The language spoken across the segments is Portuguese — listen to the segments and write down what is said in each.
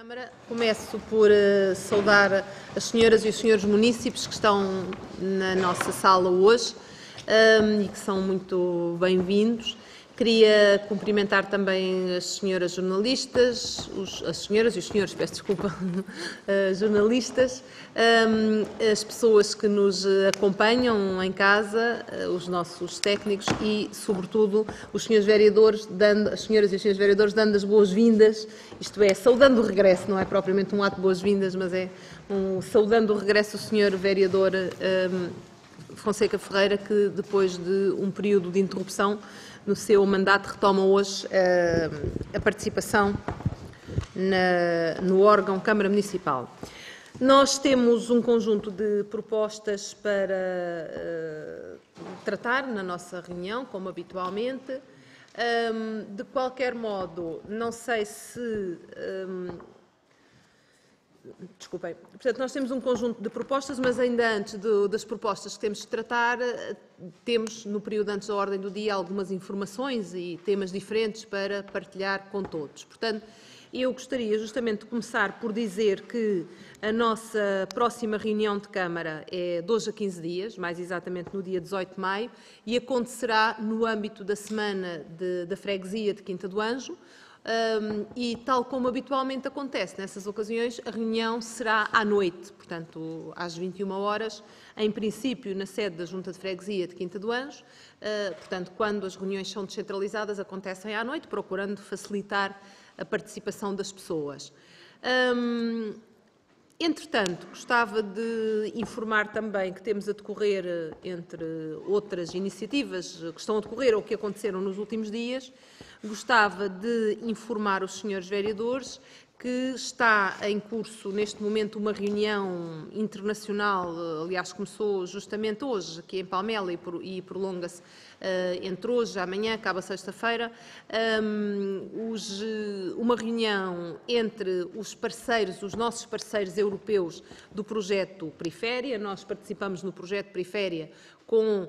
Câmara. Começo por uh, saudar as senhoras e os senhores munícipes que estão na nossa sala hoje um, e que são muito bem-vindos. Queria cumprimentar também as senhoras jornalistas, os, as senhoras e os senhores, peço desculpa, jornalistas, um, as pessoas que nos acompanham em casa, uh, os nossos técnicos e, sobretudo, os senhores vereadores, dando, as senhoras e os senhores vereadores, dando as boas-vindas, isto é, saudando o regresso, não é propriamente um ato de boas-vindas, mas é um, saudando o regresso do senhor vereador um, Fonseca Ferreira, que depois de um período de interrupção no seu mandato, retoma hoje uh, a participação na, no órgão Câmara Municipal. Nós temos um conjunto de propostas para uh, tratar na nossa reunião, como habitualmente. Um, de qualquer modo, não sei se um, Desculpem. Portanto, nós temos um conjunto de propostas, mas ainda antes de, das propostas que temos de tratar, eh, temos, no período antes da ordem do dia, algumas informações e temas diferentes para partilhar com todos. Portanto, eu gostaria justamente de começar por dizer que a nossa próxima reunião de Câmara é de hoje a 15 dias, mais exatamente no dia 18 de maio, e acontecerá no âmbito da Semana de, da Freguesia de Quinta do Anjo, um, e, tal como habitualmente acontece nessas ocasiões, a reunião será à noite, portanto, às 21 horas, em princípio na sede da Junta de Freguesia de Quinta do Anjo. Uh, portanto, quando as reuniões são descentralizadas, acontecem à noite, procurando facilitar a participação das pessoas. Um, Entretanto, gostava de informar também que temos a decorrer, entre outras iniciativas que estão a decorrer ou que aconteceram nos últimos dias, Gostava de informar os senhores vereadores que está em curso neste momento uma reunião internacional, aliás começou justamente hoje aqui em Palmela e prolonga-se uh, entre hoje, amanhã, acaba sexta-feira, um, uma reunião entre os parceiros, os nossos parceiros europeus do projeto Periféria, nós participamos no projeto Periféria com uh,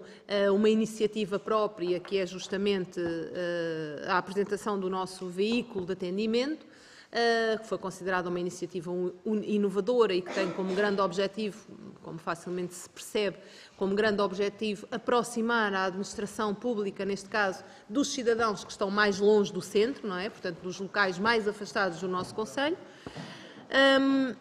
uma iniciativa própria, que é justamente uh, a apresentação do nosso veículo de atendimento, uh, que foi considerada uma iniciativa inovadora e que tem como grande objetivo, como facilmente se percebe, como grande objetivo aproximar a administração pública, neste caso, dos cidadãos que estão mais longe do centro, não é? Portanto, dos locais mais afastados do nosso Conselho. Um,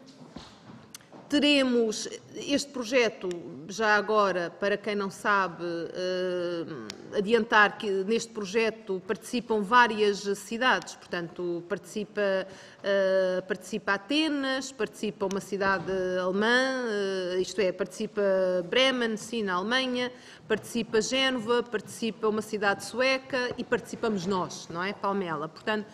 Teremos este projeto, já agora, para quem não sabe, eh, adiantar que neste projeto participam várias cidades, portanto, participa, eh, participa Atenas, participa uma cidade alemã, eh, isto é, participa Bremen, sim, na Alemanha, participa Génova, participa uma cidade sueca e participamos nós, não é? Palmela. Portanto,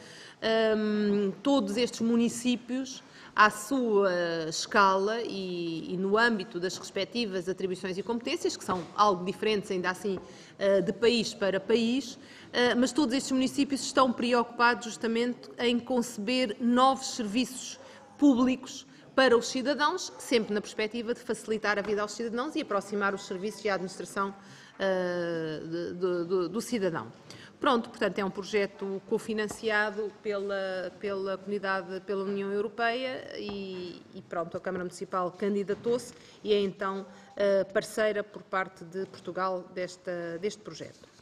todos estes municípios à sua escala e, e, no âmbito das respectivas atribuições e competências, que são algo diferentes ainda assim eh, de país para país, eh, mas todos estes municípios estão preocupados justamente em conceber novos serviços públicos para os cidadãos, sempre na perspectiva de facilitar a vida aos cidadãos e aproximar os serviços e a administração uh, do, do, do cidadão. Pronto, portanto, é um projeto cofinanciado pela, pela comunidade, pela União Europeia e, e pronto, a Câmara Municipal candidatou-se e é então parceira por parte de Portugal desta, deste projeto.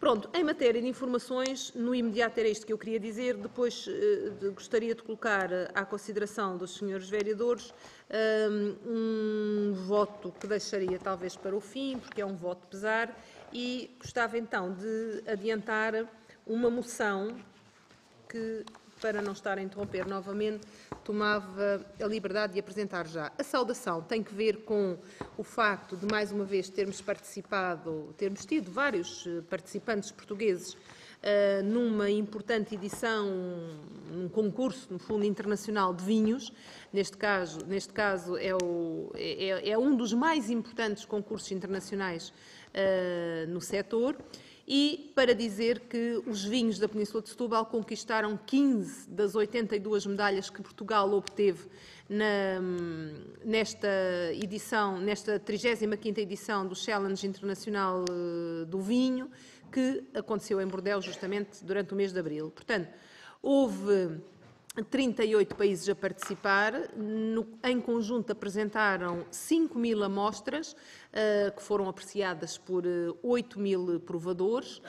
Pronto, em matéria de informações, no imediato era isto que eu queria dizer, depois eh, gostaria de colocar à consideração dos senhores vereadores um, um voto que deixaria talvez para o fim, porque é um voto pesar, e gostava então de adiantar uma moção que, para não estar a interromper novamente, tomava a liberdade de apresentar já. A saudação tem que ver com o facto de, mais uma vez, termos participado, termos tido vários eh, participantes portugueses Uh, numa importante edição, num concurso, no Fundo Internacional de Vinhos. Neste caso, neste caso é, o, é, é um dos mais importantes concursos internacionais uh, no setor e para dizer que os vinhos da Península de Setúbal conquistaram 15 das 82 medalhas que Portugal obteve na, nesta edição, nesta 35ª edição do Challenge Internacional eh, do Vinho, que aconteceu em Bordeaux justamente durante o mês de abril. Portanto, houve 38 países a participar. No, em conjunto apresentaram 5 mil amostras, que foram apreciadas por uh, 8 mil provadores.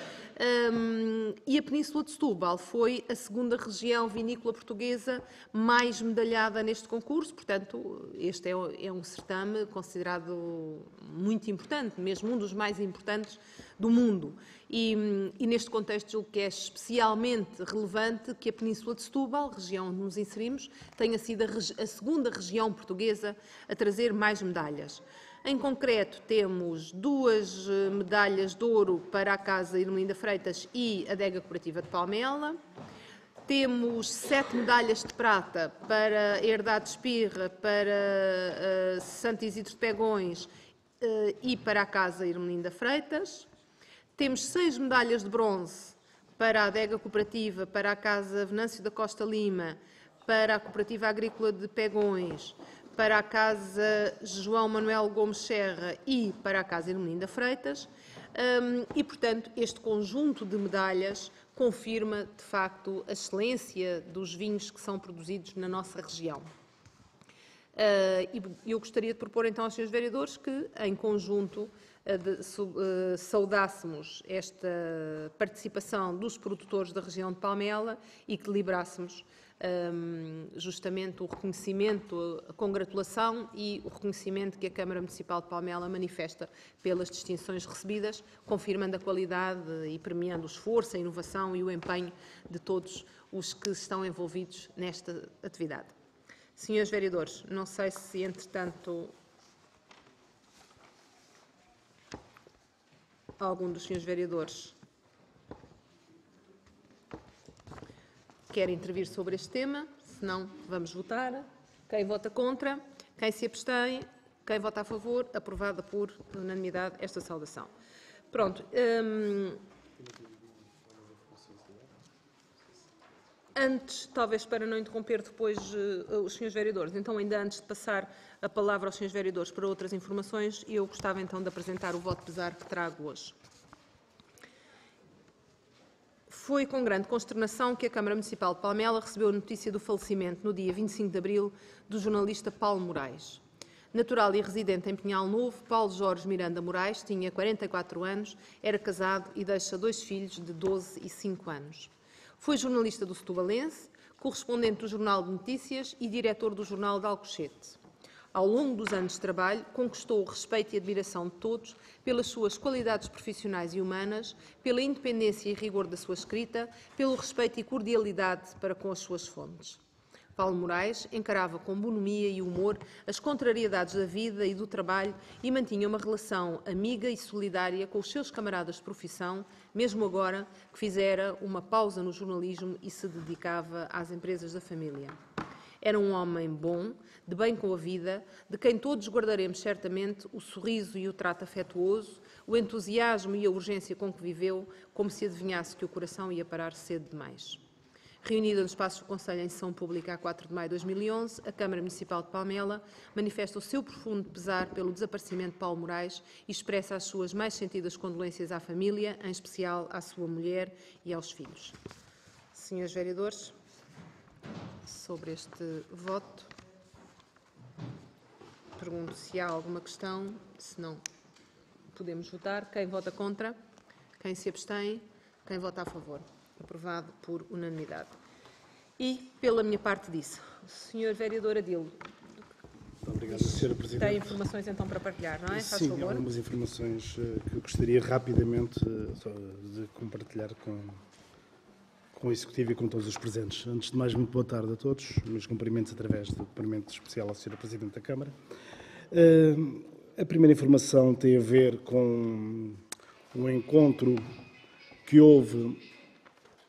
E a Península de Setúbal foi a segunda região vinícola portuguesa mais medalhada neste concurso. Portanto, este é, é um certame considerado muito importante, mesmo um dos mais importantes do mundo. E, e, neste contexto julgo que é especialmente relevante que a Península de Setúbal, região onde nos inserimos, tenha sido a, a segunda região portuguesa a trazer mais medalhas. Em concreto, temos duas eh, medalhas de ouro para a Casa Irmelinda Freitas e a Dega Cooperativa de Palmela. Temos sete medalhas de prata para Herdade Espirra, para uh, Santo Isidro de Pegões uh, e para a Casa Irmelinda Freitas. Temos seis medalhas de bronze para a adega cooperativa, para a Casa Venâncio da Costa Lima, para a Cooperativa Agrícola de Pegões, para a Casa João Manuel Gomes Serra e para a Casa Irmelinda Freitas. Um, e, portanto, este conjunto de medalhas confirma, de facto, a excelência dos vinhos que são produzidos na nossa região. Uh, e eu gostaria de propor, então, aos senhores vereadores que, em conjunto, uh, saudássemos esta participação dos produtores da região de Palmela e que liberássemos um, justamente o reconhecimento, a congratulação e o reconhecimento que a Câmara Municipal de Palmela manifesta pelas distinções recebidas, confirmando a qualidade e premiando o esforço, a inovação e o empenho de todos os que estão envolvidos nesta atividade. Senhores vereadores, não sei se, entretanto, algum dos senhores vereadores quer intervir sobre este tema. Se não, vamos votar. Quem vota contra? Quem se abstém? Quem vota a favor? Aprovada por unanimidade esta saudação. Pronto. Hum, antes, talvez para não interromper depois uh, os senhores vereadores, então ainda antes de passar a palavra aos senhores vereadores para outras informações, eu gostava então de apresentar o voto pesar que trago hoje. Foi com grande consternação que a Câmara Municipal de Palmela recebeu a notícia do falecimento, no dia 25 de abril, do jornalista Paulo Moraes. Natural e residente em Pinhal Novo, Paulo Jorge Miranda Moraes tinha 44 anos, era casado e deixa dois filhos de 12 e 5 anos. Foi jornalista do Setubalense, correspondente do Jornal de Notícias e diretor do Jornal de Alcochete ao longo dos anos de trabalho, conquistou o respeito e admiração de todos pelas suas qualidades profissionais e humanas, pela independência e rigor da sua escrita, pelo respeito e cordialidade para com as suas fontes. Paulo Moraes encarava com bonomia e humor as contrariedades da vida e do trabalho e mantinha uma relação amiga e solidária com os seus camaradas de profissão, mesmo agora que fizera uma pausa no jornalismo e se dedicava às empresas da família. Era um homem bom, de bem com a vida, de quem todos guardaremos certamente o sorriso e o trato afetuoso, o entusiasmo e a urgência com que viveu, como se adivinhasse que o coração ia parar cedo demais. Reunida no espaço do Conselho em sessão pública a 4 de maio de 2011, a Câmara Municipal de Palmela manifesta o seu profundo pesar pelo desaparecimento de Paulo Moraes e expressa as suas mais sentidas condolências à família, em especial à sua mulher e aos filhos. Senhores vereadores, sobre este voto. Pergunto se há alguma questão, se não, podemos votar. Quem vota contra? Quem se abstém? Quem vota a favor? Aprovado por unanimidade. E, pela minha parte, disse. Senhor Vereador Adilo. Obrigado, Sra. Presidente. Tem informações então para partilhar, não é? Faz Sim, favor. algumas informações eh, que eu gostaria rapidamente eh, de compartilhar com, com o Executivo e com todos os presentes. Antes de mais, muito boa tarde a todos. Meus cumprimentos através do Departamento Especial à Sra. Presidente da Câmara. Uh, a primeira informação tem a ver com um encontro que houve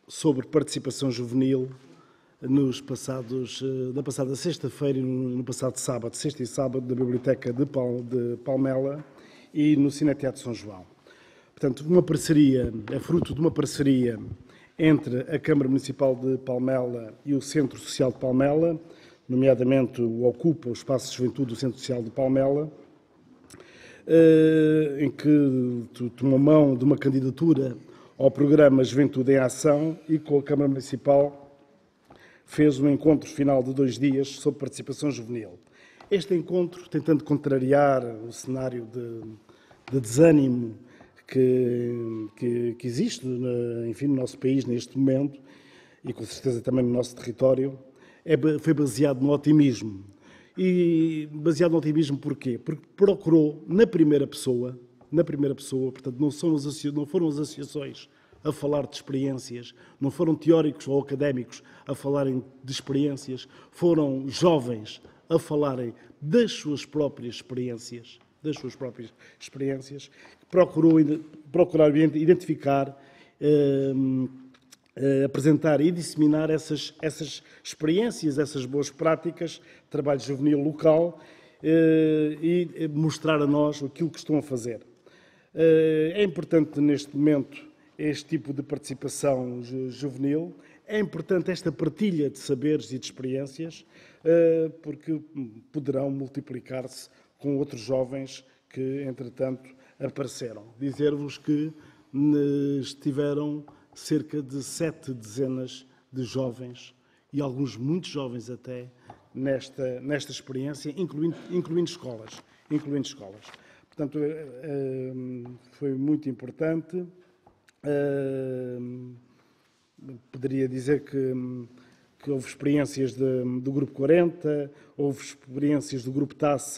sobre participação juvenil nos passados, eh, na passada sexta-feira e no passado sábado, sexta e sábado, da Biblioteca de, Palmela e no Cineteatro São João. Portanto, uma parceria, é fruto de uma parceria entre a Câmara Municipal de Palmela e o Centro Social de Palmela, nomeadamente o Ocupa, o Espaço de Juventude do Centro Social de Palmela, eh, em que tomou mão de uma candidatura ao programa Juventude em Ação e com a Câmara Municipal fez um encontro final de dois dias sobre participação juvenil. Este encontro, tentando contrariar o cenário de, de desânimo que, que, que existe enfim, no nosso país neste momento, e com certeza também no nosso território, é, foi baseado no otimismo. E baseado no otimismo porquê? Porque procurou, na primeira pessoa, na primeira pessoa, portanto, não, são as, não foram as associações a falar de experiências, não foram teóricos ou académicos a falarem de experiências, foram jovens a falarem das suas próprias experiências, das suas próprias experiências, procurou procurar identificar, eh, eh, apresentar e disseminar essas, essas experiências, essas boas práticas, trabalho juvenil local eh, e mostrar a nós aquilo que estão a fazer. Eh, é importante neste momento este tipo de participação juvenil. É importante esta partilha de saberes e de experiências, eh, porque poderão multiplicar-se com outros jovens que, entretanto, apareceram. Dizer-vos que estiveram cerca de sete dezenas de jovens, e alguns muito jovens até, nesta, nesta experiência, incluindo, incluindo escolas. Incluindo escolas. Portanto, eh, eh, foi muito importante. Poderia dizer que, que houve experiências de, do Grupo 40, houve experiências do Grupo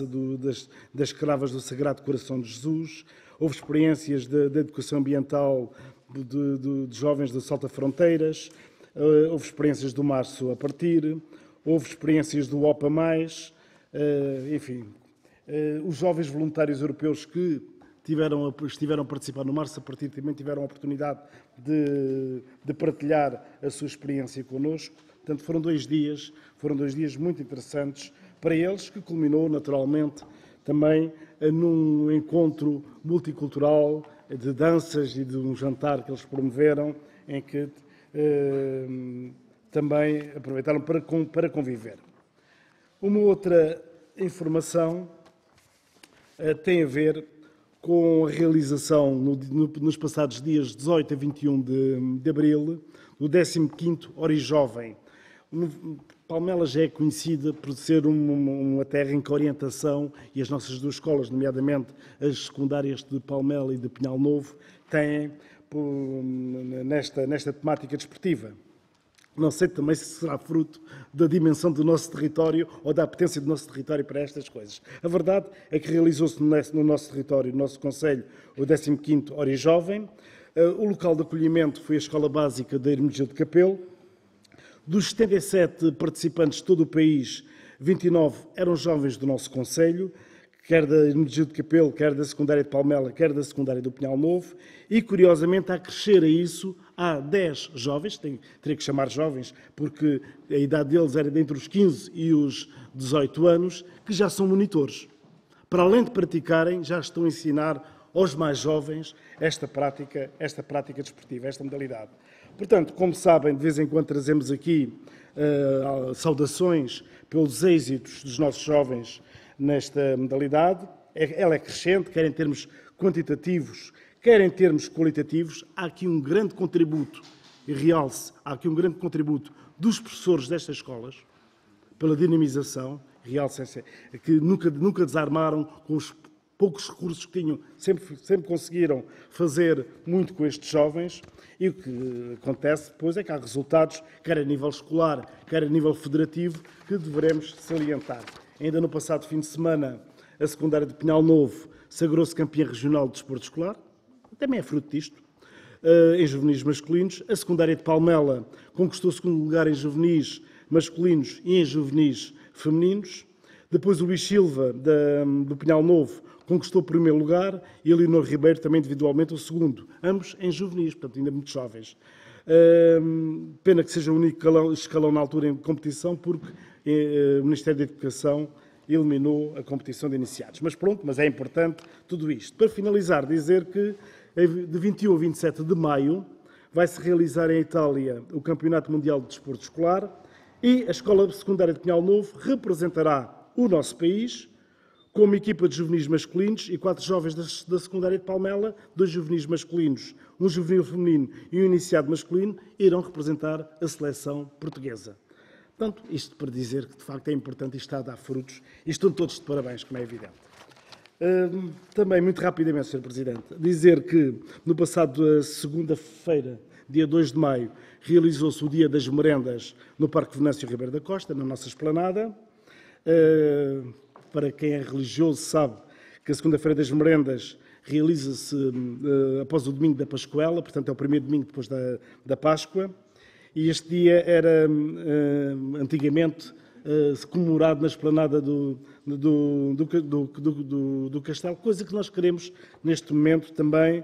do, das, das Cravas do Sagrado Coração de Jesus, houve experiências da educação ambiental de, de, de, jovens de Salta Fronteiras, uh, houve experiências do Março a partir, houve experiências do OPA+, uh, enfim, uh, os jovens voluntários europeus que tiveram, estiveram a participar no Março a partir também tiveram a oportunidade de, de partilhar a sua experiência connosco. Portanto, foram dois dias, foram dois dias muito interessantes para eles, que culminou naturalmente também num encontro multicultural de danças e de um jantar que eles promoveram, em que eh, também aproveitaram para, para conviver. Uma outra informação eh, tem a ver com a realização no, no, nos passados dias 18 a 21 de, de abril do 15º Ori Jovem. Palmela já é conhecida por ser uma terra em que a orientação e as nossas duas escolas, nomeadamente as secundárias de Palmela e de Pinhal Novo, têm nesta, nesta temática desportiva. Não sei também se será fruto da dimensão do nosso território ou da apetência do nosso território para estas coisas. A verdade é que realizou-se no nosso território, no nosso Conselho, o 15º Ori Jovem. Eh, o local de acolhimento foi a Escola Básica da Hermegil de Capelo. Dos 77 participantes de todo o país, 29 eram jovens do nosso Conselho quer da Energia de Capelo, quer da secundária de Palmela, quer da secundária do Pinhal Novo, e curiosamente a crescer a isso há 10 jovens, tem, teria que chamar jovens, porque a idade deles era entre os 15 e os 18 anos, que já são monitores. Para além de praticarem, já estão a ensinar aos mais jovens esta prática, esta prática desportiva, esta modalidade. Portanto, como sabem, de vez em quando trazemos aqui uh, saudações pelos êxitos dos nossos jovens nesta modalidade. É, ela é crescente, quer em termos quantitativos, quer em termos qualitativos. Há aqui um grande contributo, e realce, há aqui um grande contributo dos professores destas escolas, pela dinamização, realce que nunca, nunca desarmaram com os poucos recursos que tinham, sempre, sempre conseguiram fazer muito com estes jovens e o que acontece depois é que há resultados, quer a nível escolar, quer a nível federativo, que devemos salientar. Ainda no passado fim de semana, a secundária de Pinhal Novo sagrou-se campeã regional de desporto escolar, também é fruto disto, uh, em juvenis masculinos. A secundária de Palmela conquistou o segundo lugar em juvenis masculinos e em juvenis femininos. Depois o Luís Silva, da, do Pinhal Novo, conquistou o primeiro lugar e a Leonor Ribeiro também individualmente o segundo, ambos em juvenis, portanto ainda muito jovens. Uh, pena que seja o único escalão, escalão na altura em competição, porque eh, o Ministério da Educação eliminou a competição de iniciados. Mas pronto, mas é importante tudo isto. Para finalizar, dizer que de 21 a 27 de maio vai-se realizar em Itália o Campeonato Mundial de Desporto Escolar e a Escola Secundária de Pinhal Novo representará o nosso país com uma equipa de juvenis masculinos e quatro jovens da, secundária de Palmela, dois juvenis masculinos, um juvenil feminino e um iniciado masculino, irão representar a seleção portuguesa. Portanto, isto para dizer que de facto é importante e está a dar frutos e estão todos de parabéns, como é evidente. Uh, também, muito rapidamente, Sr. Presidente, dizer que no passado segunda-feira, dia 2 de maio, realizou-se o Dia das Merendas no Parque Venâncio Ribeiro da Costa, na nossa esplanada. Uh, para quem é religioso sabe que a segunda-feira das merendas realiza-se uh, após o domingo da Pascoela, portanto é o primeiro domingo depois da, da Páscoa, e este dia era uh, antigamente uh, comemorado na esplanada do, do, do, do, Castelo, coisa que nós queremos neste momento também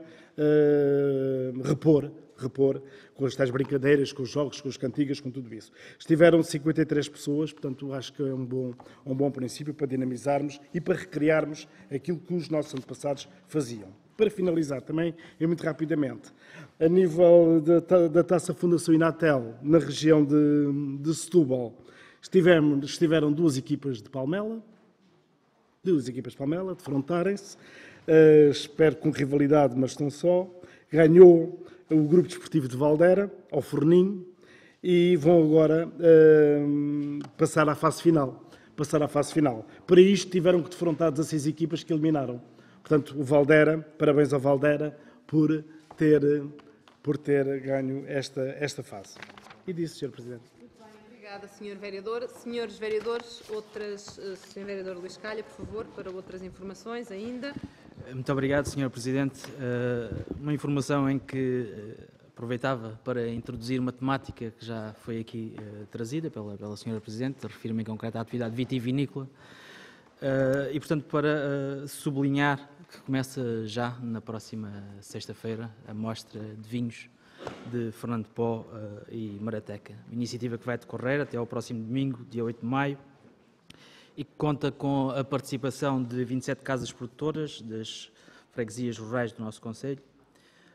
repor, repor com as tais brincadeiras, com os jogos, com as cantigas, com tudo isso. Estiveram 53 pessoas, portanto, acho que é um bom, um bom princípio para dinamizarmos e para recriarmos aquilo que os nossos antepassados faziam. Para finalizar também, e muito rapidamente, a nível da, Taça Fundação Inatel, na região de, de Setúbal, estiveram, estiveram duas equipas de Palmela, duas equipas de Palmela, defrontarem-se, uh, espero com rivalidade, mas não só, ganhou o Grupo Desportivo de Valdera, ao Forninho, e vão agora uh, passar à fase final. Passar à fase final. Para isto tiveram que defrontar 16 equipas que eliminaram. Portanto, o Valdera, parabéns ao Valdera por ter, por ter ganho esta, esta fase. E disse, Sr. Presidente. Muito obrigada, Sr. Vereador. Senhores Vereadores, outras, uh, Sr. Vereador Luís Calha, por favor, para outras informações ainda. Muito obrigado, Sr. Presidente. Eh, uma informação em que eh, aproveitava para introduzir uma temática que já foi aqui uh, trazida pela, pela Sra. Presidente, refiro-me em concreto à atividade vitivinícola, e, portanto, para sublinhar que começa já na próxima sexta-feira a mostra de vinhos de Fernando Pó e Marateca. Uma iniciativa que vai decorrer até ao próximo domingo, dia 8 de maio, e que conta com a participação de 27 casas produtoras das freguesias rurais do nosso Conselho.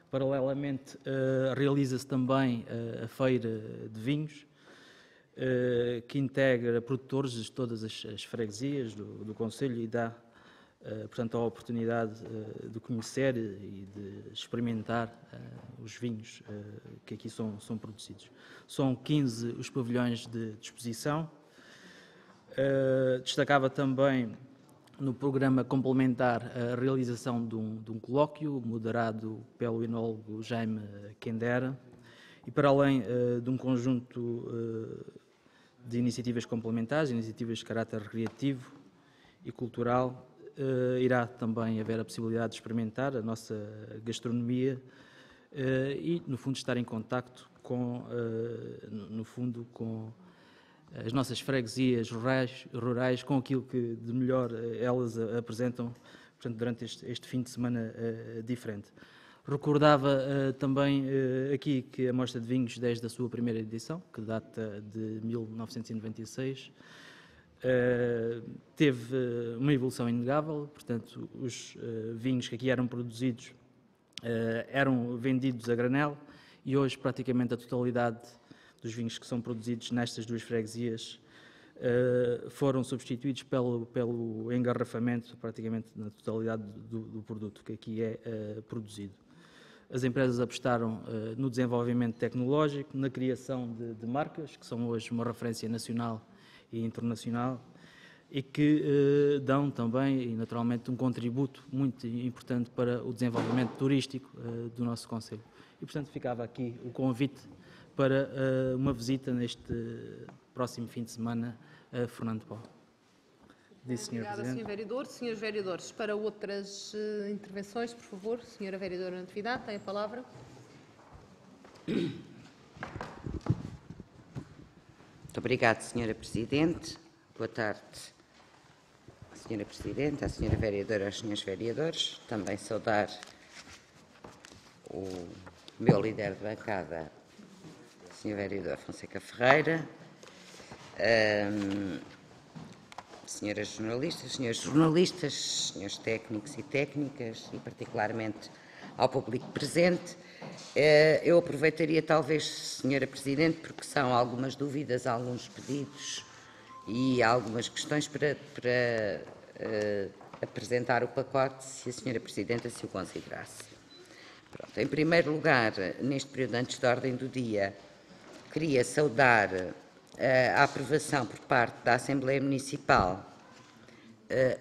Paralelamente, uh, realiza-se também uh, a Feira de Vinhos, uh, que integra produtores de todas as, as freguesias do, do Conselho e dá, portanto, a oportunidade de conhecer e de experimentar os vinhos que aqui são, são produzidos. São 15 os pavilhões de exposição, Uh, destacava também no programa complementar a realização de um, de um colóquio moderado pelo enólogo Jaime Kendera e para além uh, de um conjunto uh, de iniciativas complementares, iniciativas de caráter recreativo e cultural, irá também haver a possibilidade de experimentar a nossa gastronomia e, no fundo, estar em contacto com, no fundo, com as nossas freguesias rurais, rurais com aquilo que de melhor eh, elas apresentam portanto, durante este, este fim de semana uh, diferente. Recordava uh, também uh, aqui que a Mostra de Vinhos, desde a sua primeira edição, que data de 1996, teve uma evolução inegável, portanto, os vinhos que aqui eram produzidos eram vendidos a granel e hoje praticamente a totalidade dos vinhos que são produzidos nestas duas freguesias uh, foram substituídos pelo, pelo engarrafamento praticamente na totalidade do, do produto que aqui é uh, produzido. As empresas apostaram uh, no desenvolvimento tecnológico, na criação de, de, marcas, que são hoje uma referência nacional e internacional, e que dão também, e naturalmente, um contributo muito importante para o desenvolvimento turístico do nosso Conselho. E, portanto, ficava aqui o convite para uh, uma visita neste próximo fim de semana a Fernando Pó. Disse, Obrigada, Sr. Sr. Vereador. Senhores Vereadores, para outras uh, intervenções, por favor. Senhora Vereadora Natividade, tem a palavra. Muito obrigada, Senhora Presidente. Boa tarde, Senhora Presidente, à Senhora Vereadora, aos Senhores Vereadores. Também saudar o meu líder de bancada, Sr. Vereador Fonseca Ferreira, um, senhoras jornalistas, senhores jornalistas, senhores técnicos e técnicas, e particularmente ao público presente. Uh, eu aproveitaria talvez, Senhora Presidente, porque são algumas dúvidas, alguns pedidos e algumas questões para, para uh, apresentar o pacote, se a Senhora Presidente assim o considerasse. Pronto, em primeiro lugar, neste período antes da ordem do dia, queria saudar a aprovação por parte da Assembleia Municipal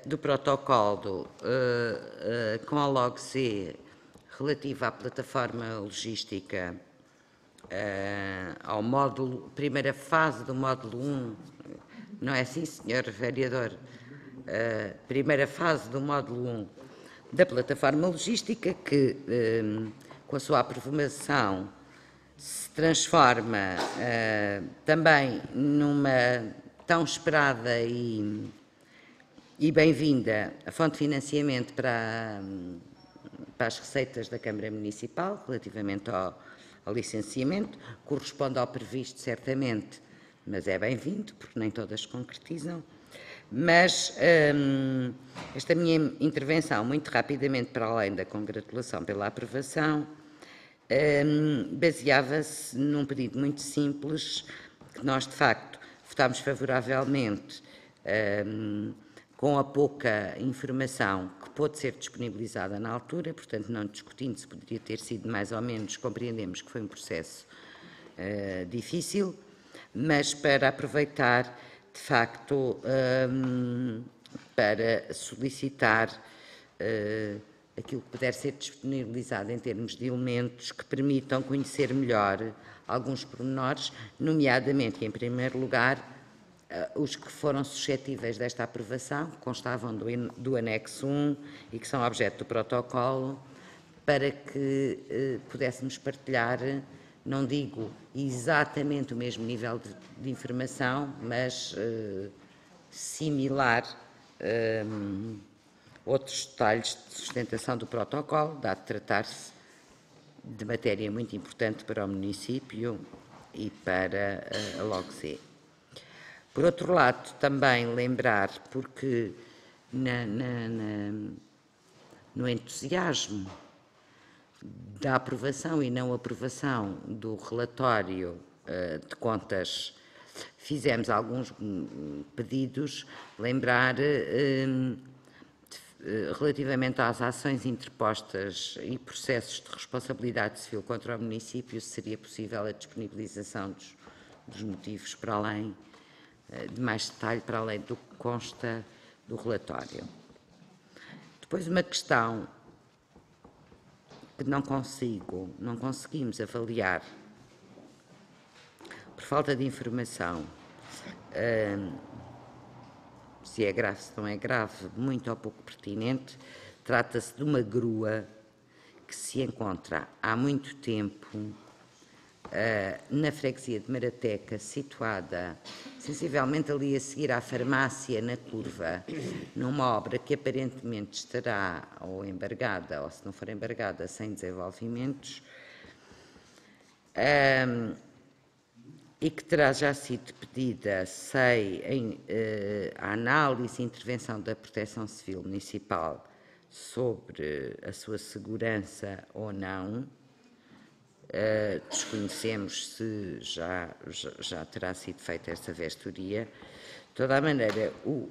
do protocolo com a LOGC relativa à plataforma logística, ao módulo, primeira fase do módulo 1, não é assim, senhor vereador? primeira fase do módulo 1 da plataforma logística, que com a sua aprovação se transforma uh, também numa tão esperada e, e bem-vinda fonte de financiamento para, para, as receitas da Câmara Municipal, relativamente ao, ao licenciamento, corresponde ao previsto, certamente, mas é bem-vindo, porque nem todas concretizam. Mas um, esta minha intervenção, muito rapidamente, para além da congratulação pela aprovação, baseava-se num pedido muito simples, que nós, de facto, votámos favoravelmente com a pouca informação que pôde ser disponibilizada na altura, portanto, não discutindo se poderia ter sido mais ou menos, compreendemos que foi um processo uh, difícil, mas para aproveitar, de facto, para solicitar uh, aquilo que puder ser disponibilizado em termos de elementos que permitam conhecer melhor alguns pormenores, nomeadamente, em primeiro lugar, eh, os que foram suscetíveis desta aprovação, que constavam do, do anexo 1 e que são objeto do protocolo, para que eh, pudéssemos partilhar, não digo exatamente o mesmo nível de, de informação, mas eh, similar. Eh, Outros detalhes de sustentação do protocolo, dado tratar-se de matéria muito importante para o município e para a LOGC. Por outro lado, também lembrar, porque na, na, na, no entusiasmo da aprovação e não aprovação do relatório uh, de contas, fizemos alguns hum, pedidos, lembrar uh, eh, relativamente às ações interpostas e processos de responsabilidade civil contra o município, seria possível a disponibilização dos, dos motivos para além, eh, de mais detalhe, para além do que consta do relatório. Depois uma questão que não consigo, não conseguimos avaliar por falta de informação. Uh, se é grave, se não é grave, muito ou pouco pertinente. Trata-se de uma grua que se encontra há muito tempo uh, na freguesia de Marateca, situada sensivelmente ali a seguir à farmácia, na curva, numa obra que aparentemente estará ou embargada, ou se não for embargada, sem desenvolvimentos. Um, e que terá já sido pedida, sei, em, eh, a análise e intervenção da Proteção Civil Municipal sobre a sua segurança ou não. Uh, desconhecemos se já, já, já, terá sido feita essa vestoria. De toda a maneira, o,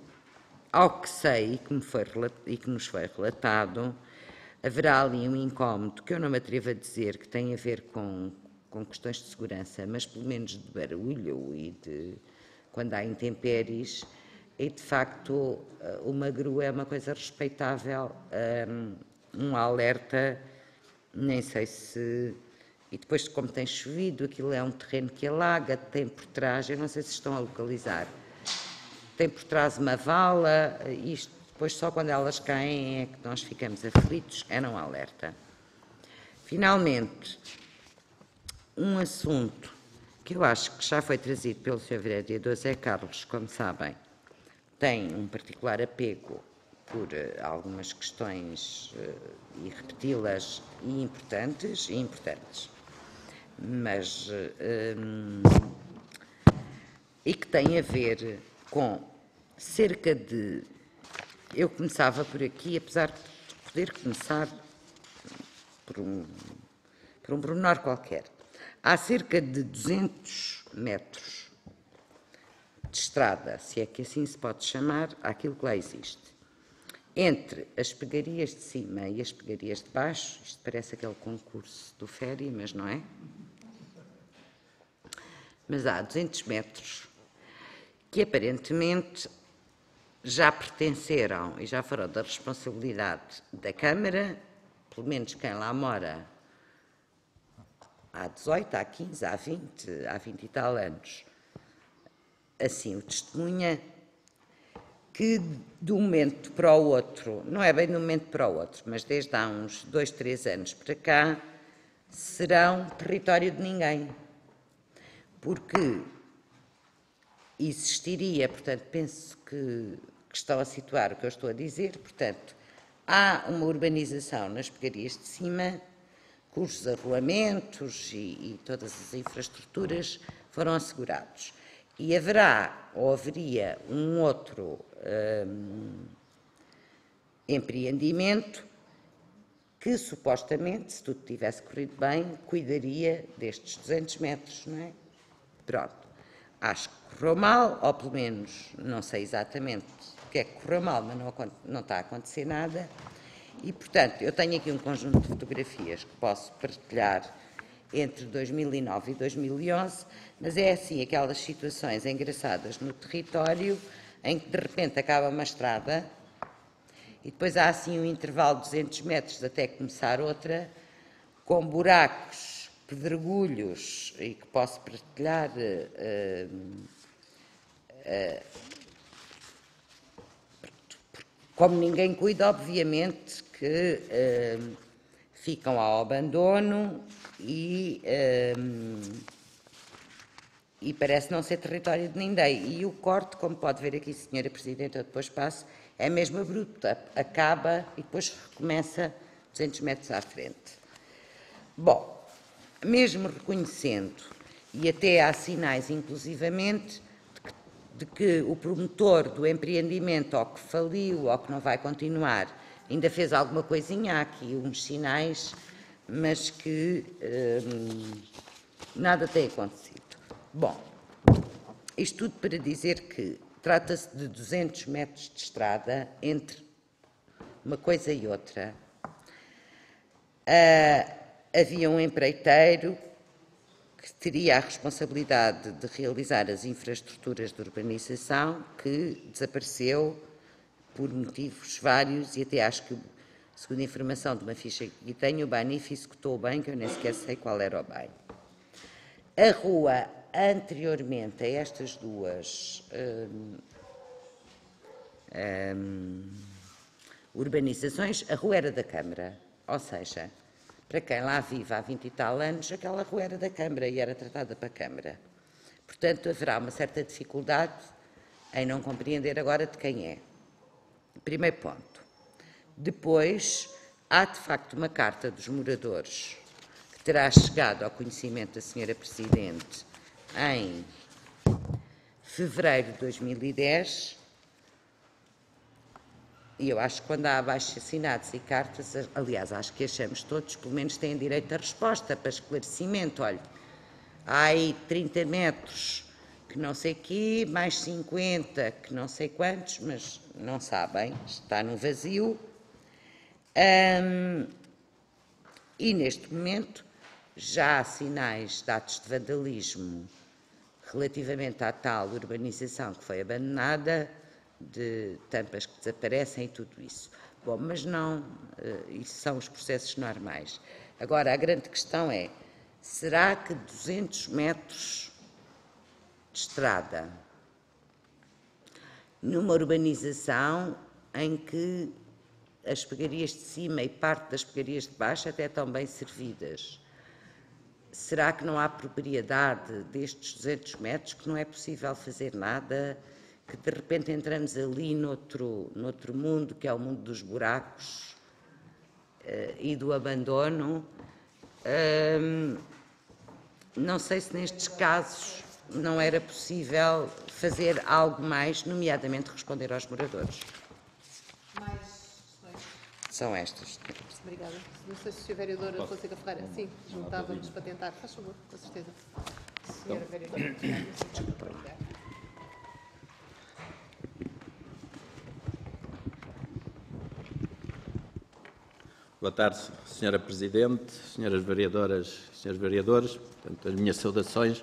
ao que sei e que, foi, e que nos foi relatado, haverá ali um incómodo que eu não me atrevo a dizer que tem a ver com, com questões de segurança, mas pelo menos de barulho e de quando há intempéries, e de facto eh, uma grua é uma coisa respeitável, um, um alerta, nem sei se. E depois, como tem chovido, aquilo é um terreno que alaga, tem por trás, eu não sei se estão a localizar, tem por trás uma vala, isto depois só quando elas caem é que nós ficamos aflitos, era um alerta. Finalmente, um assunto que eu acho que já foi trazido pelo Sr. Vereador Zé Carlos, como sabem, tem um particular apego por uh, algumas questões uh, e repeti-las importantes e importantes, mas uh, um, e que tem a ver com cerca de eu começava por aqui, apesar de poder começar por um por um pormenor qualquer. Há cerca de 200 metros de estrada, se é que assim se pode chamar, aquilo que lá existe. Entre as pegarias de cima e as pegarias de baixo, isto parece aquele concurso do Féri, mas não é? Mas há 200 metros que aparentemente já pertenceram e já foram da responsabilidade da Câmara, pelo menos quem lá mora há 18, há 15, há 20, há 20 e tal anos, assim o testemunha, que de um momento para o outro, não é bem de um momento para o outro, mas desde há uns dois, três anos para cá, serão território de ninguém. Porque existiria, portanto, penso que, que estão a situar o que eu estou a dizer, portanto, há uma urbanização nas pegarias de cima, cujos arruamentos e, e todas as infraestruturas foram assegurados. E haverá, ou haveria, um outro hum, empreendimento que, supostamente, se tudo tivesse corrido bem, cuidaria destes 200 metros, não é? Pronto. Acho que correu mal, ou pelo menos não sei exatamente o que é que correu mal, mas não, não está a acontecer nada. E, portanto, eu tenho aqui um conjunto de fotografias que posso partilhar entre 2009 e 2011, mas é assim aquelas situações engraçadas no território em que de repente acaba uma estrada e depois há assim um intervalo de 200 metros até começar outra, com buracos, pedregulhos, e que posso partilhar uh, uh, como ninguém cuida, obviamente, que uh, ficam ao abandono e, uh, e parece não ser território de ninguém. E o corte, como pode ver aqui, Senhora Presidente, eu depois passo, é mesmo abrupto, acaba e depois recomeça 200 metros à frente. Bom, mesmo reconhecendo, e até há sinais inclusivamente, de que o promotor do empreendimento, ou que faliu, ou que não vai continuar, ainda fez alguma coisinha, há aqui uns sinais, mas que hum, nada tem acontecido. Bom, isto tudo para dizer que trata-se de 200 metros de estrada entre uma coisa e outra. Uh, havia um empreiteiro que teria a responsabilidade de realizar as infraestruturas de urbanização, que desapareceu por motivos vários e até acho que, segundo a informação de uma ficha que tenho, o bem executou o bem, que eu nem sequer sei qual era o bem. A rua anteriormente a estas duas hum, hum, urbanizações, a rua era da Câmara, ou seja, para quem lá vive há 20 e tal anos, aquela rua era da Câmara e era tratada para a Câmara. Portanto, haverá uma certa dificuldade em não compreender agora de quem é. Primeiro ponto. Depois, há de facto uma carta dos moradores que terá chegado ao conhecimento da Senhora Presidente em fevereiro de 2010 e eu acho que quando há abaixo assinados e cartas, aliás, acho que achamos todos, pelo menos têm direito à resposta para esclarecimento. Olha, há aí 30 metros que não sei quê, mais 50 que não sei quantos, mas não sabem, está no vazio. e neste momento já há sinais de atos de vandalismo relativamente à tal urbanização que foi abandonada, de tampas que desaparecem e tudo isso. Bom, mas não, eh, isso são os processos normais. Agora, a grande questão é, será que 200 metros de estrada numa urbanização em que as pegarias de cima e parte das pegarias de baixo até estão bem servidas. Será que não há propriedade destes 200 metros, que não é possível fazer nada? Que de repente entramos ali noutro, noutro mundo, que é o mundo dos buracos uh, e do abandono. Uh, não sei se nestes casos não era possível fazer algo mais, nomeadamente responder aos moradores. Mais questões? São estas. Obrigada. Não sei se o vereador Fonseca Ferreira. Sim, juntávamos para tentar. Faz favor, com certeza. Senhora vereadora. Desculpa. Boa tarde, Senhora Presidente, Senhoras Vereadoras, Senhores Vereadores. Portanto, as minhas saudações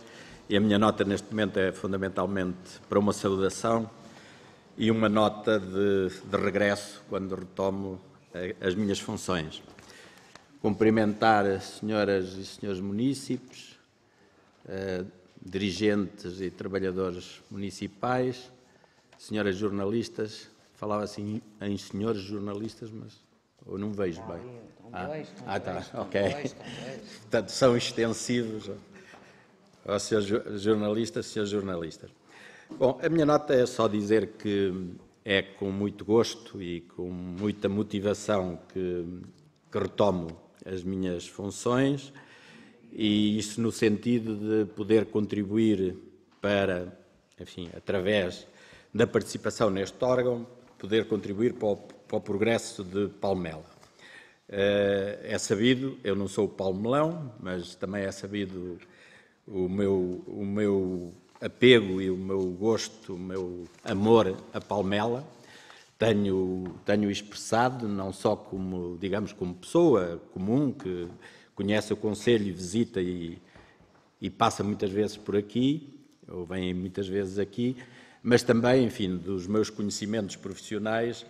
e a minha nota neste momento é fundamentalmente para uma saudação e uma nota de, de regresso quando retomo eh, as minhas funções. Cumprimentar as senhoras e senhores munícipes, eh, dirigentes e trabalhadores municipais, senhoras jornalistas, falava assim em senhores jornalistas, mas eu não vejo bem. Ah, ah tá, ok. Portanto, são extensivos aos seus jornalistas, senhores jornalistas. Bom, a minha nota é só dizer que é com muito gosto e com muita motivação que, que retomo as minhas funções e isso no sentido de poder contribuir para, enfim, através da participação neste órgão, poder contribuir para o, para o progresso de Palmela. Eh, é sabido, eu não sou Palmelão, mas também é sabido o meu, o meu apego e o meu gosto, o meu amor a Palmela. Tenho, tenho expressado, não só como, digamos, como pessoa comum que conhece o Conselho, visita e, e passa muitas vezes por aqui, ou vem muitas vezes aqui, mas também, enfim, dos meus conhecimentos profissionais,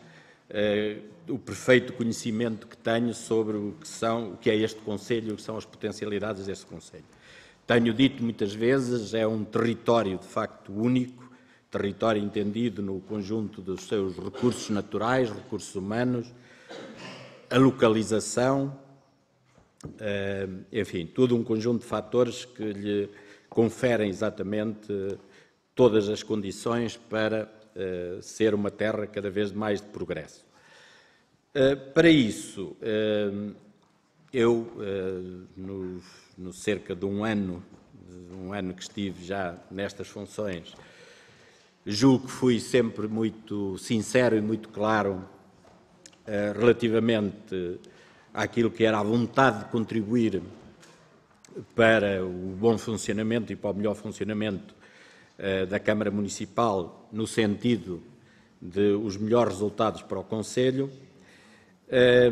o perfeito conhecimento que tenho sobre o que, são, o que é este Conselho, o que são as potencialidades deste Conselho. Tenho dito muitas vezes, é um território de facto único, território entendido no conjunto dos seus recursos naturais, recursos humanos, a localização, eh, enfim, todo um conjunto de fatores que lhe conferem exatamente todas as condições para eh, ser uma terra cada vez mais de progresso. Eh, para isso, eu, nos no cerca de um ano, um ano que estive já nestas funções, julgo que fui sempre muito sincero e muito claro eh, relativamente àquilo que era a vontade de contribuir para o bom funcionamento e para o melhor funcionamento eh, da Câmara Municipal, no sentido de os melhores resultados para o Conselho. Eh,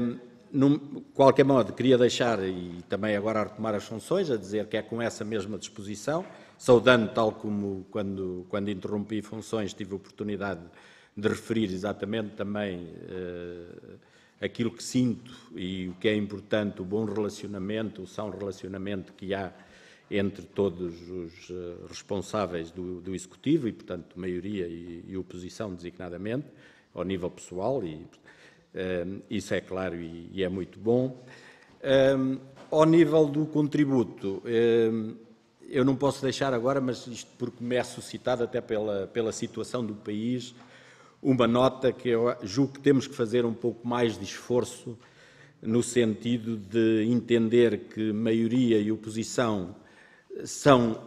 de qualquer modo, queria deixar, e também agora retomar as funções, a dizer que é com essa mesma disposição, saudando, tal como quando, quando interrompi funções, tive a oportunidade de referir exatamente também uh, aquilo que sinto e o que é importante, o bom relacionamento, o são relacionamento que há entre todos os uh, responsáveis do, do, Executivo e, portanto, maioria e, e oposição designadamente, ao nível pessoal e, isso é claro e, é muito bom. Ao nível do contributo, eu não posso deixar agora, mas isto porque me é suscitado até pela, pela situação do país, uma nota que eu julgo que temos que fazer um pouco mais de esforço no sentido de entender que maioria e oposição são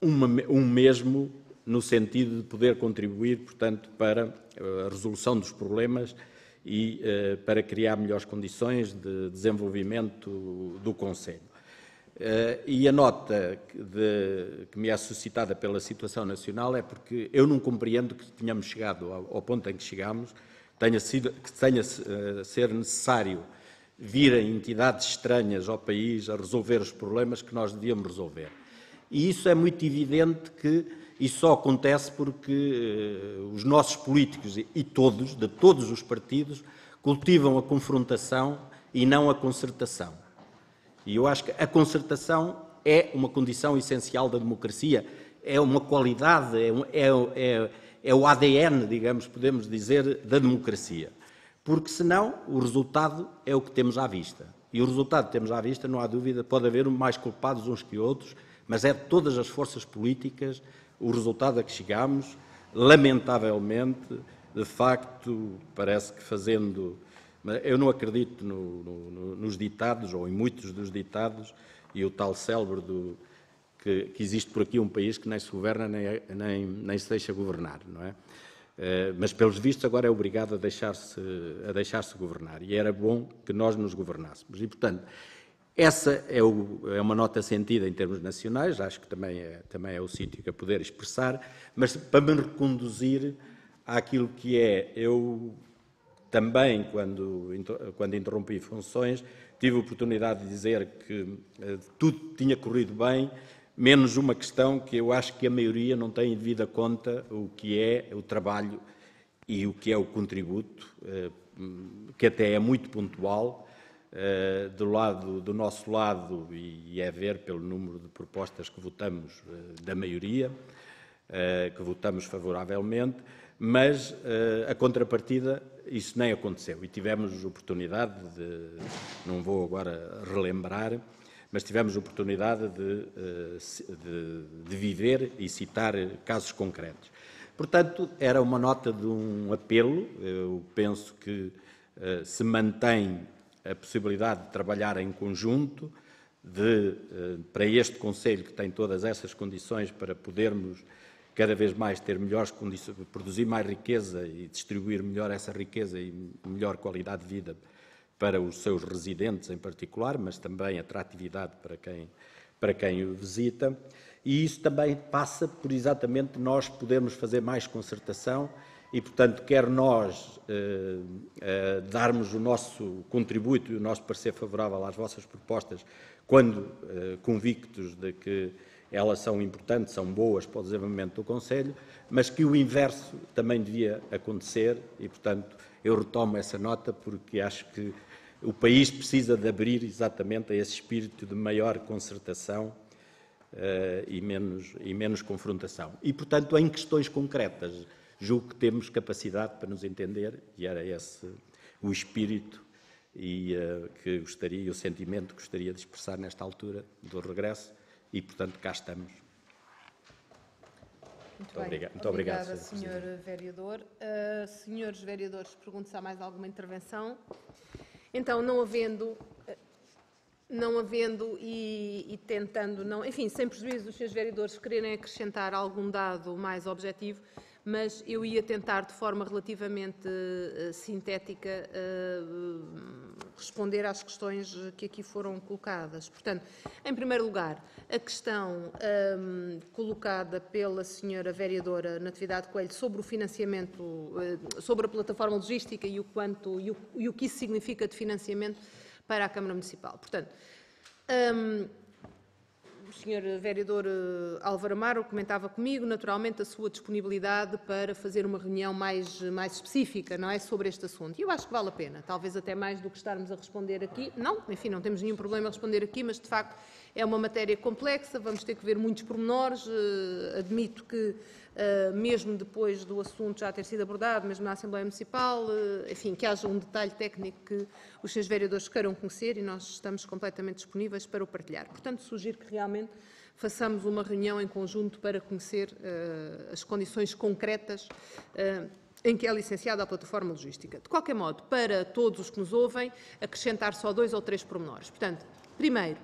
uma, um mesmo no sentido de poder contribuir, portanto, para a resolução dos problemas e uh, para criar melhores condições de desenvolvimento do Conselho. Uh, e a nota de, que, me é suscitada pela situação nacional é porque eu não compreendo que tenhamos chegado ao, ao ponto em que chegamos, tenha sido, que tenha uh, ser necessário virem entidades estranhas ao país a resolver os problemas que nós devíamos resolver. E isso é muito evidente que isso só acontece porque uh, os nossos políticos e todos, de todos os partidos, cultivam a confrontação e não a concertação. E eu acho que a concertação é uma condição essencial da democracia, é uma qualidade, é, é, é, é o ADN, digamos, podemos dizer, da democracia. Porque senão o resultado é o que temos à vista. E o resultado que temos à vista, não há dúvida, pode haver mais culpados uns que outros, mas é de todas as forças políticas o resultado a que chegamos, lamentavelmente, de facto, parece que fazendo. Eu não acredito no, no, nos ditados, ou em muitos dos ditados, e o tal célebre do, que, que, existe por aqui um país que nem se governa nem, nem, nem se deixa governar, não é? Uh, mas, pelos vistos, agora é obrigado a deixar-se deixar governar. E era bom que nós nos governássemos. E, portanto, essa é, o, é, uma nota sentida em termos nacionais, acho que também é, também é o sítio que a poder expressar, mas para me reconduzir àquilo que é, eu também, quando, quando interrompi funções, tive a oportunidade de dizer que uh, tudo tinha corrido bem, menos uma questão que eu acho que a maioria não tem devida conta o que é o trabalho e o que é o contributo, eh, que até é muito pontual, eh, do lado do nosso lado e é ver pelo número de propostas que votamos eh, da maioria, que votamos favoravelmente, mas a contrapartida isso nem aconteceu e tivemos oportunidade de, não vou agora relembrar, mas tivemos oportunidade de, de, de viver e citar casos concretos. Portanto, era uma nota de um apelo. Eu penso que se mantém a possibilidade de trabalhar em conjunto, de, uh, para este Conselho que tem todas essas condições para podermos cada vez mais ter melhores condições, produzir mais riqueza e distribuir melhor essa riqueza e melhor qualidade de vida para os seus residentes em particular, mas também atratividade para quem, para quem o visita. E isso também passa por exatamente nós podermos fazer mais concertação e, portanto, quer nós eh, eh, darmos o nosso contributo e o nosso parecer favorável às vossas propostas, quando eh, convictos de que elas são importantes, são boas para o desenvolvimento do Conselho, mas que o inverso também devia acontecer e, portanto, eu retomo essa nota porque acho que o país precisa de abrir exatamente a esse espírito de maior concertação uh, e, menos, e menos confrontação. E, portanto, em questões concretas, julgo que temos capacidade para nos entender e era esse o espírito e uh, que gostaria, o sentimento que gostaria de expressar nesta altura do regresso e, portanto, cá estamos. Muito, muito obrigado. Muito Obrigada, obrigado, Sr. Vereador. Uh, senhores Vereadores, pergunto se há mais alguma intervenção. Então, não havendo não havendo e, e, tentando, não, enfim, sem prejuízo dos seus vereadores quererem acrescentar algum dado mais objetivo, mas eu ia tentar de forma relativamente uh, sintética uh, responder às questões que aqui foram colocadas. Portanto, em primeiro lugar, a questão um, colocada pela senhora vereadora Natividade Coelho sobre o financiamento, uh, sobre a plataforma logística e o quanto e o, e o que isso significa de financiamento para a Câmara Municipal. Portanto, um, o Sr. Vereador eh, Álvaro Amaro comentava comigo, naturalmente, a sua disponibilidade para fazer uma reunião mais, mais específica, não é, sobre este assunto. E eu acho que vale a pena, talvez até mais do que estarmos a responder aqui. Não, enfim, não temos nenhum problema a responder aqui, mas de facto é uma matéria complexa, vamos ter que ver muitos pormenores. Uh, admito que Uh, mesmo depois do assunto já ter sido abordado, mesmo na Assembleia Municipal, uh, enfim, que haja um detalhe técnico que os seus vereadores queiram conhecer e nós estamos completamente disponíveis para o partilhar. Portanto, sugiro que realmente façamos uma reunião em conjunto para conhecer uh, as condições concretas em que é licenciada a plataforma logística. De qualquer modo, para todos os que nos ouvem, acrescentar só dois ou três pormenores. Portanto, primeiro,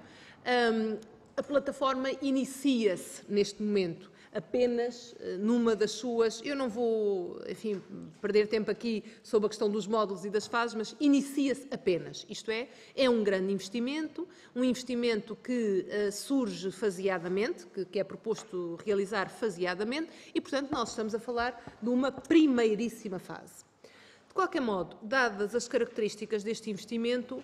um, a plataforma inicia-se neste momento apenas eh, numa das suas. Eu não vou, enfim, perder tempo aqui sobre a questão dos módulos e das fases, mas inicia-se apenas. Isto é, é um grande investimento, um investimento que uh, surge faseadamente, que, que é proposto realizar faseadamente, e, portanto, nós estamos a falar de uma primeiríssima fase. Qualquer modo, dadas as características deste investimento,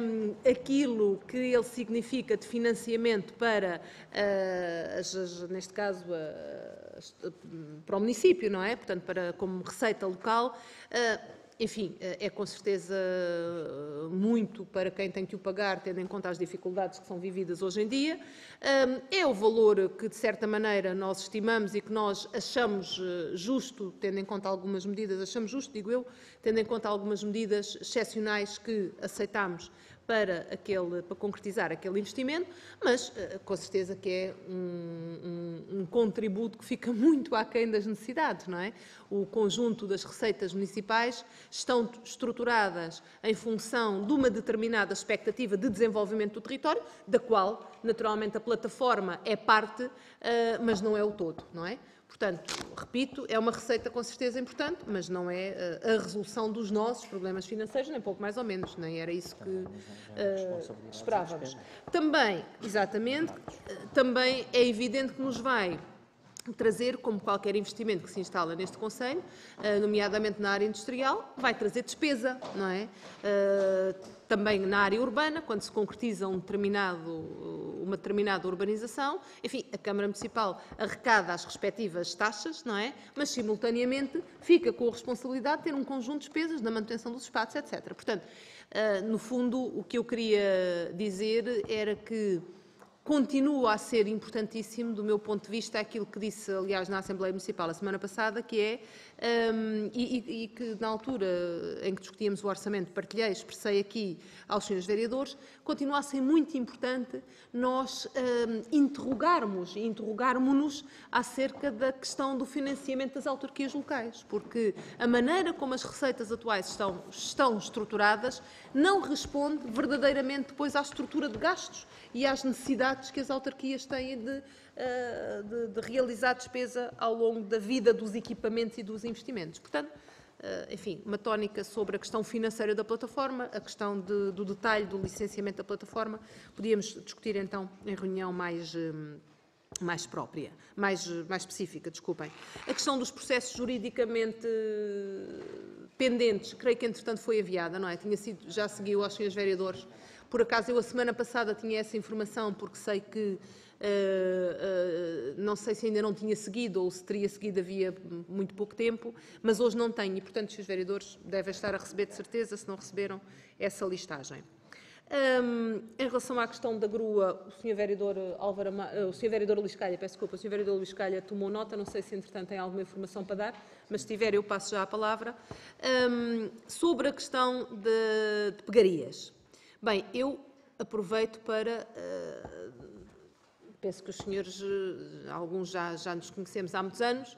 um, aquilo que ele significa de financiamento para, uh, as, as, neste caso, uh, para o município, não é? Portanto, para, como receita local, uh, enfim, é com certeza muito para quem tem que o pagar, tendo em conta as dificuldades que são vividas hoje em dia. É o valor que, de certa maneira, nós estimamos e que nós achamos justo, tendo em conta algumas medidas, achamos justo, digo eu, tendo em conta algumas medidas excepcionais que aceitamos para, aquele, para concretizar aquele investimento, mas eh, com certeza que é um, um, um, contributo que fica muito aquém das necessidades, não é? O conjunto das receitas municipais estão estruturadas em função de uma determinada expectativa de desenvolvimento do território, da qual, naturalmente, a plataforma é parte, eh, mas não é o todo, não é? Portanto, repito, é uma receita com certeza importante, mas não é uh, a resolução dos nossos problemas financeiros, nem pouco mais ou menos, nem era isso que uh, esperávamos. Também, exatamente, também é evidente que nos vai trazer, como qualquer investimento que se instala neste Conselho, eh, nomeadamente na área industrial, vai trazer despesa, não é? Também na área urbana, quando se concretiza um uma determinada urbanização, enfim, a Câmara Municipal arrecada as respectivas taxas, não é? Mas, simultaneamente, fica com a responsabilidade de ter um conjunto de despesas na manutenção dos espaços, etc. Portanto, eh, no fundo, o que eu queria dizer era que continua a ser importantíssimo, do meu ponto de vista, aquilo que disse, aliás, na Assembleia Municipal a semana passada, que é, um, e, e, que na altura em que discutíamos o orçamento partilhei, expressei aqui aos senhores vereadores, continua a ser muito importante nós um, interrogarmos e interrogarmos-nos acerca da questão do financiamento das autarquias locais, porque a maneira como as receitas atuais estão, estão estruturadas não responde verdadeiramente depois à estrutura de gastos e às necessidades que as autarquias têm de, de, de realizar despesa ao longo da vida dos equipamentos e dos investimentos. Portanto, eh, enfim, uma tónica sobre a questão financeira da plataforma, a questão de, do detalhe do licenciamento da plataforma, podíamos discutir então em reunião mais eh, mais própria, mais, mais específica, desculpem. A questão dos processos juridicamente pendentes, creio que entretanto foi aviada, não é? Tinha sido, já seguiu aos senhores vereadores por acaso, eu a semana passada tinha essa informação, porque sei que, uh, uh, não sei se ainda não tinha seguido ou se teria seguido havia muito pouco tempo, mas hoje não tenho e, portanto, os vereadores devem estar a receber de certeza, se não receberam, essa listagem. Um, em relação à questão da grua, o Sr. Vereador Álvaro, o Sr. Vereador Liscalha, peço desculpa, o Sr. Vereador Liscalha tomou nota, não sei se entretanto tem alguma informação para dar, mas se tiver eu passo já a palavra. Um, sobre a questão de, de pegarias. Bem, eu aproveito para. Uh, penso que os senhores, eh, alguns já, já nos conhecemos há muitos anos,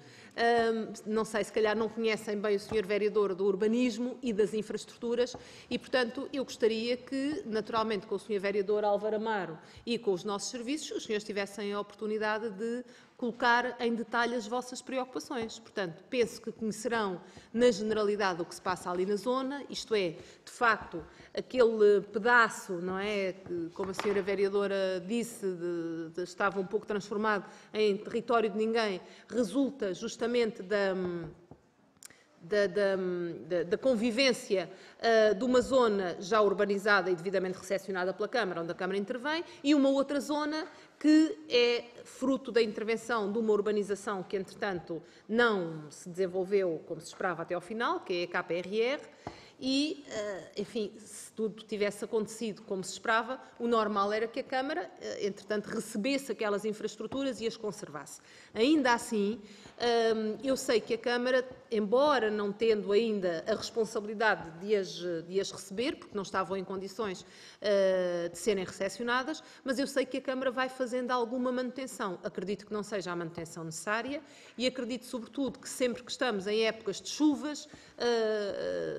não sei, se calhar não conhecem bem o senhor vereador do urbanismo e das infraestruturas e, portanto, eu gostaria que, naturalmente, com o senhor vereador Álvaro Amaro e com os nossos serviços, os senhores tivessem a oportunidade de colocar em detalhe as vossas preocupações. Portanto, penso que conhecerão na generalidade o que se passa ali na zona, isto é, de facto, aquele pedaço, não é, que, como a senhora vereadora disse, de, de, estava um pouco transformado em território de ninguém, resulta justamente da da, da, da, convivência uh, de uma zona já urbanizada e devidamente recepcionada pela Câmara, onde a Câmara intervém, e uma outra zona que é fruto da intervenção de uma urbanização que, entretanto, não se desenvolveu como se esperava até ao final, que é a KPRR, e, eh, enfim, tudo tivesse acontecido como se esperava, o normal era que a Câmara, eh, entretanto, recebesse aquelas infraestruturas e as conservasse. Ainda assim, ehm, eu sei que a Câmara, embora não tendo ainda a responsabilidade de as, de as receber, porque não estavam em condições eh, de serem recepcionadas, mas eu sei que a Câmara vai fazendo alguma manutenção. Acredito que não seja a manutenção necessária e acredito, sobretudo, que sempre que estamos em épocas de chuvas,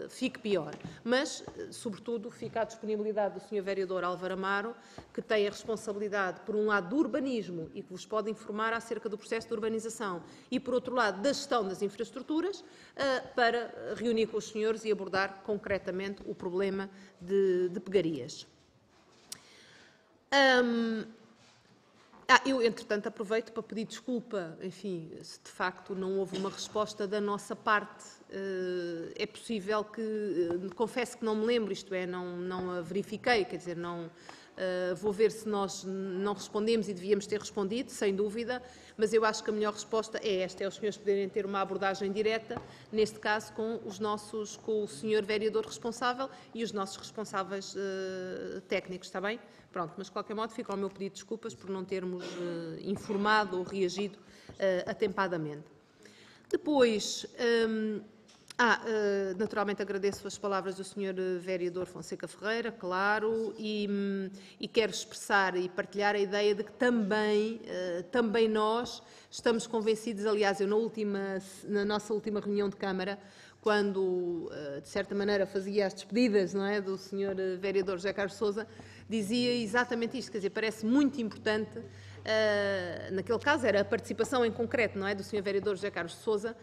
fique pior. Mas, sobretudo, fica à disponibilidade do Sr. Vereador Álvaro Amaro, que tem a responsabilidade, por um lado, do urbanismo e que vos pode informar acerca do processo de urbanização, e, por outro lado, da gestão das infraestruturas, eh, para reunir com os senhores e abordar concretamente o problema de, de pegarias. Um, ah, eu, entretanto, aproveito para pedir desculpa, enfim, se de facto não houve uma resposta da nossa parte. Eh, é possível que, eh, confesso que não me lembro, isto é, não, não a verifiquei, quer dizer, não, Uh, vou ver se nós não respondemos e devíamos ter respondido, sem dúvida, mas eu acho que a melhor resposta é esta, é os senhores poderem ter uma abordagem direta, neste caso com os nossos, com o senhor vereador responsável e os nossos responsáveis uh, técnicos, está bem? Pronto, mas de qualquer modo fica o meu pedido de desculpas por não termos uh, informado ou reagido atempadamente. Depois, um, ah, eh, naturalmente agradeço as palavras do Sr. Vereador Fonseca Ferreira, claro, e, hum, e, quero expressar e partilhar a ideia de que também, eh, também nós estamos convencidos, aliás, eu na, última, na nossa última reunião de Câmara, quando, eh, de certa maneira, fazia as despedidas não é, do Sr. Vereador José Carlos Sousa, dizia exatamente isto, quer dizer, parece muito importante uh, naquele caso era a participação em concreto, não é, do Sr. Vereador José Carlos de Sousa,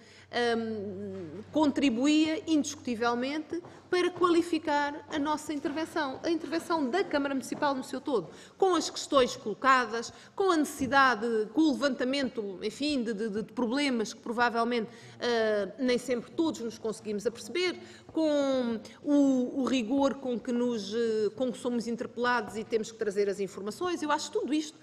um, contribuía indiscutivelmente para qualificar a nossa intervenção, a intervenção da Câmara Municipal no seu todo, com as questões colocadas, com a necessidade, com o levantamento, enfim, de, de, de problemas que provavelmente uh, nem sempre todos nos conseguimos aperceber, com o, o rigor com que, nos, uh, com que somos interpelados e temos que trazer as informações. Eu acho tudo isto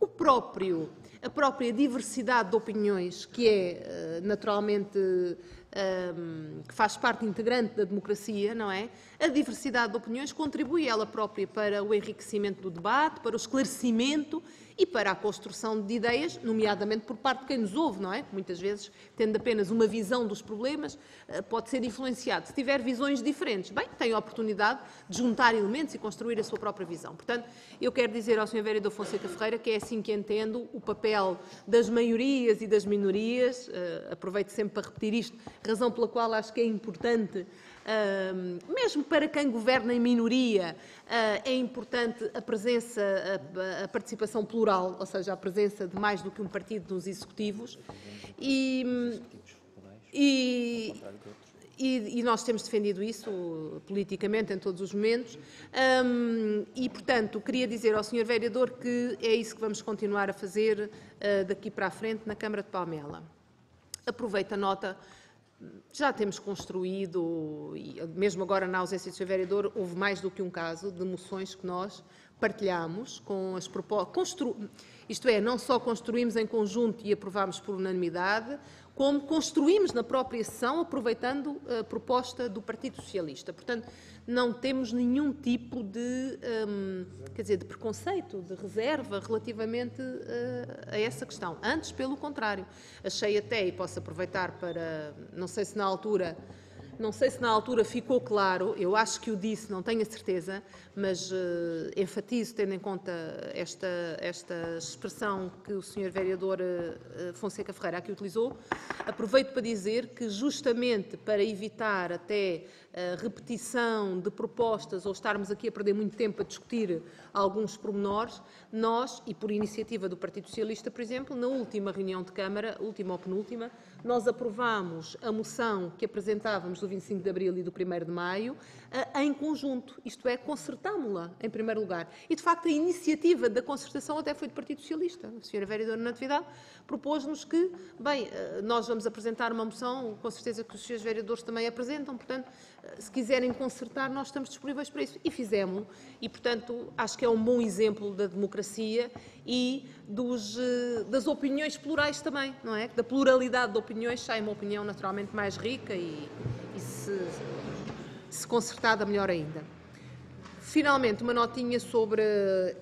o próprio, a própria diversidade de opiniões, que é eh, naturalmente um, que faz parte integrante da democracia, não é? A diversidade de opiniões contribui ela própria para o enriquecimento do debate, para o esclarecimento e para a construção de ideias, nomeadamente por parte de quem nos ouve, não é? Muitas vezes, tendo apenas uma visão dos problemas, eh, pode ser influenciado. Se tiver visões diferentes, bem, tem a oportunidade de juntar elementos e construir a sua própria visão. Portanto, eu quero dizer ao Sr. Vereador Fonseca Ferreira que é assim que entendo o papel das maiorias e das minorias, uh, aproveito sempre para repetir isto, razão pela qual acho que é importante mesmo para quem governa em minoria, uh, é importante a presença, a, a, participação plural, ou seja, a presença de mais do que um partido nos executivos. E, e, e, e, nós temos defendido isso politicamente em todos os momentos. Um, e, portanto, queria dizer ao Sr. Vereador que é isso que vamos continuar a fazer uh, daqui para a frente na Câmara de Palmela. Aproveito a nota já temos construído, e mesmo agora na ausência do Sr. Vereador, houve mais do que um caso de moções que nós partilhamos com as propostas, isto é, não só construímos em conjunto e aprovámos por unanimidade, como construímos na própria sessão, aproveitando a proposta do Partido Socialista. Portanto, não temos nenhum tipo de, um, quer dizer, de preconceito, de reserva relativamente uh, a essa questão. Antes, pelo contrário, achei até, e posso aproveitar para, não sei se na altura não sei se na altura ficou claro, eu acho que o disse, não tenho a certeza, mas uh, enfatizo, tendo em conta esta, esta expressão que o Sr. Vereador uh, Fonseca Ferreira aqui utilizou, aproveito para dizer que, justamente para evitar até repetição de propostas ou estarmos aqui a perder muito tempo a discutir alguns pormenores, nós, e por iniciativa do Partido Socialista, por exemplo, na última reunião de Câmara, última ou penúltima, nós aprovámos a moção que apresentávamos do 25 de Abril e do 1 de Maio em conjunto, isto é, concertámo-la em primeiro lugar. E, de facto, a iniciativa da concertação até foi do Partido Socialista. A senhora vereadora Natividade propôs-nos que, bem, eh, nós vamos apresentar uma moção, com certeza que os senhores vereadores também apresentam, portanto, eh, se quiserem concertar, nós estamos disponíveis para isso. E fizemos e, portanto, acho que é um bom exemplo da democracia e dos, das opiniões plurais também, não é? Da pluralidade de opiniões sai uma opinião naturalmente mais rica e, e se se consertada, melhor ainda. Finalmente, uma notinha sobre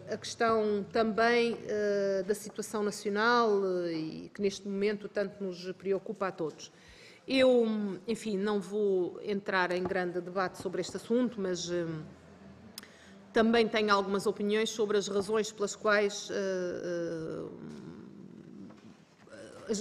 a questão também uh, da situação nacional uh, e que neste momento tanto nos preocupa a todos. Eu, enfim, não vou entrar em grande debate sobre este assunto, mas uh, também tenho algumas opiniões sobre as razões pelas quais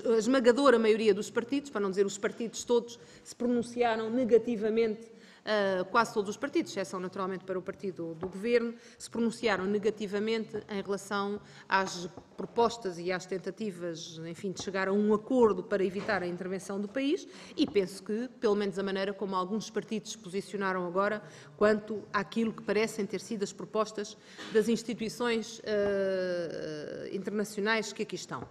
a esmagadora maioria dos partidos, para não dizer os partidos todos, se pronunciaram negativamente Uh, quase todos os partidos, exceção naturalmente para o partido do Governo, se pronunciaram negativamente em relação às propostas e às tentativas, enfim, de chegar a um acordo para evitar a intervenção do país e penso que, pelo menos a maneira como alguns partidos se posicionaram agora quanto àquilo que parecem ter sido as propostas das instituições uh, internacionais que aqui estão.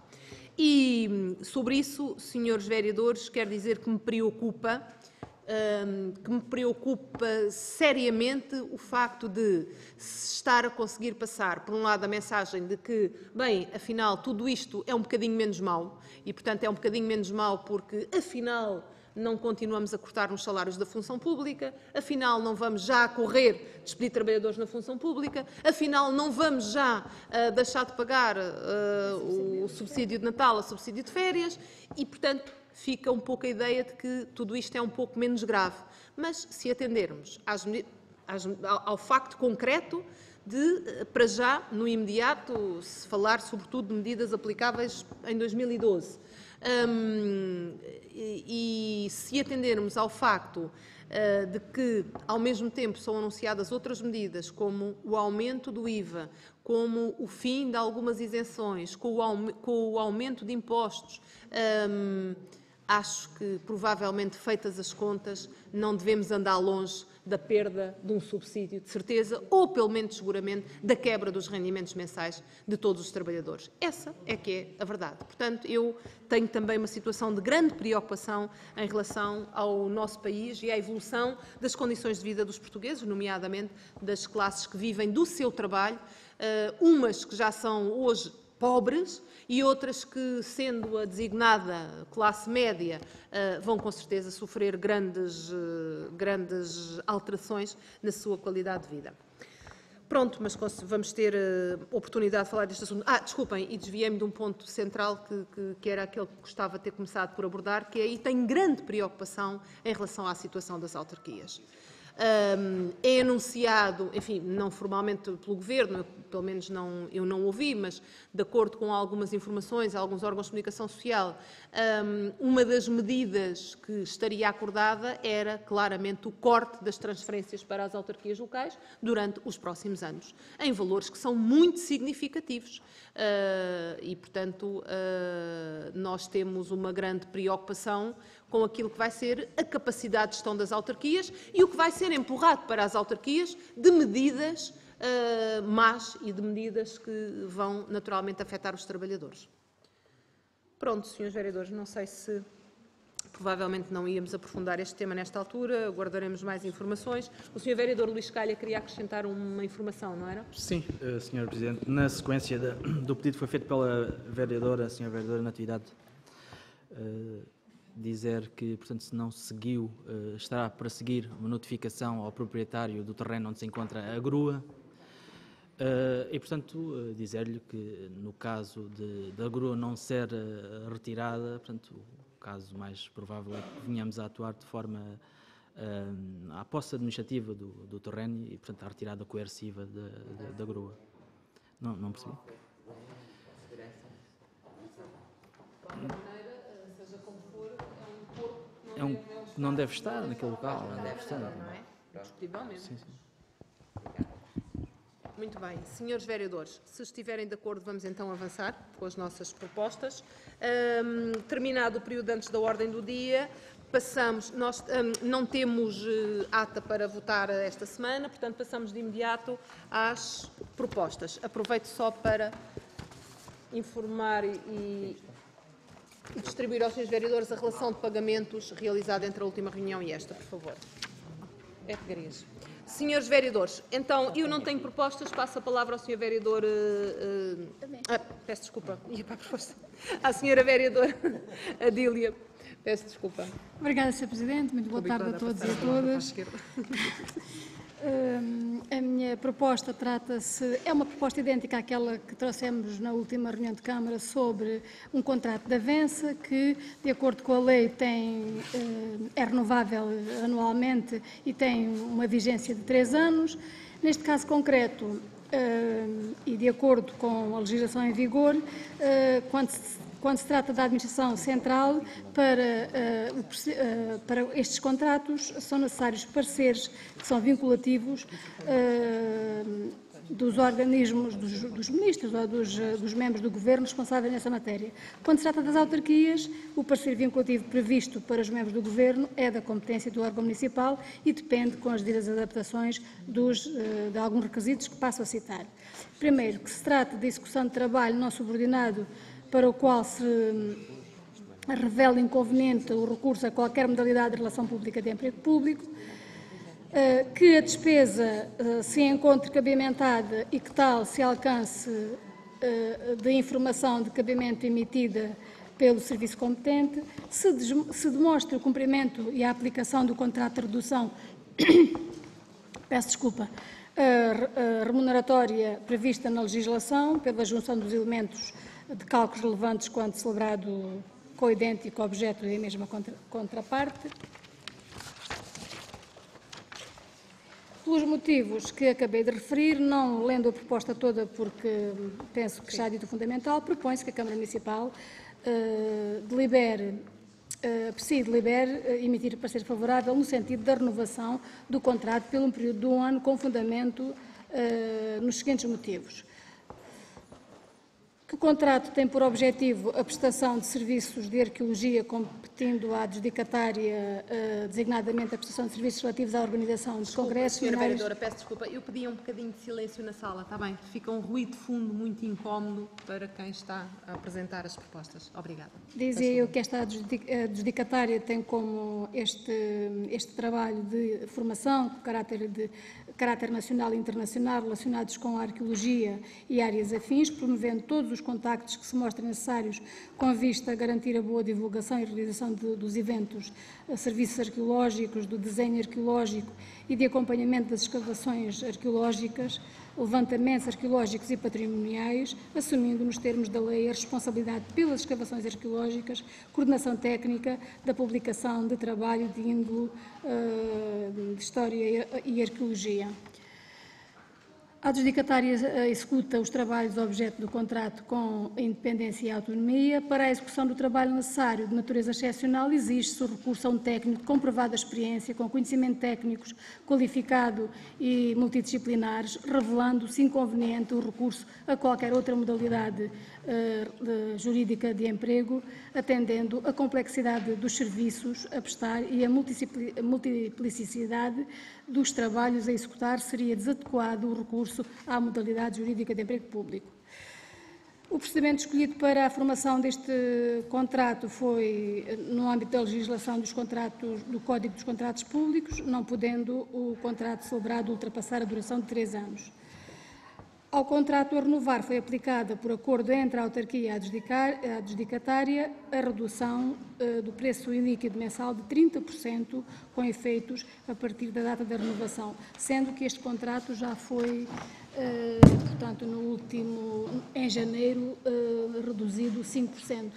E sobre isso, senhores vereadores, quero dizer que me preocupa que me preocupa seriamente o facto de se estar a conseguir passar, por um lado, a mensagem de que, bem, afinal, tudo isto é um bocadinho menos mau, e, portanto, é um bocadinho menos mau porque, afinal, não continuamos a cortar nos salários da função pública, afinal não vamos já correr despedir trabalhadores na função pública, afinal não vamos já uh, deixar de pagar uh, o subsídio de Natal, o subsídio de férias e, portanto, fica um pouco a ideia de que tudo isto é um pouco menos grave. Mas se atendermos às, às, ao, facto concreto de, para já, no imediato, se falar sobretudo de medidas aplicáveis em 2012, Hum, e, e se atendermos ao facto uh, de que, ao mesmo tempo, são anunciadas outras medidas, como o aumento do IVA, como o fim de algumas isenções, com o, com o aumento de impostos, um, acho que, provavelmente, feitas as contas, não devemos andar longe da perda de um subsídio, de certeza, ou pelo menos seguramente da quebra dos rendimentos mensais de todos os trabalhadores. Essa é que é a verdade. Portanto, eu tenho também uma situação de grande preocupação em relação ao nosso país e à evolução das condições de vida dos portugueses, nomeadamente das classes que vivem do seu trabalho, eh, umas que já são hoje pobres e outras que, sendo a designada classe média, eh, vão com certeza sofrer grandes, eh, grandes alterações na sua qualidade de vida. Pronto, mas vamos ter uh, oportunidade de falar deste assunto. Ah, desculpem, e desviei-me de um ponto central que, que, que, era aquele que gostava de ter começado por abordar, que é aí tem grande preocupação em relação à situação das autarquias é anunciado, enfim, não formalmente pelo Governo, pelo menos não, eu não ouvi, mas de acordo com algumas informações, alguns órgãos de comunicação social, uma das medidas que estaria acordada era claramente o corte das transferências para as autarquias locais durante os próximos anos, em valores que são muito significativos. Ah, e, portanto, ah, nós temos uma grande preocupação com aquilo que vai ser a capacidade de gestão das autarquias e o que vai ser empurrado para as autarquias de medidas uh, más e de medidas que vão naturalmente afetar os trabalhadores. Pronto, senhores vereadores, não sei se provavelmente não íamos aprofundar este tema nesta altura, aguardaremos mais informações. O senhor vereador Luís Calha queria acrescentar uma informação, não era? Sim, uh, senhor presidente. Na sequência do pedido que foi feito pela vereadora, a senhora vereadora Natividade, uh, dizer que, portanto, se não seguiu, uh, estará para seguir uma notificação ao proprietário do terreno onde se encontra a grua. Uh, e, portanto, uh, dizer-lhe que no caso de, da grua não ser retirada, portanto, o caso mais provável é que venhamos a atuar de forma à posse administrativa do, do, terreno e, portanto, à retirada coerciva da grua. Não, não percebi. É um, não deve estar naquele local. Não deve estar, não é? Discutivelmente. Sim, sim. Muito bem. Senhores vereadores, se estiverem de acordo, vamos então avançar com as nossas propostas. Um, terminado o período antes da ordem do dia, passamos, nós um, não temos uh, ata para votar esta semana, portanto passamos de imediato às propostas. Aproveito só para informar e, e distribuir aos senhores vereadores a relação de pagamentos realizada entre a última reunião e esta, por favor. É regras. Senhores vereadores, então eu não tenho propostas, passo a palavra ao senhor vereador. Uh, uh, ah, peço desculpa, ia para a proposta. À senhora vereadora Adília. Peço desculpa. Obrigada, Sr. Presidente. Muito boa tarde a todos e a todas. A minha proposta trata-se, é uma proposta idêntica àquela que trouxemos na última reunião de Câmara sobre um contrato de avança que, de acordo com a lei, tem, eh, é renovável anualmente e tem uma vigência de três anos. Neste caso concreto, eh, e de acordo com a legislação em vigor, quando se quando se trata da administração central, para, uh, para estes contratos são necessários pareceres que são vinculativos uh, dos organismos, dos, dos ministros ou dos, dos, membros do Governo responsáveis nessa matéria. Quando se trata das autarquias, o parecer vinculativo previsto para os membros do Governo é da competência do órgão municipal e depende com as devidas adaptações dos, de alguns requisitos que passo a citar. Primeiro, que se trata de execução de trabalho não subordinado para o qual se revela inconveniente o recurso a qualquer modalidade de relação pública de emprego público, eh, que a despesa eh, se encontre cabimentada e que tal se alcance eh, de informação de cabimento emitida pelo serviço competente, se, se demonstre o cumprimento e a aplicação do contrato de redução, peço desculpa, remuneratória prevista na legislação pela junção dos elementos de cálculos relevantes quando celebrado com o idêntico objeto e a mesma contra, contraparte. Pelos motivos que acabei de referir, não lendo a proposta toda porque penso que já é dito fundamental, propõe-se que a Câmara Municipal uh, delibere, uh, aprecie delibere uh, emitir parecer favorável no sentido da renovação do contrato pelo um período de um ano com fundamento uh, nos seguintes motivos que o contrato tem por objetivo a prestação de serviços de arqueologia, competindo à adjudicatária, uh, designadamente a prestação de serviços relativos à organização de congressos. Senhora Vereadora, peço desculpa, eu pedi um bocadinho de silêncio na sala, está bem? Fica um ruído de fundo muito incómodo para quem está a apresentar as propostas. Obrigada. Dizia eu que esta adjudicatária tem como este, este trabalho de formação, com caráter de caráter nacional e internacional relacionados com a arqueologia e áreas afins, promovendo todos os contactos que se mostrem necessários com vista a garantir a boa divulgação e realização de, dos eventos, serviços arqueológicos, do desenho arqueológico e de acompanhamento das escavações arqueológicas, levantamentos arqueológicos e patrimoniais, assumindo nos termos da lei a responsabilidade pelas escavações arqueológicas, coordenação técnica da publicação de trabalho de índole uh, de História e Arqueologia. A adjudicatária eh, executa os trabalhos objeto do contrato com independência e autonomia. Para a execução do trabalho necessário de natureza excepcional, exige-se o recurso a um técnico de comprovada experiência, com conhecimento técnicos qualificado e multidisciplinares, revelando-se inconveniente o recurso a qualquer outra modalidade uh, jurídica de emprego, atendendo a complexidade dos serviços a prestar e a multiplicidade dos trabalhos a executar, seria desadequado o recurso à modalidade jurídica de emprego público. O procedimento escolhido para a formação deste contrato foi no âmbito da legislação dos contratos, do Código dos Contratos Públicos, não podendo o contrato celebrado ultrapassar a duração de três anos. Ao contrato a renovar foi aplicada, por acordo entre a autarquia e a adjudicatária, a redução uh, do preço líquido mensal de 30%, com efeitos a partir da data da renovação, sendo que este contrato já foi, uh, portanto, no último, em janeiro, uh, reduzido 5%.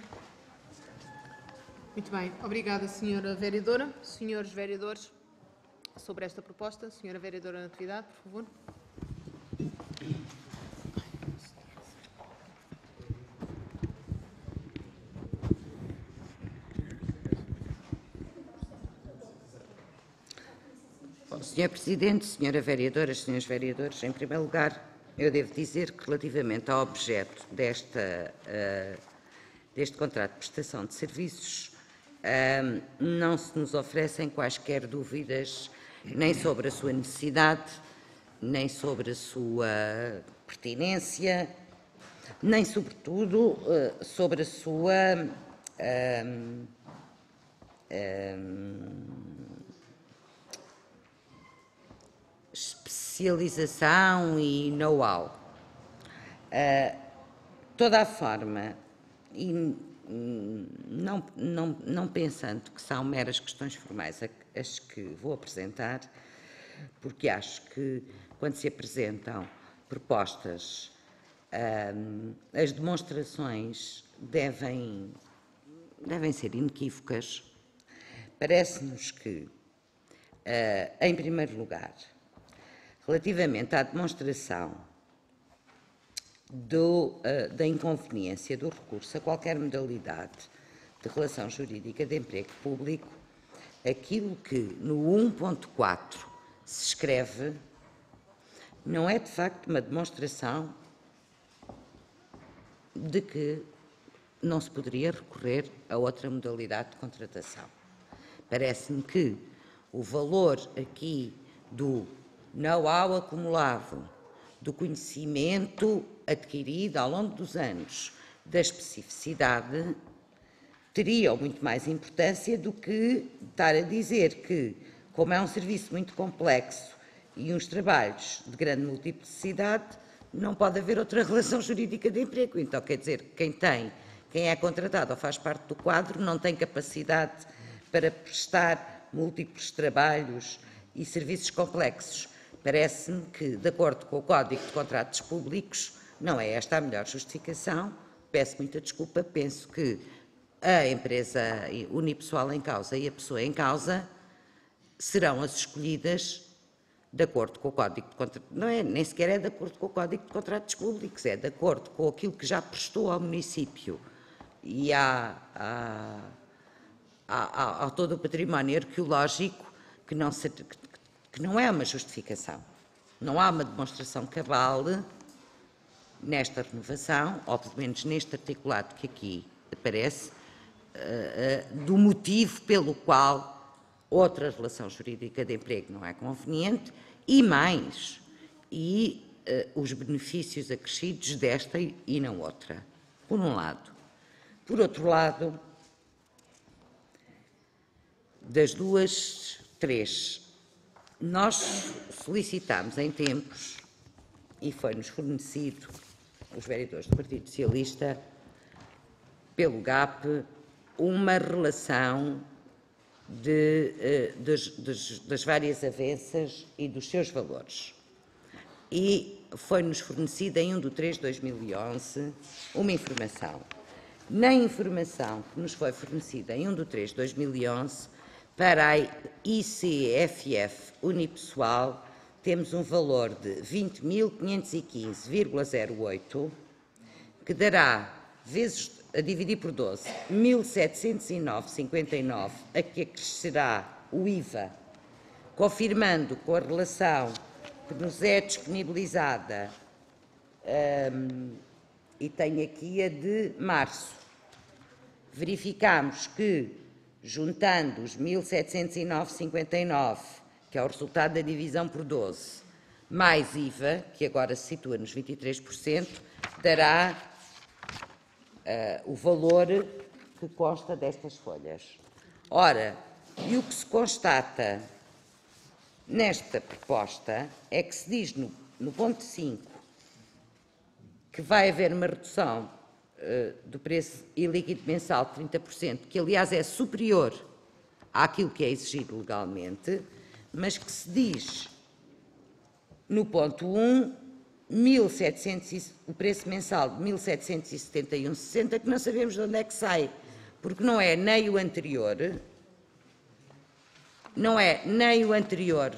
Muito bem. Obrigada, Senhora Vereadora. Senhores Vereadores, sobre esta proposta, Senhora Vereadora Natividade, por favor. Senhor Presidente, Senhora Vereadora, Senhores Vereadores, em primeiro lugar, eu devo dizer que relativamente ao objeto desta, uh, deste contrato de prestação de serviços, uh, não se nos oferecem quaisquer dúvidas nem sobre a sua necessidade, nem sobre a sua pertinência, nem, sobretudo, uh, sobre a sua especialização e know-how. Uh, toda a forma, e não, não, não pensando que são meras questões formais as que vou apresentar, porque acho que quando se apresentam propostas, uh, as demonstrações devem, devem ser inequívocas. Parece-nos que, uh, em primeiro lugar, relativamente à demonstração do, uh, da inconveniência do recurso a qualquer modalidade de relação jurídica de emprego público, aquilo que no 1.4 se escreve não é de facto uma demonstração de que não se poderia recorrer a outra modalidade de contratação. Parece-me que o valor aqui do know-how acumulado, do conhecimento adquirido ao longo dos anos, da especificidade, teriam muito mais importância do que estar a dizer que, como é um serviço muito complexo e uns trabalhos de grande multiplicidade, não pode haver outra relação jurídica de emprego. Então, quer dizer, quem tem, quem é contratado ou faz parte do quadro, não tem capacidade para prestar múltiplos trabalhos e serviços complexos. Parece-me que, de acordo com o Código de Contratos Públicos, não é esta a melhor justificação. Peço muita desculpa, penso que a empresa unipessoal em causa e a pessoa em causa serão as escolhidas de acordo com o Código de Contratos, não é, nem sequer é de acordo com o Código de Contratos Públicos, é de acordo com aquilo que já prestou ao município e há todo o património arqueológico que não, que não é uma justificação. Não há uma demonstração cabal nesta renovação, ou pelo menos neste articulado que aqui aparece, eh, eh, do motivo pelo qual outra relação jurídica de emprego não é conveniente e mais, e uh, os benefícios acrescidos desta e não outra, por um lado. Por outro lado, das duas, três, nós solicitámos em tempos, e foi-nos fornecido, os vereadores do Partido Socialista, pelo GAP, uma relação de, eh, das, das, das várias avanças e dos seus valores. E foi-nos fornecida em 1 de 3 de 2011 uma informação. Na informação que nos foi fornecida em 1 de 3 de 2011, para a ICFF unipessoal, temos um valor de 20.515,08, que dará, vezes a dividir por 12, 1.709,59, a que acrescerá o IVA, confirmando com a relação que nos é disponibilizada, um, e tenho aqui a de março, verificamos que, juntando os 1.709,59, que é o resultado da divisão por 12, mais IVA, que agora se situa nos 23%, dará uh, o valor que consta destas folhas. Ora, e o que se constata nesta proposta é que se diz no, no ponto 5 que vai haver uma redução do preço ilíquido mensal de 30%, que aliás é superior àquilo que é exigido legalmente, mas que se diz no ponto 1 1700, o preço mensal de 1771,60, que não sabemos de onde é que sai, porque não é nem o anterior, não é nem o anterior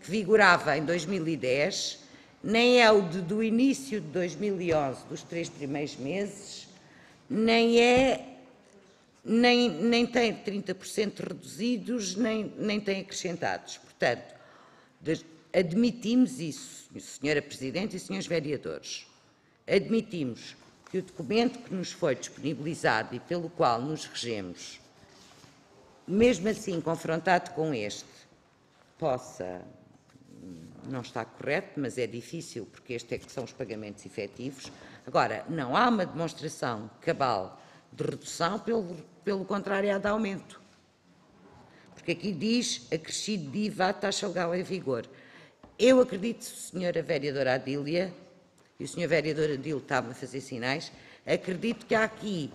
que vigorava em 2010, nem é o de, do início de 2011, dos três primeiros meses, nem é nem, nem tem 30% reduzidos, nem, nem tem acrescentados. Portanto, admitimos isso. Senhora Presidente e senhores vereadores, admitimos que o documento que nos foi disponibilizado e pelo qual nos regemos, mesmo assim confrontado com este, possa não estar correto, mas é difícil porque este é que são os pagamentos efetivos. Agora, não há uma demonstração cabal de redução, pelo, pelo contrário, há de aumento. Porque aqui diz acrescido de IVA à taxa legal em vigor. Eu acredito, senhora vereadora Adília, e o senhor vereador Adílio estava a fazer sinais, acredito que há aqui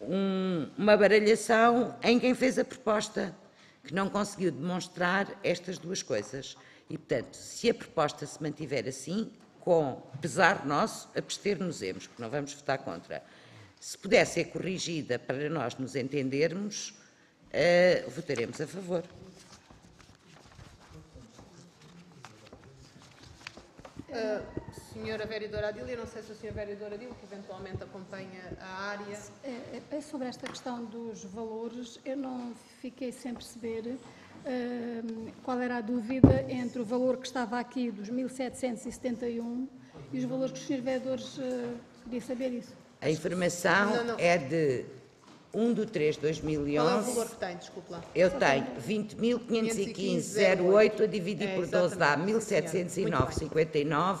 um, uma baralhação em quem fez a proposta, que não conseguiu demonstrar estas duas coisas. E, portanto, se a proposta se mantiver assim, com pesar nosso, abster-nos-emos, porque não vamos votar contra. Se puder ser corrigida para nós nos entendermos, uh, votaremos a favor. Uh, senhora vereadora Adília, não sei se a senhora vereadora Adília, que eventualmente acompanha a área. É, é, é, sobre esta questão dos valores, eu não fiquei sem perceber qual era a dúvida entre o valor que estava aqui dos 1.771 e os valores que os senhores vereadores uh, queria saber isso. A informação não, não. é de 1 de 3 de 2011. Qual é o valor que tem, desculpe lá? Eu tenho 20.515,08 a dividir é, por 12 dá 1.709,59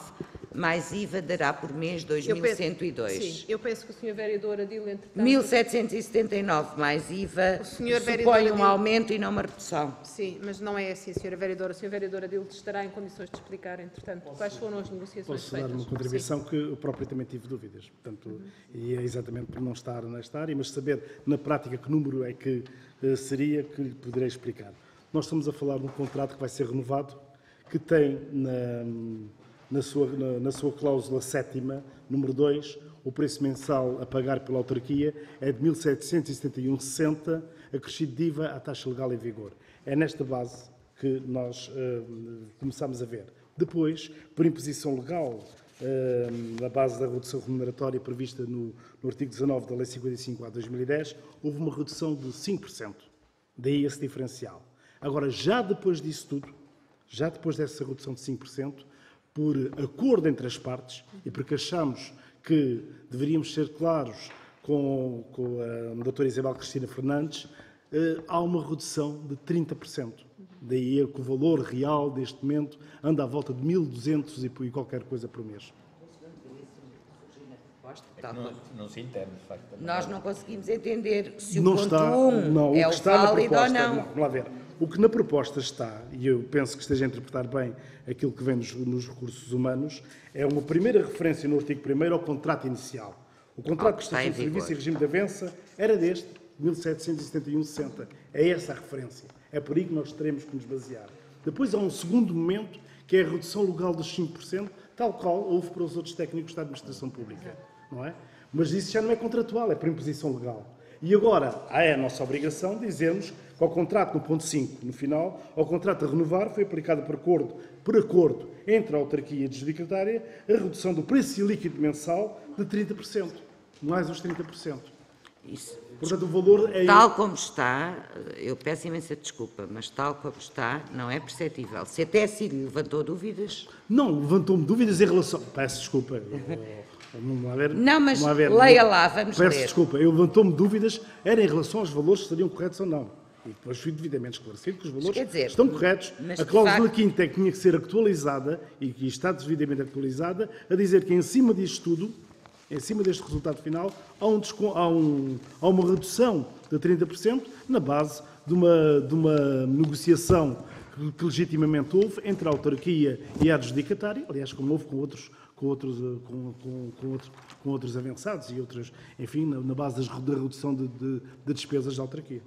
mais IVA dará por mês 2.102. Sim, eu penso que o Sr. Vereador Adil, entretanto... 1.779 mais IVA supõe um Adil, aumento e não uma redução. Sim, mas não é assim, Sra. Vereadora. O Sr. Vereador Adil estará em condições de explicar, entretanto, posso, quais foram as negociações posso feitas. Posso dar uma contribuição Sim. que eu próprio também tive dúvidas, portanto, uhum. e é exatamente por não estar nesta área, mas saber na prática que número é que uh, seria que lhe poderei explicar. Nós estamos a falar de um contrato que vai ser renovado, que tem na na sua, na, na sua cláusula sétima, número 2, o preço mensal a pagar pela autarquia é de 1.771,60, acrescido de IVA à taxa legal em vigor. É nesta base que nós uh, começamos a ver. Depois, por imposição legal eh, na base da redução remuneratória prevista no, no artigo 19 da Lei 55 a 2010, houve uma redução de 5%. Daí esse diferencial. Agora, já depois disso tudo, já depois dessa redução de 5%, por acordo entre as partes e porque achamos que deveríamos ser claros com, com a doutora Isabel Cristina Fernandes, eh, há uma redução de 30%. Daí é que o valor real deste momento anda à volta de 1.200 e qualquer coisa por mês. Tal Não, não se entende, de facto. Nós não conseguimos entender se o não ponto está, 1 não, o é que o está na válido ou proposta, não. Vamos lá ver. O que na proposta está, e eu penso que esteja a interpretar bem aquilo que vem nos, nos recursos humanos, é uma primeira referência no artigo 1 ao contrato inicial. O contrato de prestação de serviço e regime de avança era deste, 1771-60. É essa a referência. É por aí que nós teremos que nos basear. Depois há um segundo momento, que é a redução legal dos 5%, tal qual houve para os outros técnicos da administração pública. Não é? Mas isso já não é contratual, é por imposição legal. E agora, é a nossa obrigação dizermos ao contrato no ponto 5, no final, ao contrato a renovar, foi aplicado por acordo, por acordo entre a autarquia e a adjudicatária a redução do preço líquido mensal de 30%, mais os 30%. Isso. Portanto, o valor é... Tal como está, eu peço imensa desculpa, mas tal como está, não é perceptível. Se até assim levantou dúvidas, Não, levantou-me dúvidas em relação... Peço desculpa. eu- Vamos lá ver. Não, mas Vamos lá ver. leia lá, vamos Peço ler. desculpa. Eu levantou-me dúvidas, era em relação aos valores se seriam corretos ou não. E depois fui devidamente esclarecido que os valores dizer, estão corretos. A cláusula facto- quinta é que tinha que ser atualizada e que está devidamente atualizada, a dizer que em cima disto tudo, em cima deste resultado final, há, um há um- há uma redução de 30% na base de uma, de uma negociação que, legitimamente houve entre a autarquia e a adjudicatária, aliás, como houve com outros, com outros, eh, com, com- com outros, com outros avançados e outras, enfim, na, na base da redução de, de- de despesas da autarquia.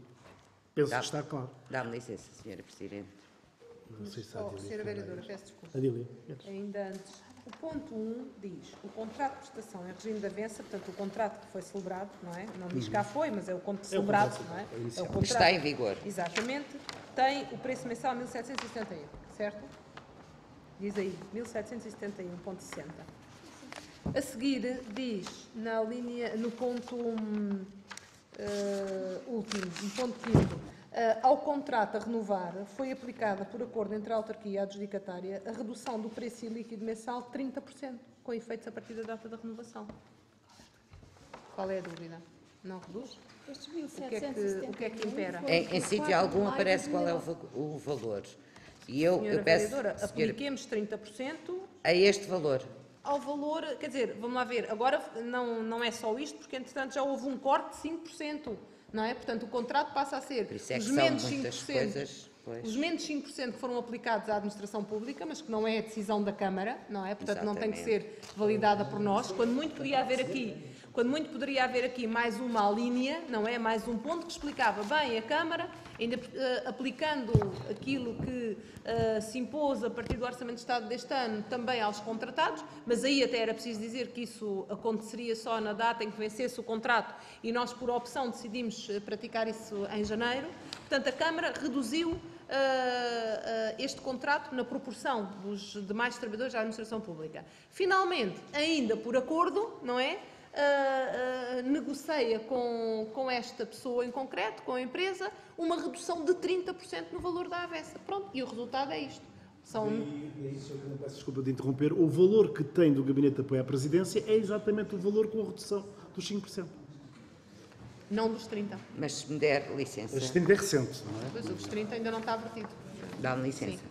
Penso que está claro. dá-me licença, Sra. Presidente. Não sei se há Oh, Fernandes. Vereadora, peço desculpa. Adília. Ainda antes, o ponto 1 diz, o contrato de prestação em regime de avença, portanto, o contrato que foi celebrado, não é? Não diz cá foi, mas é o contrato celebrado, contrato não é? celebrado, é o contrato. Está em vigor. Exatamente. Tem o preço mensal 1771, certo? Diz aí, 1771,60. A seguir diz, na linha, no ponto hum, eh, último, no ponto quinto, eh, ao contrato a renovar, foi aplicada por acordo entre a autarquia e a adjudicatária a redução do preço líquido mensal de 30%, com efeitos a partir da data da renovação. Qual é a dúvida? Não reduz? Estes O que é que- o que é que impera? Em, em sítio algum aparece qual é o, o valor. E eu, Senhora eu peço Vereadora, senhora, apliquemos 30% a este valor. Ao valor, quer dizer, vamos lá ver, agora não, não é só isto, porque entretanto já houve um corte de 5%, não é? Portanto, o contrato passa a ser Por isso é os menos muitas 5%, coisas, pois. os menos 5% que foram aplicados à administração pública, mas que não é a decisão da Câmara, não é? Portanto, não tem que ser validada por nós, quando muito podia haver aqui, quando muito poderia haver aqui mais uma linha, não é? Mais um ponto que explicava bem a Câmara, ainda eh, aplicando aquilo que eh, se impôs a partir do Orçamento de Estado deste ano também aos contratados, mas aí até era preciso dizer que isso aconteceria só na data em que vencesse o contrato e nós, por opção, decidimos eh, praticar isso em janeiro. Portanto, a Câmara reduziu este contrato na proporção dos demais trabalhadores da administração pública. Finalmente, ainda por acordo, não é? Uh, uh, negocia com, com esta pessoa em concreto, com a empresa, uma redução de 30% no valor da avessa. Pronto, e o resultado é isto. São, E é isso que eu não peço desculpa de interromper. O valor que tem do Gabinete de Apoio à Presidência é exatamente o valor com a redução dos 5%. não dos 30. Mas se me der licença, Este ainda é recente, não é? Pois o dos 30 ainda não está vertido. dá-me licença.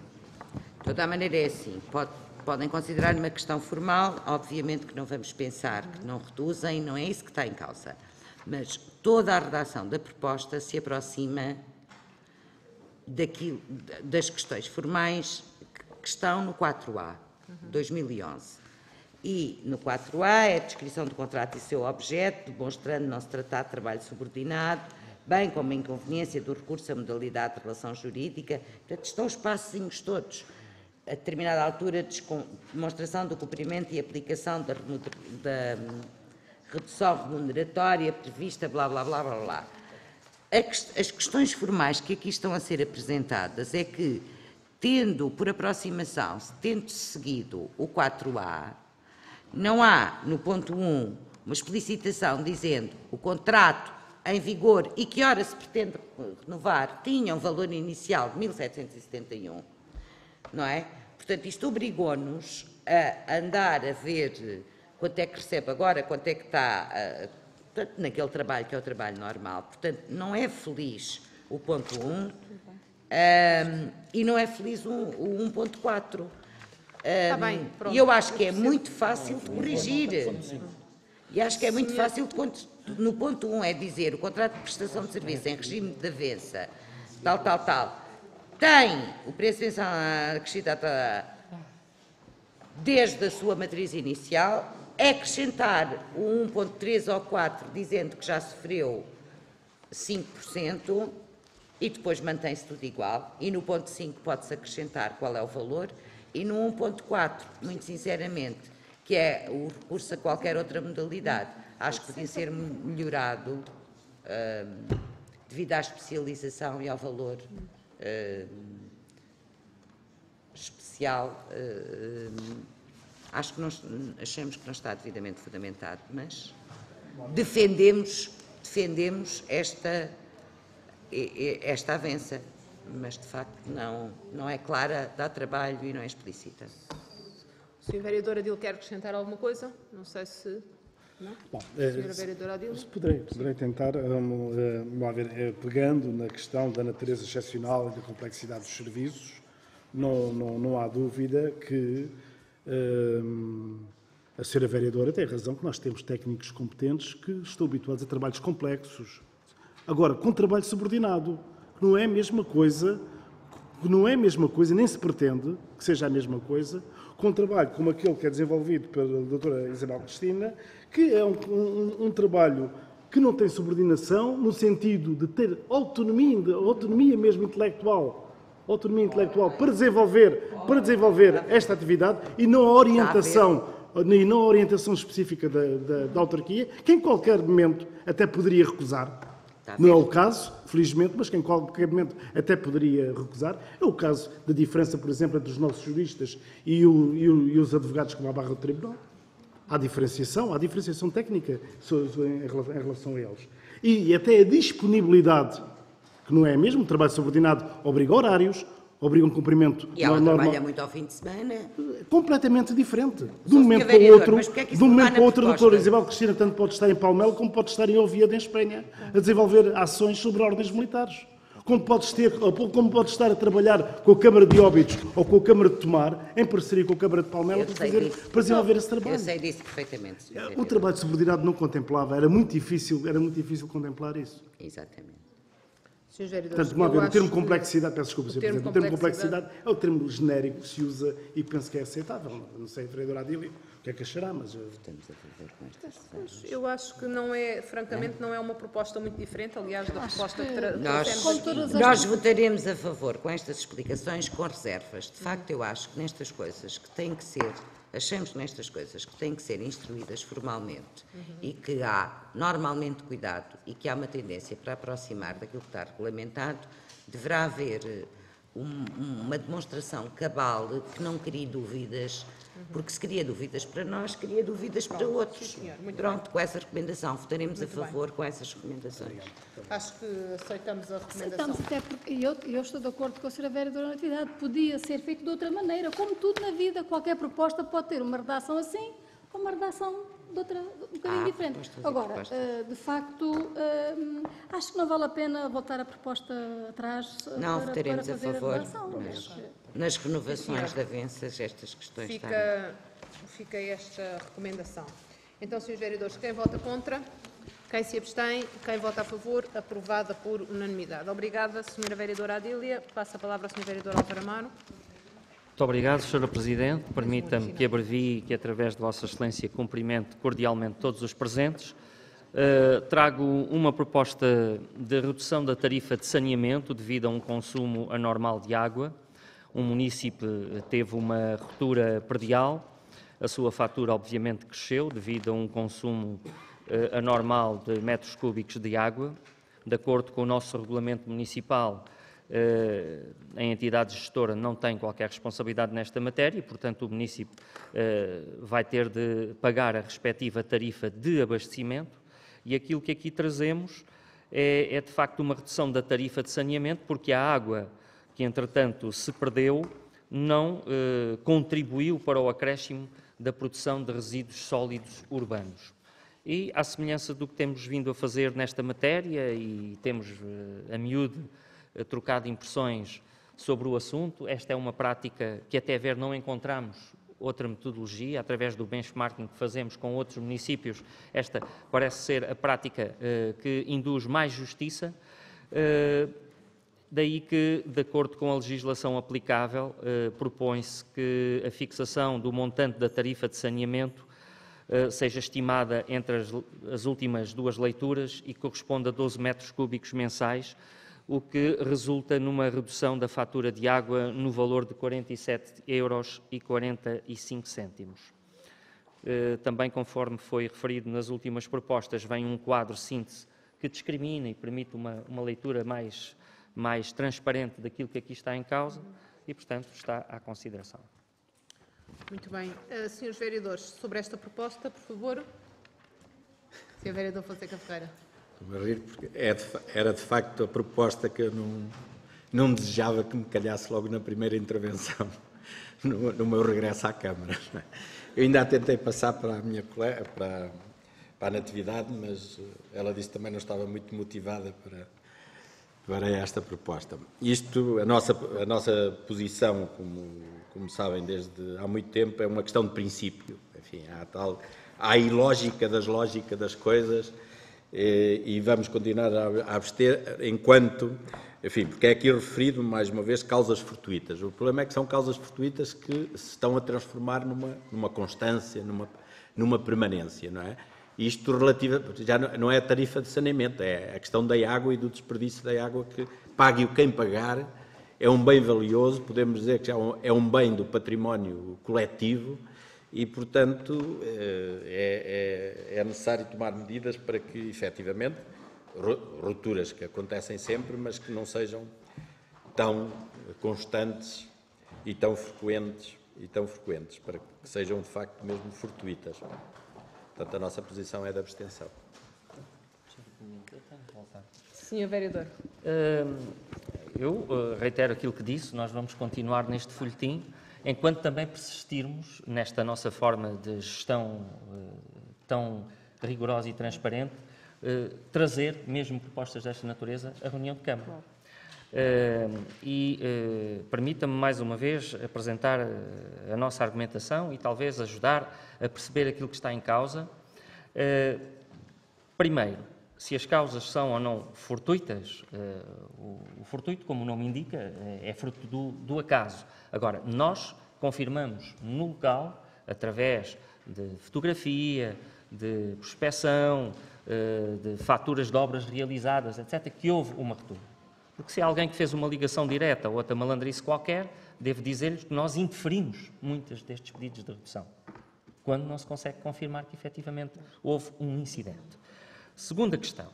De toda a maneira é assim, pode- podem considerar uma questão formal, obviamente que não vamos pensar que não reduzem, não é isso que está em causa. Mas toda a redação da proposta se aproxima daquilo, das questões formais que- estão no 4A, 2011. E no 4A é a descrição do contrato e seu objeto, demonstrando não se tratar de trabalho subordinado, bem como a inconveniência do recurso à modalidade de relação jurídica. Portanto, estão os passinhos todos. A determinada altura, demonstração do cumprimento e aplicação da, da redução remuneratória prevista, blá, blá, blá, blá, blá. As questões formais que aqui estão a ser apresentadas é que, tendo por aproximação, tendo seguido o 4A, não há, no ponto 1, uma explicitação dizendo o contrato em vigor e que hora se pretende renovar tinha um valor inicial de 1.771, não é? Portanto, isto obrigou-nos a andar a ver quanto é que recebe agora, quanto é que está portanto, naquele trabalho que é o trabalho normal. Portanto, não é feliz o ponto 1 um, e não é feliz o, o 1.4. Um, Está bem, pronto. E eu acho que é muito fácil de corrigir. E acho que é muito fácil de, no ponto 1 um é dizer o contrato de prestação de serviço em regime de avença, tal, tal, tal, tem o preço mensal acrescentado desde a sua matriz inicial, acrescentar o 1.3 ou 4 dizendo que já sofreu 5% e depois mantém-se tudo igual, e no ponto 5 pode-se acrescentar qual é o valor, e no 1.4, muito sinceramente, que é o recurso a qualquer outra modalidade, acho que podia ser melhorado uh, devido à especialização e ao valor especial. Uh, acho que nós achamos que não está devidamente fundamentado, mas defendemos, defendemos esta, esta avença mas de facto não, não é clara, dá trabalho e não é explícita. Sr. Vereador Adil quer acrescentar alguma coisa? Não sei se... Não? Bom, eh, Vereadora? Poderei, poderei tentar, um, uh, ver, uh, pegando na questão da natureza excepcional e da complexidade dos serviços, não, não, não há dúvida que uh, a senhora vereadora tem razão, que nós temos técnicos competentes que estão habituados a trabalhos complexos. Agora, com trabalho subordinado, que não é a mesma coisa, que não é a mesma coisa, nem se pretende que seja a mesma coisa, com um trabalho como aquele que é desenvolvido pela doutora Isabel Cristina, que é um, um, um trabalho que não tem subordinação, no sentido de ter autonomia, autonomia mesmo intelectual, autonomia intelectual para desenvolver, para desenvolver esta atividade e não a orientação e não a orientação específica da, da, da autarquia, que em qualquer momento até poderia recusar. Não é o caso, felizmente, mas que em qualquer momento até poderia recusar. É o caso da diferença, por exemplo, entre os nossos juristas e, o, e, o, e os advogados vão à barra do tribunal. Há diferenciação, há diferenciação técnica em relação a eles. E até a disponibilidade, que não é mesmo, o trabalho subordinado obriga horários, obriga um cumprimento E ela normal. trabalha muito ao fim de semana. Completamente diferente. De um momento para o outro, é de um momento para o outro, a doutora Isabel Cristina tanto pode estar em Palmelo como pode estar em Oviedo, em Espanha, a desenvolver ações sobre ordens militares. Como podes, ter, como podes estar a trabalhar com a Câmara de Óbidos ou com a Câmara de Tomar, em parceria com a Câmara de Palmela, para, fazer, para desenvolver esse trabalho. Eu sei disso perfeitamente. O trabalho subordinado não contemplava, era muito difícil, era muito difícil contemplar isso. Exatamente. Sr. Vereador, Portanto, uma vez, o termo complexidade, peço desculpa, Sr. Presidente, o termo complexidade é o termo genérico que se usa e penso que é aceitável. Não sei, Vereador Adílio, o que é que achará, mas... Eu... Estamos a favor com estas Eu acho que não é, francamente, não é uma proposta muito diferente, aliás, da proposta que, que nós, nós votaremos a favor com estas explicações, com reservas. De facto, eu acho que nestas coisas que têm que ser achamos nestas coisas que têm que ser instruídas formalmente uhum. e que há normalmente cuidado e que há uma tendência para aproximar daquilo que está regulamentado, deverá haver eh, um, uma demonstração cabal que não crie dúvidas. Porque se cria dúvidas para nós, cria dúvidas Pronto, para outros. Sim, Pronto, bem. com essa recomendação, votaremos Muito a favor bem. com essas recomendações. Acho que aceitamos a recomendação. Aceitamos até porque eu, eu estou de acordo com a Sra. Vereadora Natividade. Podia ser feito de outra maneira. Como tudo na vida, qualquer proposta pode ter uma redação assim ou uma redação de outra, um bocadinho ah, diferente. Agora, uh, de facto, uh, acho que não vale a pena voltar a proposta atrás uh, não, para, votaremos para fazer a favor, a redação. Nas, nas renovações de avanças, estas questões fica, fica esta recomendação. Então, senhores vereadores, quem vota contra? Quem se abstém? Quem vota a favor? Aprovada por unanimidade. Obrigada, Sra. Vereadora Adília. Passo a palavra ao Sr. Vereador Álvaro Amaro. Muito obrigado, Sra. Presidente. Permita-me que abrevie e que, através de Vossa Excelência, cumprimente cordialmente todos os presentes. Uh, trago uma proposta de redução da tarifa de saneamento devido a um consumo anormal de água. Um município teve uma ruptura perdial, a sua fatura obviamente cresceu devido a um consumo uh, anormal de metros cúbicos de água. De acordo com o nosso regulamento municipal, a entidade gestora não tem qualquer responsabilidade nesta matéria e, portanto, o município eh, vai ter de pagar a respectiva tarifa de abastecimento e aquilo que aqui trazemos é, é de facto uma redução da tarifa de saneamento, porque a água que, entretanto, se perdeu não eh, contribuiu para o acréscimo da produção de resíduos sólidos urbanos. E, à semelhança do que temos vindo a fazer nesta matéria, e temos eh, a miúde eh, trocado impressões sobre o assunto, esta é uma prática que até ver não encontramos outra metodologia, através do benchmarking que fazemos com outros municípios, esta parece ser a prática eh, que induz mais justiça. Eh, daí que, de acordo com a legislação aplicável, eh, propõe-se que a fixação do montante da tarifa de saneamento seja estimada entre as, as últimas duas leituras e corresponda a 12 metros cúbicos mensais, o que resulta numa redução da fatura de água no valor de 47 euros e 45 cêntimos. Eh, também, conforme foi referido nas últimas propostas, vem um quadro síntese que discrimina e permite uma, uma leitura mais, mais transparente daquilo que aqui está em causa e, portanto, está à consideração. Muito bem. Uh, senhores vereadores, sobre esta proposta, por favor. Senhor vereador Fonseca Ferreira. Estou a rir porque é de, era de facto a proposta que eu não, não desejava que me calhasse logo na primeira intervenção, no, no meu regresso à Câmara. Eu ainda a tentei passar para a minha colega, para, para a Natividade, mas ela disse que também não estava muito motivada para, para esta proposta. Isto, a nossa, a nossa posição, como, como sabem desde há muito tempo, é uma questão de princípio. Enfim, há tal, há a ilógica das lógicas das coisas eh, e vamos continuar a abster enquanto, enfim, porque é aqui referido, mais uma vez, causas fortuitas. O problema é que são causas fortuitas que se estão a transformar numa, numa constância, numa, numa permanência, não é? Isto relativa, já não é a tarifa de saneamento, é a questão da água e do desperdício da água que pague o quem pagar, é um bem valioso, podemos dizer que já é um bem do património coletivo, e, portanto, eh, é, é, é, necessário tomar medidas para que, efetivamente, rupturas que acontecem sempre, mas que não sejam tão constantes e tão frequentes, e tão frequentes para que sejam, de facto, mesmo fortuitas. Portanto, a nossa posição é de abstenção. Senhor Vereador. Eu eh, reitero aquilo que disse, nós vamos continuar neste folhetim enquanto também persistirmos nesta nossa forma de gestão uh, tão rigorosa e transparente, uh, trazer mesmo propostas desta natureza à reunião de Câmara. Uh, e permita-me mais uma vez apresentar a nossa argumentação e talvez ajudar a perceber aquilo que está em causa. primeiro, se as causas são ou não fortuitas, o, o fortuito, como o nome indica, é fruto do, do acaso. Agora, nós confirmamos no local, através de fotografia, de prospeção, eh, de faturas de obras realizadas, etc., que houve uma ruptura. Porque se há alguém que fez uma ligação direta ou outra malandrice qualquer, devo dizer-lhes que nós interferimos muitas destes pedidos de redução, quando não se consegue confirmar que efetivamente houve um incidente. Segunda questão,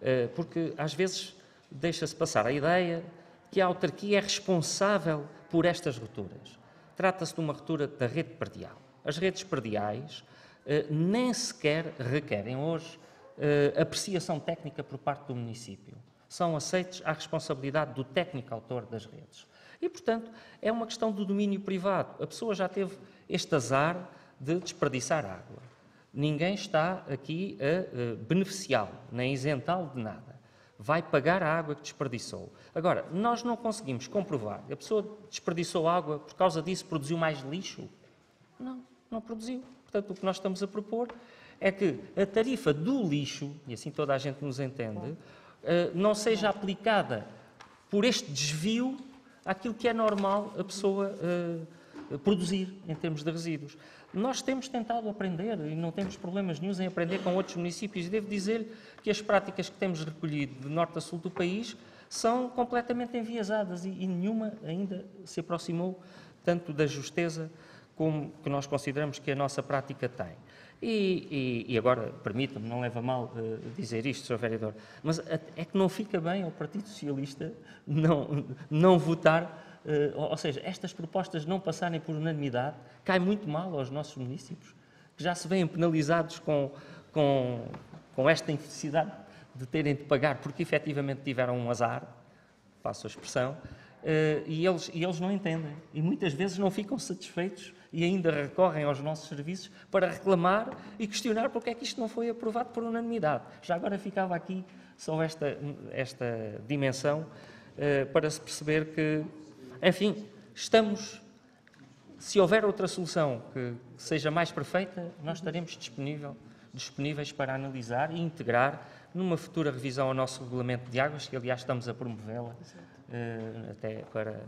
eh, porque às vezes deixa-se passar a ideia que a autarquia é responsável por estas rupturas. Trata-se de uma ruptura da rede perdial. As redes perdiais eh, nem sequer requerem hoje eh, apreciação técnica por parte do município. São aceitos à responsabilidade do técnico autor das redes. E, portanto, é uma questão do domínio privado. A pessoa já teve este azar de desperdiçar água. Ninguém está aqui a uh, beneficiá-lo, nem isentá-lo de nada vai pagar a água que desperdiçou. Agora, nós não conseguimos comprovar a pessoa desperdiçou água, por causa disso produziu mais lixo? Não, não produziu. Portanto, o que nós estamos a propor é que a tarifa do lixo, e assim toda a gente nos entende, eh, não seja aplicada por este desvio àquilo que é normal a pessoa eh, produzir em termos de resíduos. Nós temos tentado aprender e não temos problemas nenhums em aprender com outros municípios devo dizer que as práticas que temos recolhido de norte a sul do país são completamente enviesadas e, e nenhuma ainda se aproximou tanto da justeza como que nós consideramos que a nossa prática tem. E, e, e agora, permita-me, não leva mal uh, dizer isto, Sr. Vereador, mas é que não fica bem ao Partido Socialista não, não votar, ou, ou seja, estas propostas não passarem por unanimidade, cai muito mal aos nossos municípios, que já se veem penalizados com, com, com esta infelicidade de terem de pagar porque efetivamente tiveram um azar, passo a expressão, uh, e, eles, e eles não entendem. E muitas vezes não ficam satisfeitos e ainda recorrem aos nossos serviços para reclamar e questionar porque é que isto não foi aprovado por unanimidade. Já agora ficava aqui só esta, esta dimensão uh, para se perceber que, enfim, estamos. Se houver outra solução que seja mais perfeita, nós estaremos disponível, disponíveis para analisar e integrar numa futura revisão ao nosso regulamento de águas, que aliás estamos a promovê-la, uh, até para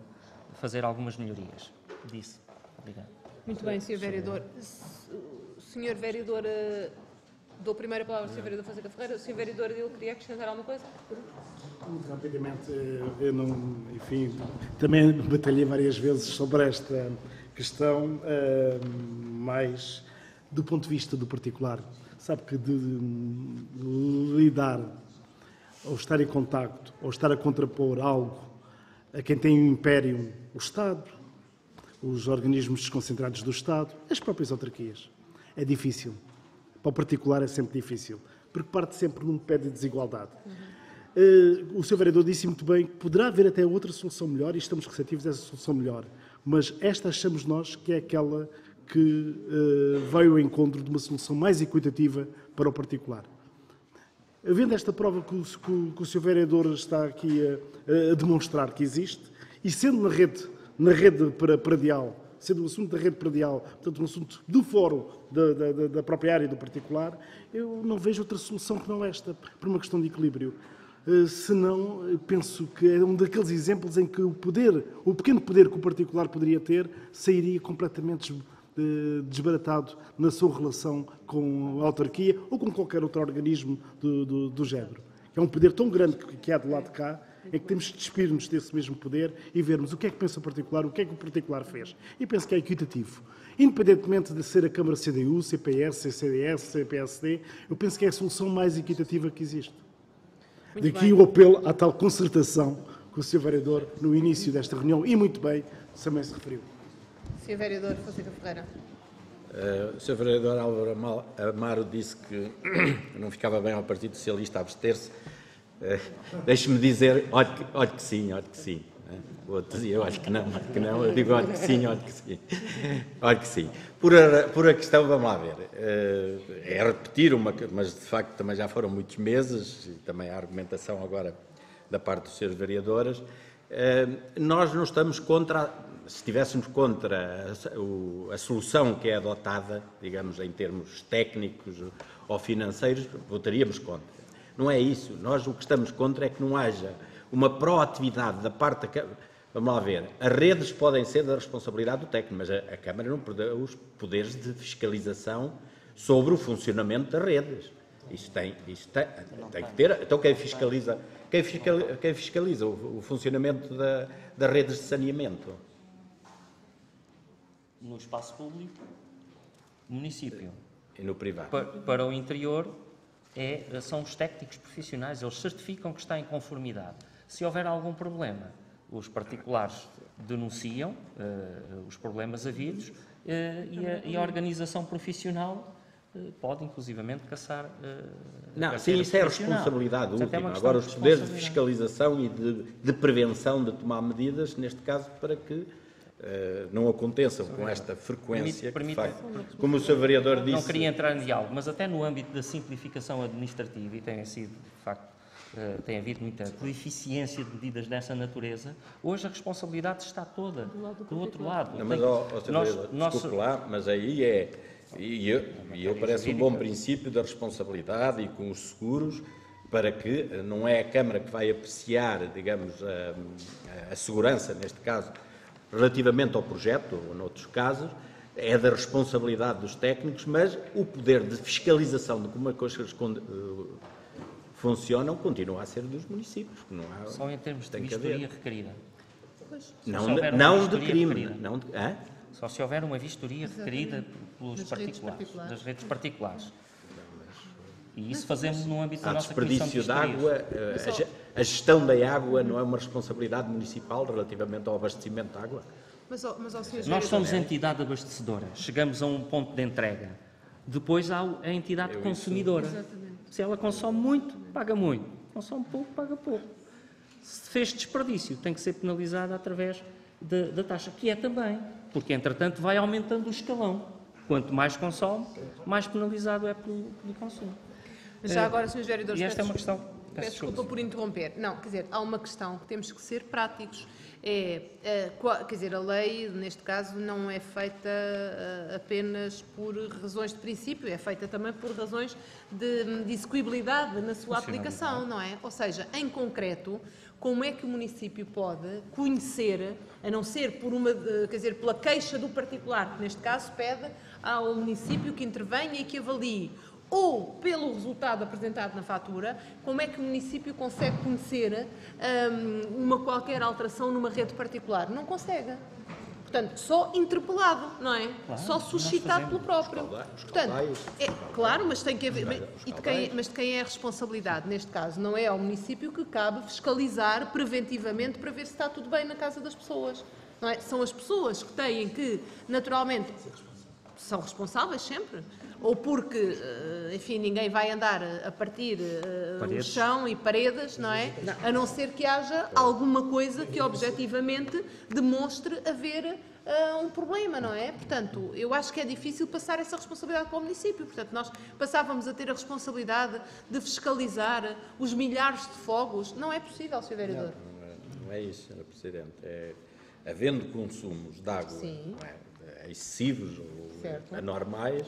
fazer algumas melhorias. Disse. Obrigado. Muito bem, Sr. Vereador. Sr. Vereador, dou a primeira palavra ao Sr. Vereador Fonseca Ferreira. O Sr. Vereador, ele queria acrescentar alguma coisa? Muito rapidamente, eu não, enfim, também batalhei várias vezes sobre esta questão, uh, mais do ponto de vista do particular. Sabe que de, lidar, ou estar em contacto, ou estar a contrapor algo a quem tem o império, o Estado, os organismos desconcentrados do Estado, as próprias autarquias. É difícil. Para o particular é sempre difícil, porque parte sempre num pé de desigualdade. Uhum. Uh, o Sr. Vereador disse muito bem que poderá haver até outra solução melhor e estamos receptivos a essa solução melhor. Mas esta achamos nós que é aquela que uh, veio ao encontro de uma solução mais equitativa para o particular. Havendo esta prova que o, que, que o Sr. Vereador está aqui a, a demonstrar que existe, e sendo na rede na rede predial, sendo um assunto da rede predial, portanto, um assunto do fórum da, da, da, própria área do particular, eu não vejo outra solução que não esta, por uma questão de equilíbrio. Uh, senão, penso que é um daqueles exemplos em que o poder, o pequeno poder que o particular poderia ter, sairia completamente uh, desbaratado na sua relação com a autarquia ou com qualquer outro organismo do, do, do género. É um poder tão grande que há do lado de cá é que temos de despir-nos desse mesmo poder e vermos o que é que pensa o particular, o que é que o particular fez. E penso que é equitativo. Independentemente de ser a Câmara CDU, CPS, CCDS, CPSD, eu penso que é a solução mais equitativa que existe. Muito Daqui bem. o apelo à tal concertação que o Sr. Vereador, no início desta reunião, e muito bem, também se referiu. Sr. Vereador Fonseca Ferreira. Uh, o Sr. Vereador Álvaro Amaro disse que não ficava bem ao Partido Socialista abster-se Deixe-me dizer, olha que, que sim, olha que sim. O outro dizia, eu acho que não, acho que não. Eu digo, olha que sim, olha que sim. Olha que sim. Por a, por a questão, vamos lá ver, eh, é repetir uma, mas de facto também já foram muitos meses, e também a argumentação agora da parte dos seus vereadores, eh, nós não estamos contra, se estivéssemos contra a, a solução que é adotada, digamos, em termos técnicos ou financeiros, votaríamos contra. Não é isso. Nós o que estamos contra é que não haja uma proatividade da parte da Vamos lá ver. As redes podem ser da responsabilidade do técnico, mas a, a Câmara não perdeu os poderes de fiscalização sobre o funcionamento das redes. Isso tem, isso tem, tem que ter. Então quem fiscaliza, quem fiscaliza, quem fiscaliza o, o, funcionamento da, das redes de saneamento? No espaço público, município. E no privado. Para, para o interior, é, são os técnicos profissionais, eles certificam que está em conformidade. Se houver algum problema, os particulares denunciam uh, os problemas havidos uh, e, a, e, a, organização profissional uh, pode, inclusivamente, caçar. Não, sim, isso é a responsabilidade Portanto, última. É Agora, os poderes de fiscalização e de, de, prevenção de tomar medidas, neste caso, para que eh, não aconteçam com esta frequência permite, permite, que Como o Sr. Vereador disse... Não queria entrar em diálogo, mas até no âmbito da simplificação administrativa, e tem sido, de facto, uh, tem havido muita eficiência de medidas dessa natureza, hoje a responsabilidade está toda do, lado do, do outro lado. Não, mas, ó, oh, nós, desculpe lá, mas aí é... E eu, e eu parece um bom princípio da responsabilidade e com os seguros para que não é a Câmara que vai apreciar, digamos, a, a segurança, neste caso, Relativamente ao projeto, ou noutros casos, é da responsabilidade dos técnicos, mas o poder de fiscalização de como as coisas eh, funcionam continua a ser dos municípios. Não há, Só em termos de vistoria requerida. Não, não de crime. Não de, Só se houver uma vistoria requerida pelos particulares, particulares. das redes particulares. E isso fazemos no âmbito Há da nossa Comissão de desperdício de água, eh, a ge- a gestão da água não é uma responsabilidade municipal relativamente ao abastecimento de água? Mas, mas. Nós somos entidade abastecedora, chegamos a um ponto de entrega. Depois há a entidade consumidora. Se ela consome muito, paga muito. Consome pouco, paga pouco. Se fez desperdício, tem que ser penalizada através da, da taxa, que é também, porque entretanto vai aumentando o escalão. Quanto mais consome, mais penalizado é pelo, pelo consumo. Já agora, Sr. Vereadores, E esta é uma questão. Peço desculpa por interromper. Não, quer dizer, há uma questão que temos que ser práticos. É, é, quer dizer, a lei, neste caso, não é feita ah, apenas por razões de princípio, é feita também por razões de, de execuibilidade na sua aplicação, não é? Ou seja, em concreto, como é que o município pode conhecer, a não ser por uma, eh, quer dizer, pela queixa do particular, que neste caso pede ao município que intervenha e que avalie ou pelo resultado apresentado na fatura, como é que o município consegue conhecer hum, uma qualquer alteração numa rede particular? Não consegue. Portanto, só interpelado, não é? só suscitado pelo próprio. Portanto, é, claro, mas tem que haver. mas- E de quem, mas de quem é a responsabilidade? Neste caso, não é ao município que cabe fiscalizar preventivamente para ver se está tudo bem na casa das pessoas. Não é? São as pessoas que têm que, naturalmente, são responsáveis sempre. Ou porque, eh, enfim, ninguém vai andar a partir eh, o chão e paredes, não é? A não ser que haja alguma coisa que objetivamente demonstre haver eh, um problema, não é? Portanto, eu acho que é difícil passar essa responsabilidade para o município. Portanto, nós passávamos a ter a responsabilidade de fiscalizar os milhares de fogos. Não é possível, Sr. Vereador. Não é, não é isso, Sra. Presidente. É, havendo consumos de água Sim. não é, excessivos ou Certo. anormais,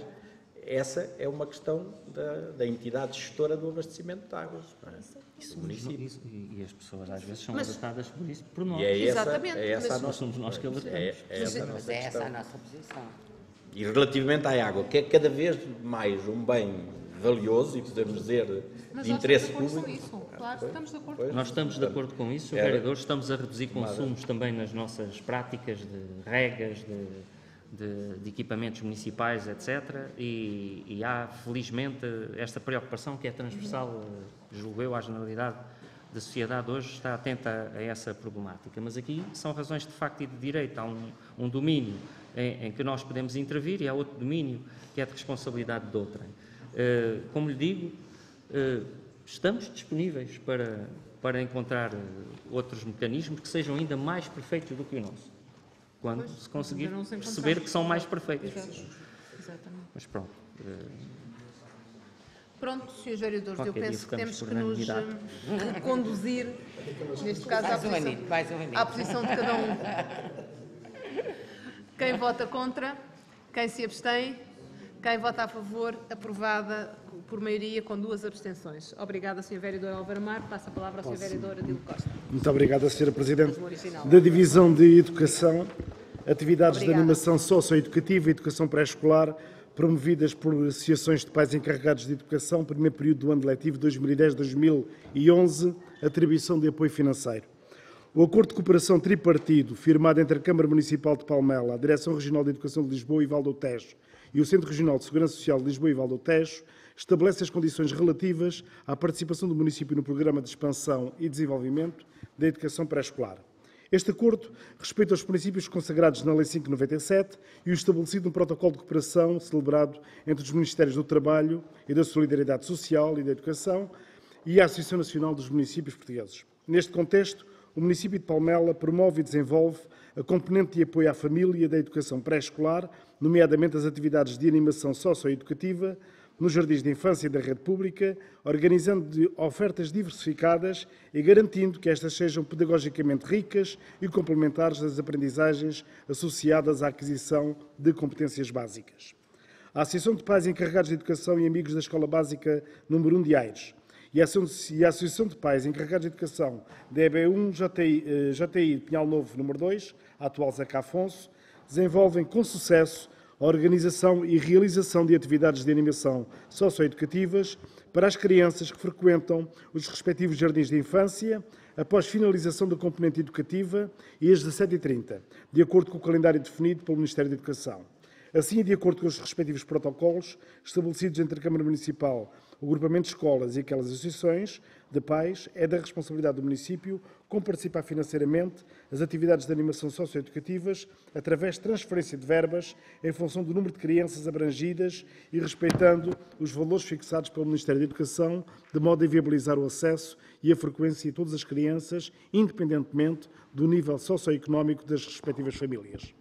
essa é uma questão da, da entidade gestora do abastecimento de água. É? Do município. Isso- e, e as pessoas às vezes são Mas- alertadas por isso, por nós. E é essa, Exatamente, é essa a mas- nossa, Somos nós que alertamos. é, é essa a Mas nossa é essa a nossa posição. E relativamente à água, que é cada vez mais um bem valioso e podemos dizer de interesse público. isso. Claro, estamos de acordo. Nós estamos de acordo com isso, Sr. Era- Vereador, estamos a reduzir consumos também nas nossas práticas de regas, de, de- de equipamentos municipais, etc. E, e há, felizmente, esta preocupação que é transversal, eh, julgo eu, à generalidade da sociedade hoje, está atenta a, essa problemática. Mas aqui são razões de facto e de direito. Há um, um domínio em, em que nós podemos intervir e há outro domínio que é de responsabilidade de outrem. Eh, como lhe digo, eh, estamos disponíveis para, para encontrar outros mecanismos que sejam ainda mais perfeitos do que o nosso. Quando se conseguir perceber que são mais perfeitos. Exatamente. Mas pronto. eh, Pronto, Sr. Vereadores, eu Qualquer penso que temos que nos reconduzir, neste caso, à posição, um à posição de cada um. Quem vota contra? Quem se abstém? Quem vota a favor? Aprovada por maioria com duas abstenções. Obrigada, Sr. Vereador Álvaro Mar. Passa a palavra ao Sr. Vereador Adilo Costa. Muito obrigado, Sra. Presidente. Da Divisão de Educação, atividades Obrigada. de animação socioeducativa e educação pré-escolar promovidas por associações de pais encarregados de educação, primeiro período do ano letivo 2010-2011, atribuição de apoio financeiro. O acordo de cooperação tripartido firmado entre a Câmara Municipal de Palmela, a Direção Regional de Educação de Lisboa e Val do Tejo e o Centro Regional de Segurança Social de Lisboa e Val do Tejo estabelece as condições relativas à participação do município no Programa de Expansão e Desenvolvimento da Educação Pré-Escolar. Este acordo respeita os princípios consagrados na Lei 597 e o estabelecido no Protocolo de Cooperação celebrado entre os Ministérios do Trabalho e da Solidariedade Social e da Educação e a Associação Nacional dos Municípios Portugueses. Neste contexto, o município de Palmela promove e desenvolve a componente de apoio à família da educação pré-escolar, nomeadamente as atividades de animação socioeducativa nos jardins de infância da rede pública, organizando ofertas diversificadas e garantindo que estas sejam pedagogicamente ricas e complementares das aprendizagens associadas à aquisição de competências básicas. A Associação de Pais Encarregados de Educação e Amigos da Escola Básica número 1 de Aires e a Associação- de Pais Encarregados de Educação da EB1 JTI, eh, JTI Pinhal Novo número 2, a atual Zeca Afonso, desenvolvem com sucesso a organização e realização de atividades de animação socioeducativas para as crianças que frequentam os respectivos jardins de infância, após finalização da componente educativa e às 17h30, de acordo com o calendário definido pelo Ministério da Educação. Assim, de acordo com os respectivos protocolos estabelecidos entre a Câmara Municipal, o agrupamento de escolas e aquelas associações de pais, é da responsabilidade do município comparticipar financeiramente as atividades de animação socioeducativas através de transferência de verbas em função do número de crianças abrangidas e respeitando os valores fixados pelo Ministério da Educação, de modo a viabilizar o acesso e a frequência de todas as crianças, independentemente do nível socioeconómico das respectivas famílias.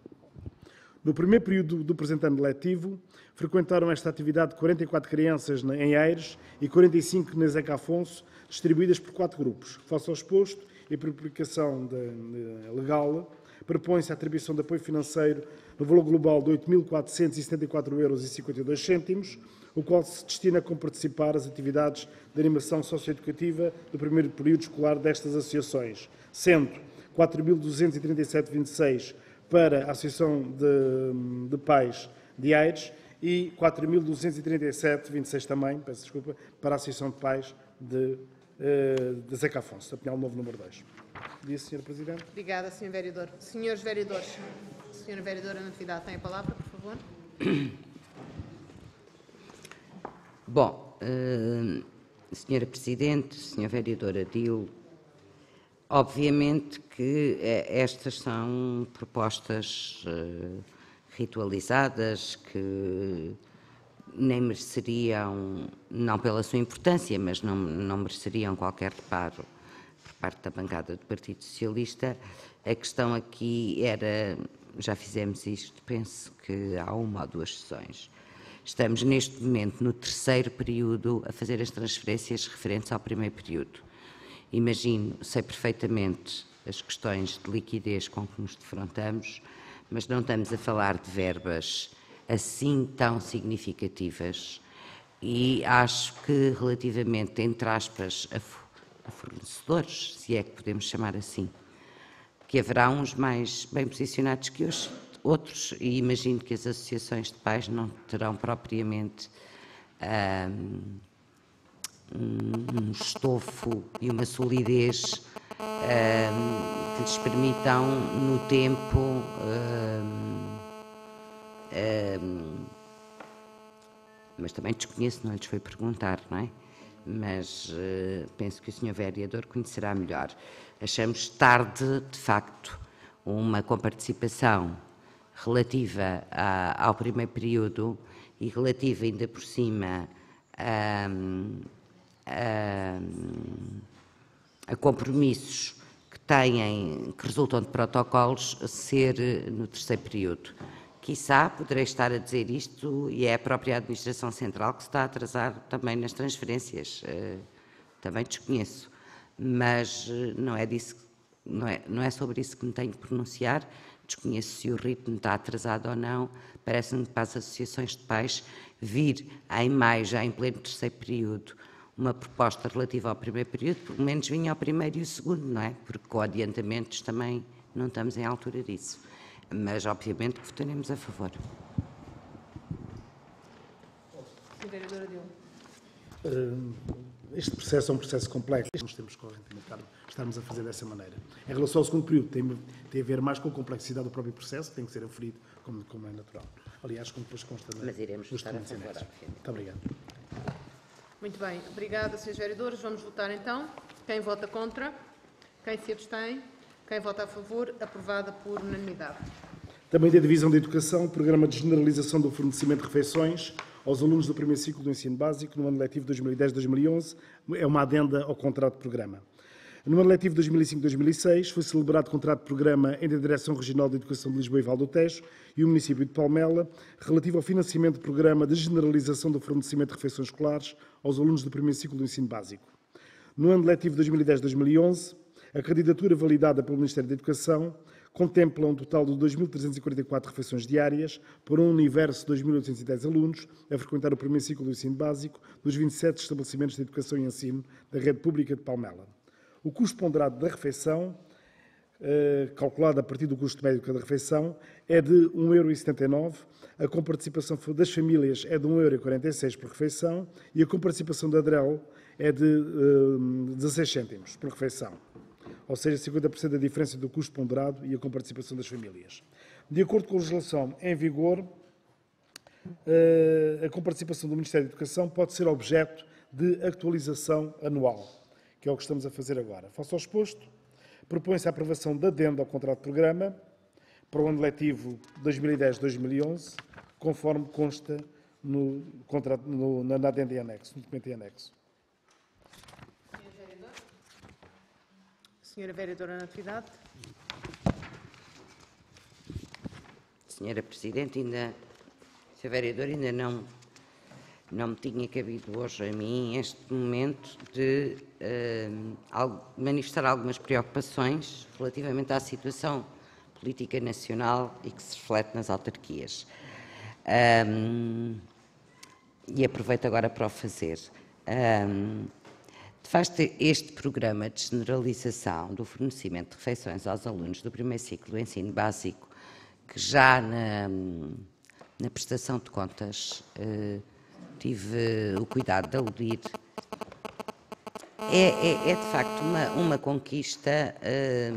No primeiro período do presente ano letivo, frequentaram esta atividade 44 crianças em Aires e 45 na Zeca Afonso, distribuídas por quatro grupos. Face ao exposto e por aplicação legal, propõe-se a atribuição de apoio financeiro no valor global de 8.474,52 euros, o qual se destina a comparticipar as atividades de animação socioeducativa do primeiro período escolar destas associações, sendo 4.237,26 para a Associação de, de Pais de Aires e 4.237,26 também, peço desculpa, para a Associação de Pais de, eh, de Zeca Afonso, da Pinhal Novo número 2. Dia, Sr. Presidente. Obrigada, Sr. Vereador. Senhores Vereadores, Sra. Vereadora Natividade tem a palavra, por favor. Bom, uh, Sra. Presidente, Sr. Vereador Adil, Obviamente que eh, estas são propostas uh, ritualizadas que nem mereceriam, não pela sua importância, mas não, não mereceriam qualquer reparo por parte da bancada do Partido Socialista. A questão aqui era, já fizemos isto, penso que há uma ou duas sessões. Estamos neste momento no terceiro período a fazer as transferências referentes ao primeiro período. Imagino, sei perfeitamente as questões de liquidez com que nos defrontamos, mas não estamos a falar de verbas assim tão significativas e acho que relativamente, entre aspas, a, fornecedores, se é que podemos chamar assim, que haverá uns mais bem posicionados que os outros e imagino que as associações de pais não terão propriamente hum, um estofo e uma solidez um, que lhes permitam no tempo um, um, mas também desconheço, não lhes foi perguntar, não é? Mas uh, penso que o Sr. Vereador conhecerá melhor. Achamos tarde, de facto, uma comparticipação relativa a, ao primeiro período e relativa ainda por cima a compromissos que têm, que resultam de protocolos, ser eh, no terceiro período. Quissá poderei estar a dizer isto e é a própria Administração Central que está a atrasar também nas transferências. Eh, também desconheço. Mas eh, não é, disso, não é, não é sobre isso que me tenho que pronunciar. Desconheço se o ritmo está atrasado ou não. Parece-me que para as associações de pais vir em maio, já em pleno terceiro período, uma proposta relativa ao primeiro período, pelo menos vinha ao primeiro e o segundo, não é? Porque com adiantamentos também não estamos em altura disso. Mas, obviamente, que votaremos a favor. Uh, este processo é um processo complexo. Nós temos correntemente estarmos a fazer dessa maneira. Em relação ao segundo período, tem, tem a ver mais com a complexidade do próprio processo, tem que ser aferido como, como é natural. Aliás, como depois consta Mas iremos votar a favor. Muito obrigado. Muito bem, obrigada, Srs. Vereadores. Vamos votar então. Quem vota contra? Quem se abstém? Quem vota a favor? Aprovada por unanimidade. Também da Divisão de Educação, Programa de Generalização do Fornecimento de Refeições aos alunos do primeiro ciclo do ensino básico no ano letivo 2010-2011. É uma adenda ao contrato de programa. No ano letivo 2005-2006 foi celebrado contrato de programa entre a Direção Regional de Educação de Lisboa e Val do Tejo e o município de Palmela, relativo ao financiamento do programa de generalização do fornecimento de refeições escolares aos alunos do primeiro ciclo do ensino básico. No ano letivo 2010-2011, a candidatura validada pelo Ministério da Educação contempla um total de 2.344 refeições diárias por um universo de 2.810 alunos a frequentar o primeiro ciclo do ensino básico dos 27 estabelecimentos de educação e ensino da rede pública de Palmela. O custo ponderado da refeição, eh, calculado a partir do custo médio da refeição, é de 1,79€. A comparticipação das famílias é de 1,46€ por refeição e a comparticipação da DREL é de 16 eh, cêntimos por refeição. Ou seja, 50% da diferença do custo ponderado e a comparticipação das famílias. De acordo com a legislação em vigor, eh, a comparticipação do Ministério da Educação pode ser objeto de atualização anual, que é o que estamos a fazer agora. Face ao exposto, propõe-se a aprovação da adenda ao contrato de programa para o ano letivo 2010-2011, conforme consta no, contrato, no, na adenda em anexo, no documento em anexo. Senhora Vereadora Natividade. Senhora Presidente, ainda, Sr. Vereador, ainda não, não me tinha cabido hoje a mim este momento de uh, manifestar algumas preocupações relativamente à situação política nacional e que se reflete nas autarquias. Um, e aproveito agora para o fazer. Um, de facto, este programa de generalização do fornecimento de refeições aos alunos do primeiro ciclo do ensino básico, que já na, na prestação de contas eh, tive o cuidado de aludir, é, é, é de facto uma, uma conquista eh,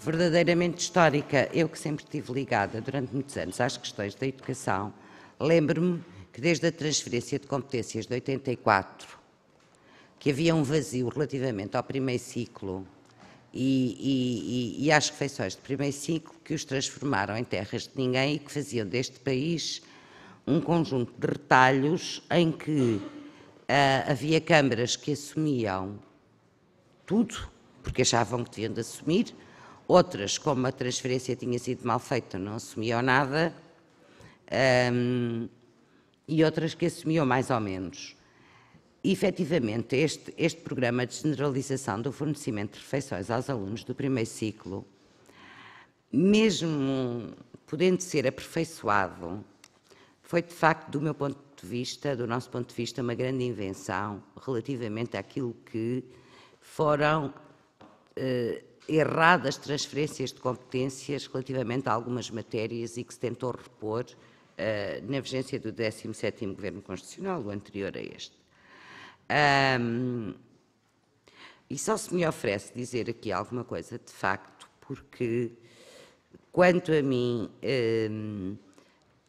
verdadeiramente histórica. Eu que sempre estive ligada durante muitos anos às questões da educação, lembro-me que desde a transferência de competências de 84 que havia um vazio relativamente ao primeiro ciclo. E, e, e, às refeições de primeiro ciclo que os transformaram em terras de ninguém e que faziam deste país um conjunto de retalhos em que uh, havia câmaras que assumiam tudo, porque achavam que deviam de assumir, outras, como a transferência tinha sido mal feita, não assumiam nada, um, e outras que assumiam mais ou menos. E, efetivamente, este, este programa de generalização do fornecimento de refeições aos alunos do primeiro ciclo, mesmo podendo ser aperfeiçoado, foi de facto, do meu ponto de vista, do nosso ponto de vista, uma grande invenção relativamente àquilo que foram eh, erradas transferências de competências relativamente a algumas matérias e que se tentou repor eh, na vigência do 17º Governo Constitucional, o anterior a este. Um, e só se me oferece dizer aqui alguma coisa de facto, porque, quanto a mim, um,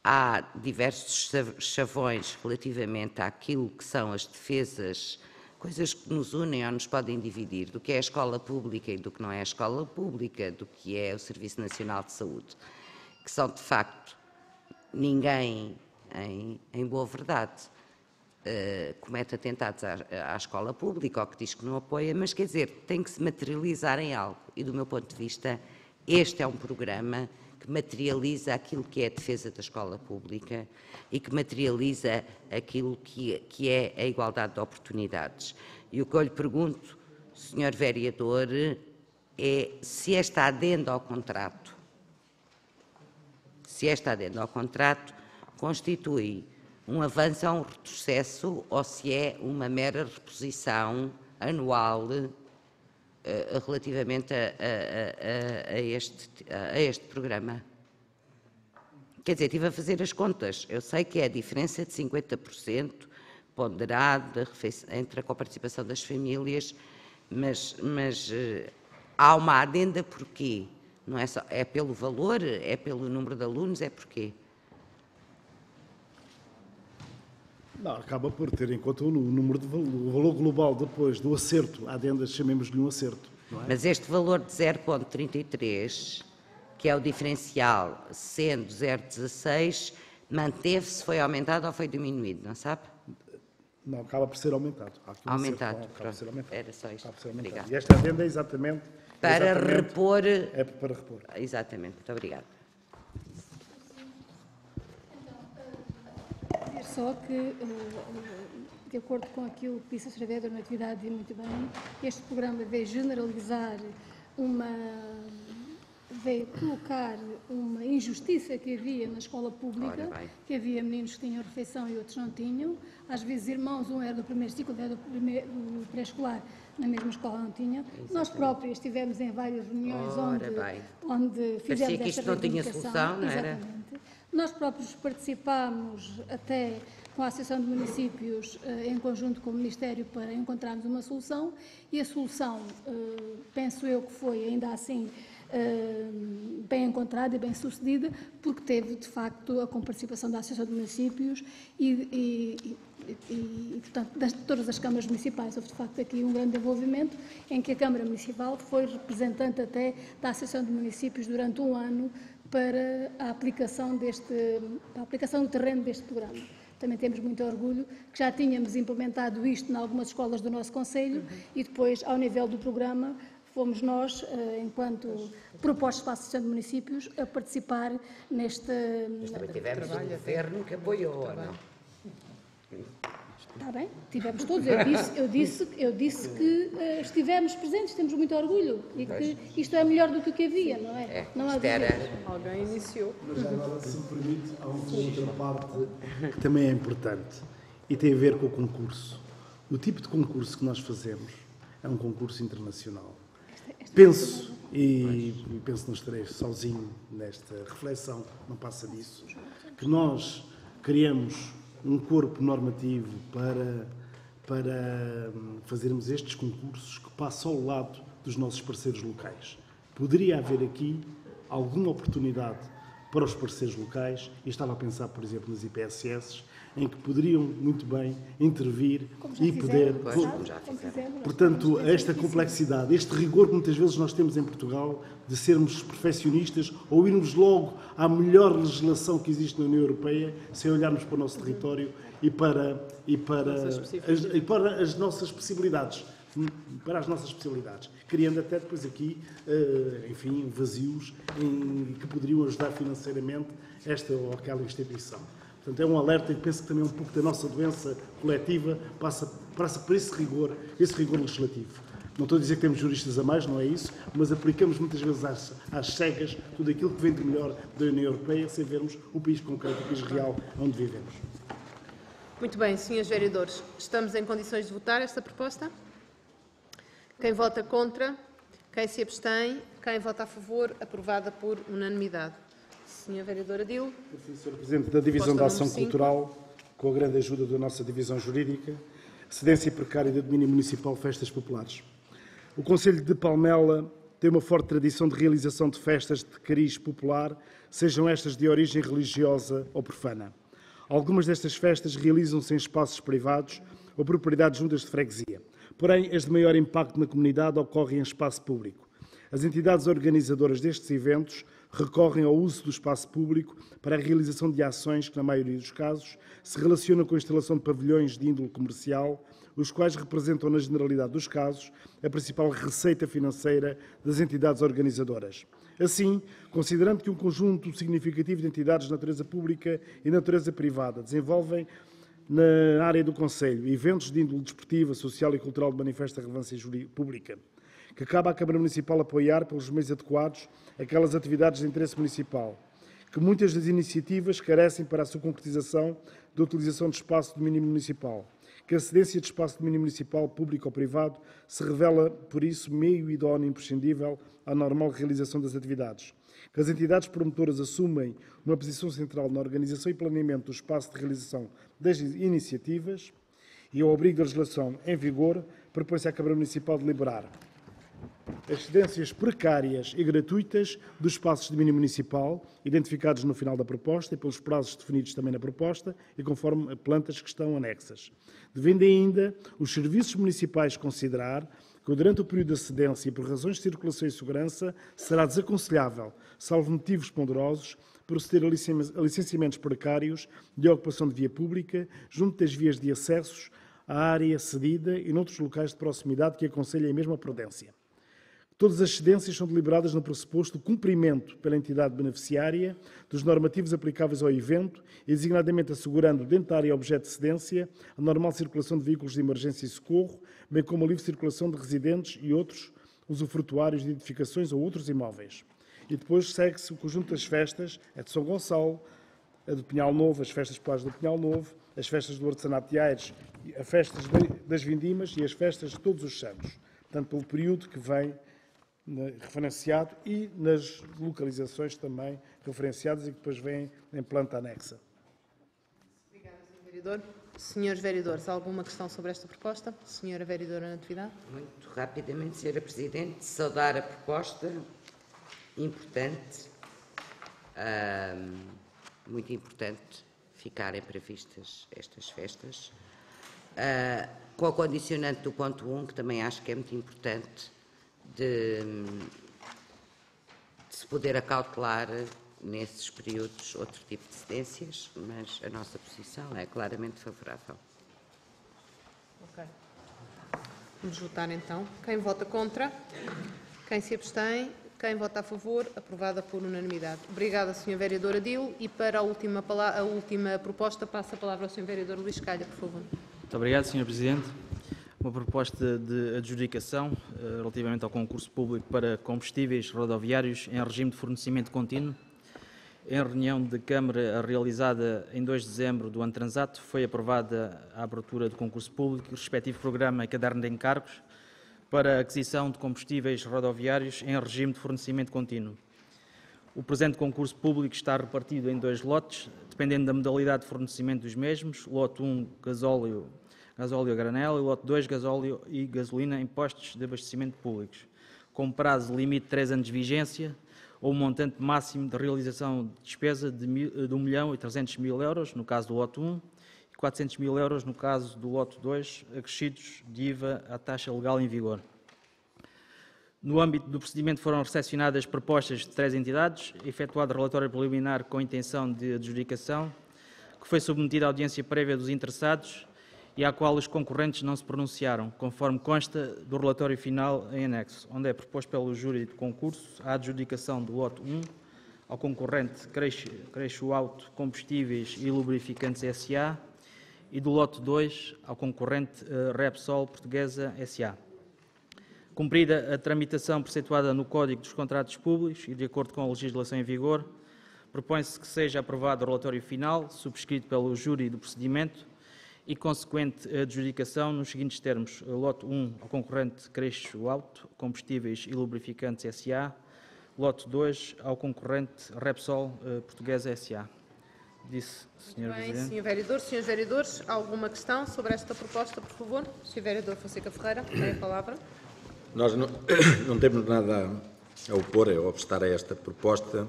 há diversos chavões relativamente àquilo que são as defesas, coisas que nos unem ou nos podem dividir, do que é a escola pública e do que não é a escola pública, do que é o Serviço Nacional de Saúde, que são de facto ninguém em, em boa verdade uh, comete atentados à, à, escola pública ou que diz que não apoia, mas quer dizer, tem que se materializar em algo. E do meu ponto de vista, este é um programa que materializa aquilo que é a defesa da escola pública e que materializa aquilo que, que é a igualdade de oportunidades. E o que eu lhe pergunto, Sr. Vereador, é se esta adenda ao contrato, se esta adenda ao contrato constitui um avanço ou um retrocesso ou se é uma mera reposição anual uh, relativamente a, a, a, este, a este programa. Quer dizer, estive a fazer as contas. Eu sei que é a diferença de 50% ponderado entre a coparticipação das famílias, mas, mas uh, há uma adenda porquê? Não é, só, é pelo valor, é pelo número de alunos, é porquê? Não, acaba por ter em conta o número de o valor global depois do acerto, a adenda chamemos-lhe um acerto. É? Mas este valor de 0,33, que é o diferencial, sendo 0,16, manteve-se, foi aumentado ou foi diminuído, não sabe? Não, acaba por ser aumentado. Um aumentado, acerto, pronto. Aumentado. Era só isto. E esta adenda é exatamente... Para exatamente, repor... É para repor. Exatamente, muito obrigada. Só que, eh, de acordo com aquilo que disse a Sra. da Natividade e muito bem, este programa veio generalizar uma veio colocar uma injustiça que havia na escola pública, que havia meninos que tinham refeição e outros não tinham. Às vezes irmãos, um era do primeiro ciclo, outro era do, pré-escolar, na mesma escola não tinham. Exatamente. Nós próprios estivemos em várias reuniões Ora onde, onde fizemos Parecia que isto não tinha solução, não era? Exatamente. Nós próprios participámos até com a Associação de Municípios eh, em conjunto com o Ministério para encontrarmos uma solução e a solução, eh, penso eu que foi ainda assim eh, bem encontrada e bem sucedida, porque teve de facto a comparticipação da Associação de Municípios e, e, e, e portanto, das, todas as câmaras municipais. Houve de facto aqui um grande envolvimento em que a Câmara Municipal foi representante até da Associação de Municípios durante um ano para a aplicação, deste, a aplicação do terreno deste programa. Também temos muito orgulho que já tínhamos implementado isto em algumas escolas do nosso Conselho e depois, ao nível do programa, fomos nós, eh, enquanto propostos para a Associação de Municípios, a participar neste. Mas também tivemos um governo que apoiou, ou não? Está bem, tivemos todos. Eu disse, eu disse, eu disse que uh, estivemos presentes, temos muito orgulho e que isto é melhor do que o que havia, não é? É, não isto era... Alguém iniciou. Mas agora, se me permite, há uma outra parte que também é importante e tem a ver com o concurso. O tipo de concurso que nós fazemos é um concurso internacional. Penso, e penso que não estarei sozinho nesta reflexão, não passa disso, que nós criamos um corpo normativo para, para hum, fazermos estes concursos que passa ao lado dos nossos parceiros locais. Poderia haver aqui alguma oportunidade para os parceiros locais, e estava a pensar, por exemplo, nas IPSS, em que poderiam muito bem intervir e poder. Portanto, esta complexidade, este rigor que muitas vezes nós temos em Portugal de sermos perfeccionistas ou irmos logo à melhor legislação que existe na União Europeia, sem olharmos para o nosso território e para, e para, as, e para as nossas possibilidades. Para as nossas especialidades, criando até depois aqui, eh, enfim, vazios em, que poderiam ajudar financeiramente esta ou aquela instituição. Portanto, é um alerta e penso que também um pouco da nossa doença coletiva passa, passa por esse rigor, esse rigor legislativo. Não estou a dizer que temos juristas a mais, não é isso, mas aplicamos muitas vezes às, às cegas tudo aquilo que vem de melhor da União Europeia, sem vermos o país concreto, o país real onde vivemos. Muito bem, senhores vereadores, estamos em condições de votar esta proposta? Quem vota contra? Quem se abstém? Quem vota a favor? Aprovada por unanimidade. Senhor Vereador Adil. Sr. Presidente da Divisão da Ação Cultural, com a grande ajuda da nossa Divisão Jurídica, cedência precária de domínio municipal festas populares. O Conselho de Palmela tem uma forte tradição de realização de festas de cariz popular, sejam estas de origem religiosa ou profana. Algumas destas festas realizam-se em espaços privados ou propriedades juntas de freguesia. Porém, as de maior impacto na comunidade ocorrem em espaço público. As entidades organizadoras destes eventos recorrem ao uso do espaço público para a realização de ações que, na maioria dos casos, se relacionam com a instalação de pavilhões de índole comercial, os quais representam, na generalidade dos casos, a principal receita financeira das entidades organizadoras. Assim, considerando que um conjunto significativo de entidades de natureza pública e natureza privada desenvolvem na área do Conselho, eventos de índole desportiva, social e cultural de manifesta relevância pública, que cabe à Câmara Municipal apoiar, pelos meios adequados, aquelas atividades de interesse municipal, que muitas das iniciativas carecem para a sua concretização da utilização de espaço de domínio municipal, que a cedência de espaço de domínio municipal, público ou privado, se revela, por isso, meio idóneo e imprescindível à normal realização das atividades, que as entidades promotoras assumem uma posição central na organização e planeamento do espaço de realização das iniciativas e, ao abrigo da legislação em vigor, propõe-se à Câmara Municipal deliberar as cedências precárias e gratuitas dos espaços de domínio municipal, identificados no final da proposta e pelos prazos definidos também na proposta e conforme plantas que estão anexas. Devendo ainda os serviços municipais considerar que durante o período da cedência e por razões de circulação e segurança será desaconselhável, salvo motivos ponderosos, proceder a licenciamentos precários de ocupação de via pública junto das vias de acessos à área cedida e noutros locais de proximidade que aconselhem a mesma prudência. Todas as cedências são deliberadas no pressuposto do cumprimento pela entidade beneficiária dos normativos aplicáveis ao evento e designadamente assegurando, dentro da área objeto de cedência, a normal circulação de veículos de emergência e socorro, bem como a livre circulação de residentes e outros usufrutuários de edificações ou outros imóveis. E depois segue-se o conjunto das festas, a de São Gonçalo, a do Pinhal Novo, as festas populares do Pinhal Novo, as festas do Artesanato de Aires, as festas das Vindimas e as festas de todos os santos. Portanto, pelo período que vem referenciado e nas localizações também referenciadas e que depois vêm em planta anexa. Vereador. Senhores vereadores, alguma questão sobre esta proposta? Senhora vereadora Natividade? Muito rapidamente, Sra. Presidente, saudar a proposta, importante, ahm, muito importante ficarem previstas estas festas, Ah, com a condicionante do ponto 1, que também acho que é muito importante, de, de se poder acautelar nesses períodos outro tipo de cedências, mas a nossa posição é claramente favorável. Ok. Vamos votar então. Quem vota contra? Quem se abstém? Quem vota a favor? Aprovada por unanimidade. Obrigada, Sr. Vereador Adil. E para a última, a última proposta, passa a palavra ao Sr. Vereador Luís Calha, por favor. Muito obrigado, Sr. Presidente. Uma proposta de adjudicação eh, relativamente ao concurso público para combustíveis rodoviários em regime de fornecimento contínuo. Em reunião de Câmara realizada em 2 de dezembro do ano transato, foi aprovada a abertura do concurso público respectivo programa caderno de encargos para aquisição de combustíveis rodoviários em regime de fornecimento contínuo. O presente concurso público está repartido em dois lotes, dependendo da modalidade de fornecimento dos mesmos. Lote 1, gasóleo, gasóleo a granel, e lote 2, gasóleo e gasolina em postos de abastecimento públicos, com prazo limite de 3 anos de vigência ou um montante máximo de realização de despesa de, de 1 milhão e 300 mil euros, no caso do lote 1, e 400 mil euros, no caso do lote 2, acrescidos de IVA à taxa legal em vigor. No âmbito do procedimento foram recepcionadas propostas de três entidades, efetuado relatório preliminar com intenção de adjudicação, que foi submetida à audiência prévia dos interessados e à qual os concorrentes não se pronunciaram, conforme consta do relatório final em anexo, onde é proposto pelo júri de concurso a adjudicação do lote 1 ao concorrente Creixo, Auto Combustíveis e Lubrificantes S.A. e do lote 2 ao concorrente eh, Repsol Portuguesa S.A. Cumprida a tramitação preceptuada no Código dos Contratos Públicos e de acordo com a legislação em vigor, propõe-se que seja aprovado o relatório final, subscrito pelo júri do procedimento e consequente adjudicação nos seguintes termos. Lote 1 ao concorrente Creixo Auto, Combustíveis e Lubrificantes S.A. Lote 2 ao concorrente Repsol eh, Portuguesa S.A. Disse, Sr. Bem, Presidente. Sr. Vereador, Srs. Vereadores, alguma questão sobre esta proposta, por favor? Sr. Vereador Fonseca Ferreira, tem a palavra. Nós não, não temos nada a opor, a obstar a esta proposta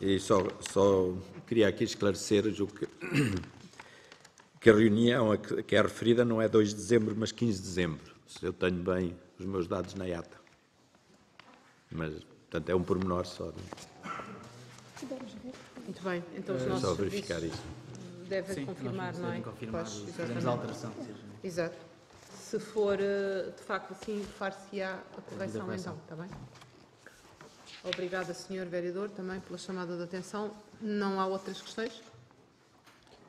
e só, só queria aqui esclarecer julgo que, que a reunião a que, é referida não é 2 de dezembro, mas 15 de dezembro, se eu tenho bem os meus dados na ata. Mas, portanto, é um pormenor só. é? Muito bem, então os É nossos só verificar isso. devem Sim, confirmar, não é? confirmar, Pois, exatamente. alteração. Exato. Se for, eh, de facto, assim, far-se-á a correção, correção. então, está bem? Obrigada, Sr. Vereador, também pela chamada de atenção. Não há outras questões?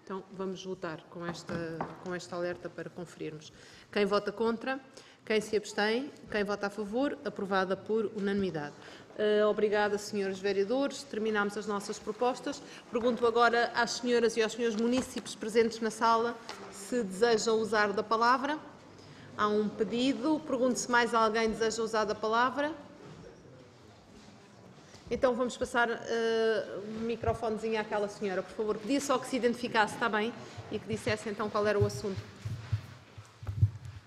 Então, vamos votar com esta, com esta alerta para conferirmos. Quem vota contra? Quem se abstém? Quem vota a favor? Aprovada por unanimidade. Eh, obrigada, senhores vereadores. Terminamos as nossas propostas. Pergunto agora às senhoras e aos senhores munícipes presentes na sala se desejam usar da palavra. Há um pedido. Pergunto se mais alguém deseja usar da palavra. Então vamos passar eh, o microfonezinho àquela senhora, por favor. Pedia só que se identificasse, está bem? E que dissesse então qual era o assunto.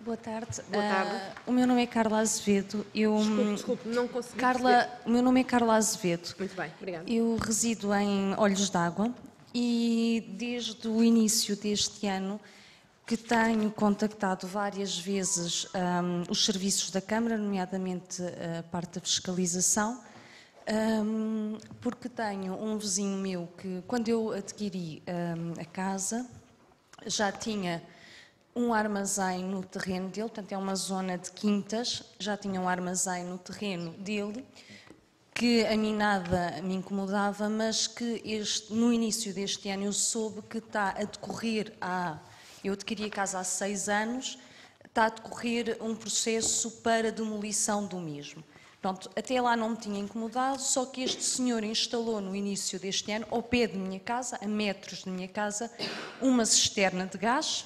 Boa tarde. Boa tarde. Ah, o meu nome é Carla Azevedo. Eu, Desculpe, desculpe, não consegui Carla, perceber. o meu nome é Carla Azevedo. Muito bem, obrigada. Eu resido em Olhos d'Água e desde o início deste ano que tenho contactado várias vezes ahm, os serviços da Câmara, nomeadamente a parte da fiscalização, ahm, porque tenho um vizinho meu que, quando eu adquiri ahm, a casa, já tinha um armazém no terreno dele, portanto é uma zona de quintas, já tinha um armazém no terreno dele, que a mim nada me incomodava, mas que este, no início deste ano eu soube que está a decorrer há, eu adquiri a casa há seis anos, está a decorrer um processo para demolição do mesmo. Pronto, até lá não me tinha incomodado, só que este senhor instalou no início deste ano, ao pé de minha casa, a metros de minha casa, uma cisterna de gás,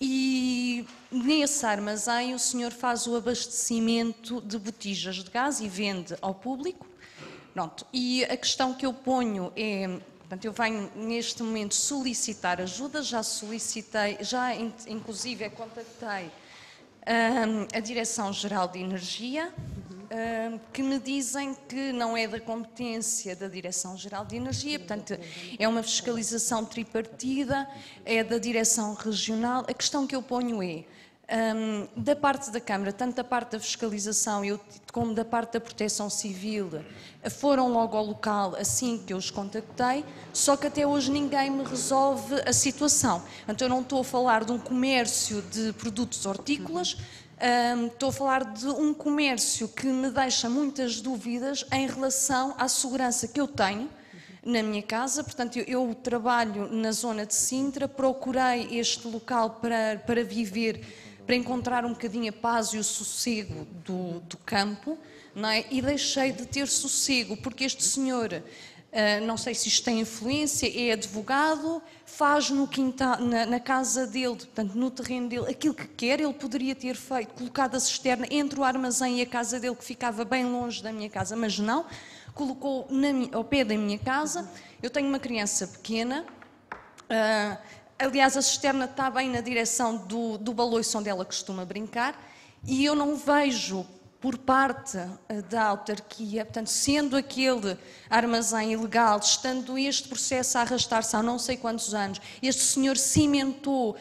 e nesse armazém o senhor faz o abastecimento de botijas de gás e vende ao público. Pronto. E a questão que eu ponho é, portanto, eu venho neste momento solicitar ajuda, já solicitei, já inclusive contactei um, a Direção-Geral de Energia, que me dizem que não é da competência da Direção-Geral de Energia, portanto, é uma fiscalização tripartida, é da Direção Regional. A questão que eu ponho é, um, da parte da Câmara, tanto da parte da fiscalização como da parte da proteção civil, foram logo ao local assim que eu os contactei, só que até hoje ninguém me resolve a situação. Então eu não estou a falar de um comércio de produtos hortícolas, um, estou a falar de um comércio que me deixa muitas dúvidas em relação à segurança que eu tenho na minha casa. Portanto, eu, eu trabalho na zona de Sintra, procurei este local para, para viver para encontrar um bocadinho a paz e o sossego do, do campo, é? e deixei de ter sossego, porque este senhor, uh, não sei se isto tem influência, é advogado, faz no quintal, na, na, casa dele, portanto, no terreno dele, aquilo que quer, ele poderia ter feito, colocado a cisterna entre o armazém e a casa dele, que ficava bem longe da minha casa, mas não, colocou na, ao pé da minha casa. Eu tenho uma criança pequena, uh, Aliás, a cisterna está bem na direção do, do baloiço onde ela costuma brincar e eu não vejo por parte eh, da autarquia, portanto, sendo aquele armazém ilegal, estando este processo a arrastar-se há não sei quantos anos, este senhor cimentou uh,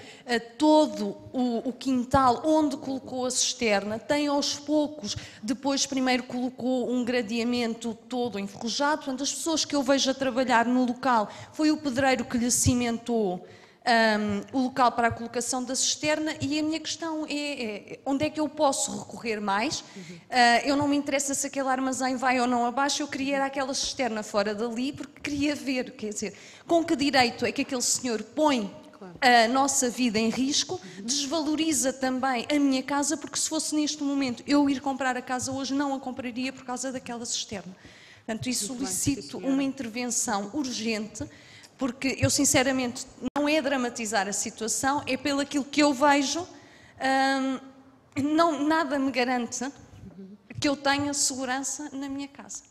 todo o, o, quintal onde colocou a cisterna, tem aos poucos, depois primeiro colocou um gradeamento todo enferrujado, portanto, as pessoas que eu vejo a trabalhar no local, foi o pedreiro que lhe cimentou um, o local para a colocação da cisterna e a minha questão é, é onde é que eu posso recorrer mais? Uhum. Uh, eu não me interessa se aquele armazém vai ou não abaixo, eu queria aquela cisterna fora dali porque queria ver, quer dizer, com que direito é que aquele senhor põe a nossa vida em risco, desvaloriza também a minha casa, porque se fosse neste momento eu ir comprar a casa hoje, não a compraria por causa daquela cisterna. Portanto, isso solicito uma intervenção urgente porque eu sinceramente é dramatizar a situação, é pelo aquilo que eu vejo, hum, não, nada me garante que eu tenha segurança na minha casa.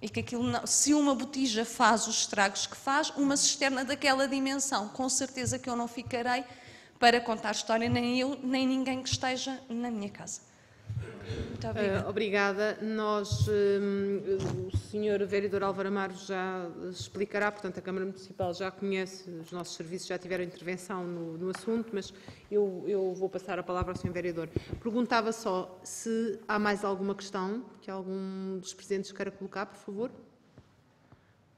E que aquilo não, se uma botija faz os estragos que faz, uma cisterna daquela dimensão, com certeza que eu não ficarei para contar história, nem eu, nem ninguém que esteja na minha casa. Muito obrigada. Uh, obrigada. Nós, um, o senhor vereador Álvaro Amaro já explicará, portanto, a Câmara Municipal já conhece, os nossos serviços já tiveram intervenção no, no assunto, mas eu, eu, vou passar a palavra ao senhor vereador. Perguntava só se há mais alguma questão que algum dos presentes queira colocar, por favor.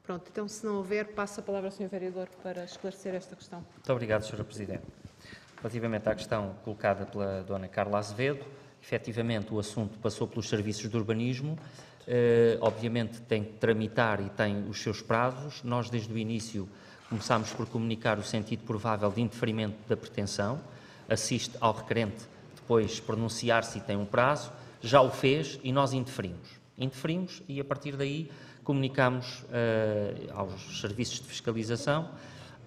Pronto, então, se não houver, passo a palavra ao senhor vereador para esclarecer esta questão. Muito obrigado, Sra. Presidente. Relativamente à questão colocada pela Dona Carla Azevedo, efetivamente o assunto passou pelos serviços de urbanismo, eh, obviamente tem que tramitar e tem os seus prazos. Nós, desde o início, começámos por comunicar o sentido provável de indeferimento da pretensão, assiste ao requerente depois pronunciar-se e tem um prazo, já o fez e nós interferimos. Interferimos e, a partir daí, comunicamos eh, aos serviços de fiscalização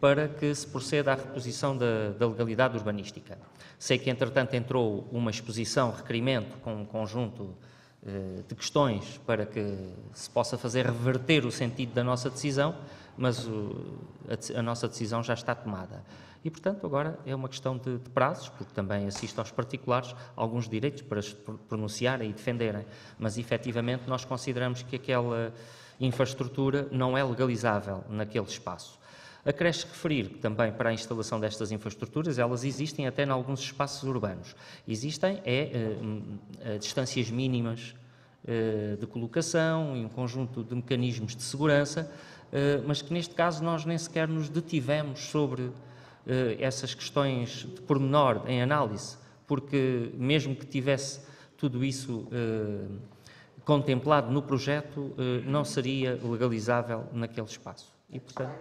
para que se proceda à reposição da, da legalidade urbanística. Sei que, entretanto, entrou uma exposição, requerimento, com um conjunto eh, de questões para que se possa fazer reverter o sentido da nossa decisão, mas o, a, a, nossa decisão já está tomada. E, portanto, agora é uma questão de, de prazos, porque também assiste aos particulares alguns direitos para pronunciarem e defenderem, mas efetivamente nós consideramos que aquela infraestrutura não é legalizável naquele espaço. Acresce referir que também para a instalação destas infraestruturas, elas existem até em alguns espaços urbanos. Existem é, é, distâncias mínimas é, de colocação e um conjunto de mecanismos de segurança, mas que neste caso nós nem sequer nos detivemos sobre essas questões de pormenor em análise, porque mesmo que tivesse tudo isso contemplado no projeto, não seria legalizável naquele espaço. E, portanto,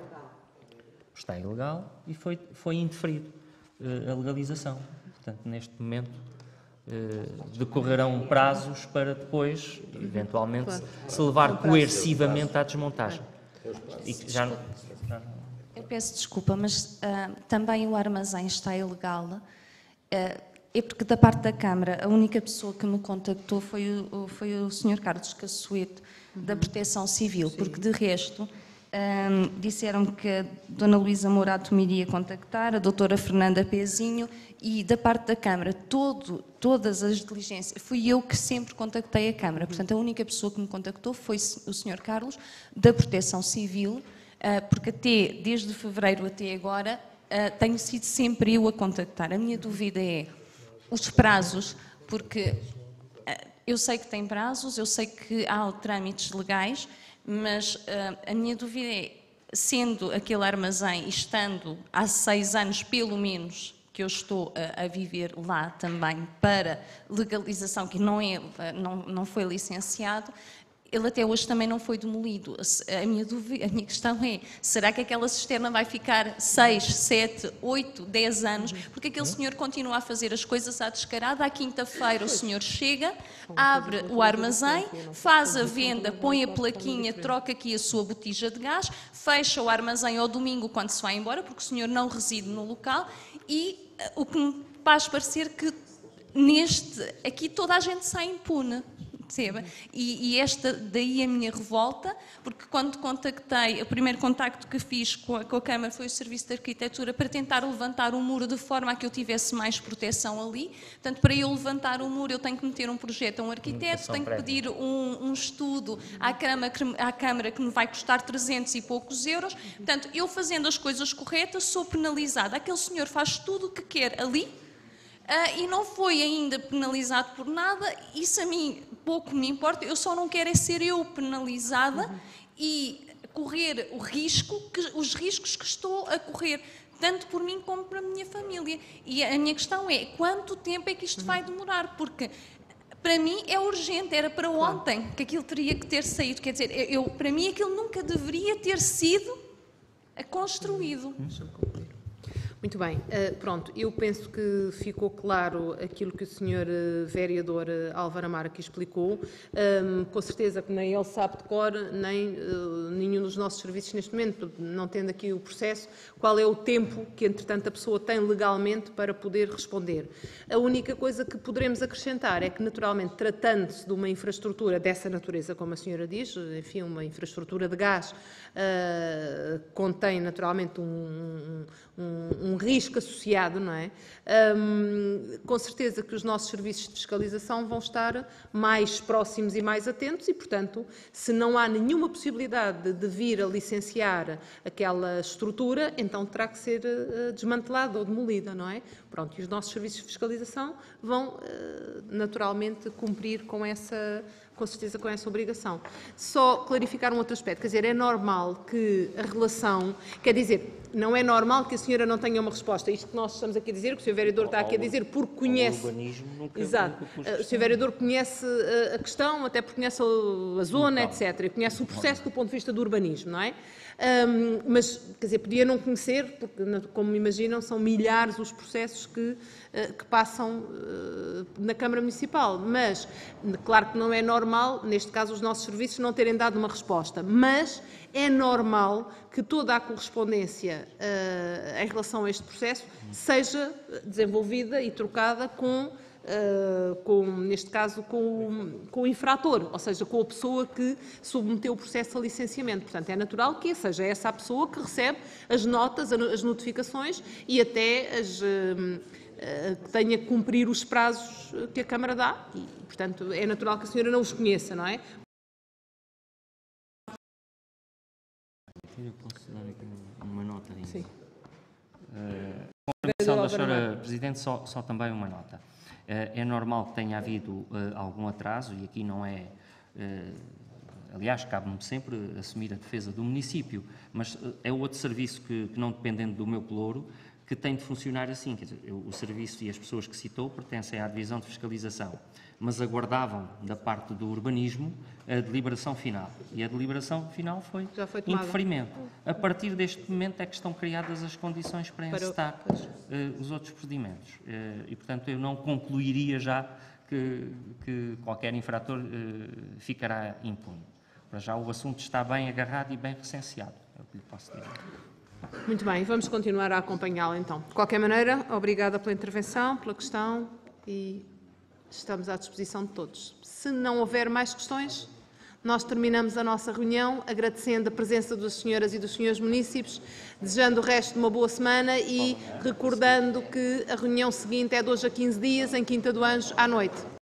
está ilegal e foi, foi indeferido uh, a legalização. Portanto, neste momento uh, decorrerão prazos para depois, eventualmente, claro. se levar coercivamente à desmontagem. E já, já Eu peço desculpa, mas uh, também o armazém está ilegal. Uh, é porque da parte da Câmara, a única pessoa que me contactou foi o, foi o Sr. Carlos Cassuete, uhum. da Proteção Civil, Sim. porque de resto um, disseram que a Dona Luísa Morato me iria contactar, a Doutora Fernanda Pezinho e da parte da Câmara, todo, todas as diligências, fui eu que sempre contactei a Câmara. Portanto, a única pessoa que me contactou foi o Sr. Carlos, da Proteção Civil, uh, porque até, desde fevereiro até agora, uh, tenho sido sempre eu a contactar. A minha dúvida é os prazos, porque uh, eu sei que tem prazos, eu sei que há trâmites legais, mas uh, a minha dúvida é, sendo aquele armazém e estando há seis anos, pelo menos, que eu estou a, a, viver lá também para legalização, que não, é, não, não foi licenciado, ele até hoje também não foi demolido. A minha, dúvida, a minha questão é: será que aquela cisterna vai ficar 6, 7, 8, 10 anos? Porque aquele senhor continua a fazer as coisas à descarada. À quinta-feira o senhor chega, abre o armazém, faz a venda, põe a plaquinha, troca aqui a sua botija de gás, fecha o armazém ao domingo quando se vai embora, porque o senhor não reside no local e eh, o que me faz parecer que neste aqui toda a gente sai impune perceba? E, e, esta, daí a minha revolta, porque quando contactei, o primeiro contacto que fiz com a, com a Câmara foi o Serviço de Arquitetura para tentar levantar o um muro de forma a que eu tivesse mais proteção ali. Portanto, para eu levantar o um muro, eu tenho que meter um projeto a um arquiteto, tenho que pedir um, um estudo à Câmara, à Câmara que me vai custar 300 e poucos euros. Portanto, eu fazendo as coisas corretas, sou penalizada. Aquele senhor faz tudo o que quer ali, Uh, e não foi ainda penalizado por nada, isso a mim pouco me importa, eu só não quero é ser eu penalizada uhum. e correr o risco, que, os riscos que estou a correr, tanto por mim como para a minha família. E a minha questão é, quanto tempo é que isto uhum. vai demorar? Porque para mim é urgente, era para ontem que aquilo teria que ter saído. Quer dizer, eu, para mim aquilo nunca deveria ter sido construído. Uhum. Muito bem, uh, pronto, eu penso que ficou claro aquilo que o senhor uh, vereador uh, Álvaro Amar aqui explicou. Um, com certeza que nem ele sabe de cor, nem nenhum dos nossos serviços neste momento, não tendo aqui o processo, qual é o tempo que, entretanto, a pessoa tem legalmente para poder responder. A única coisa que poderemos acrescentar é que, naturalmente, tratando-se de uma infraestrutura dessa natureza, como a senhora diz, enfim, uma infraestrutura de gás, contém naturalmente um, um, um um risco associado, não é? Um, com certeza que os nossos serviços de fiscalização vão estar mais próximos e mais atentos e, portanto, se não há nenhuma possibilidade de vir a licenciar aquela estrutura, então terá que ser uh, desmantelada ou demolida, não é? Pronto, e os nossos serviços de fiscalização vão uh, naturalmente cumprir com essa com certeza com essa obrigação. Só clarificar um outro aspecto, quer dizer, é normal que a relação, quer dizer, não é normal que a senhora não tenha uma resposta. Isto que nós estamos aqui a dizer, que o Sr. Vereador está aqui a dizer, porque conhece. Nunca, Exato. Nunca o Sr. Vereador conhece eh, a questão, até porque conhece a zona, etc. E conhece o processo do ponto de vista do urbanismo, não é? Um, mas, quer dizer, podia não conhecer, porque, como imaginam, são milhares os processos que, uh, que passam uh, na Câmara Municipal. Mas, claro que não é normal, neste caso, os nossos serviços não terem dado uma resposta. Mas é normal que toda a correspondência uh, em relação a este processo seja desenvolvida e trocada com Uh, com, neste caso, com, com, o infrator, ou seja, com a pessoa que submeteu o processo a licenciamento. Portanto, é natural que seja essa a pessoa que recebe as notas, as notificações e até as, uh, uh, tenha que cumprir os prazos que a Câmara dá. E, portanto, é natural que a senhora não os conheça, não é? Eu posso dar aqui uma nota ainda. Sim. Uh, com permissão da senhora Presidente, só, só também uma nota. Eh, é normal que tenha havido eh, algum atraso, e aqui não é. Eh, aliás, cabe-me sempre assumir a defesa do município, mas é outro serviço que, que não dependendo do meu pelouro, que tem de funcionar assim. Quer dizer, o serviço e as pessoas que citou pertencem à divisão de fiscalização mas aguardavam da parte do urbanismo a deliberação final. E a deliberação final foi, foi indeferimento. A partir deste momento é que estão criadas as condições para encetar para uh, os outros procedimentos. Uh, e, portanto, eu não concluiria já que, que qualquer infrator uh, ficará impune. Para já o assunto está bem agarrado e bem recenseado, é o que lhe posso dizer. Muito bem, vamos continuar a acompanhá-la então. De qualquer maneira, obrigada pela intervenção, pela questão e estamos à disposição de todos. Se não houver mais questões, nós terminamos a nossa reunião agradecendo a presença das senhoras e dos senhores munícipes, desejando o resto de uma boa semana e recordando que a reunião seguinte é de hoje a 15 dias, em Quinta do Anjo, à noite.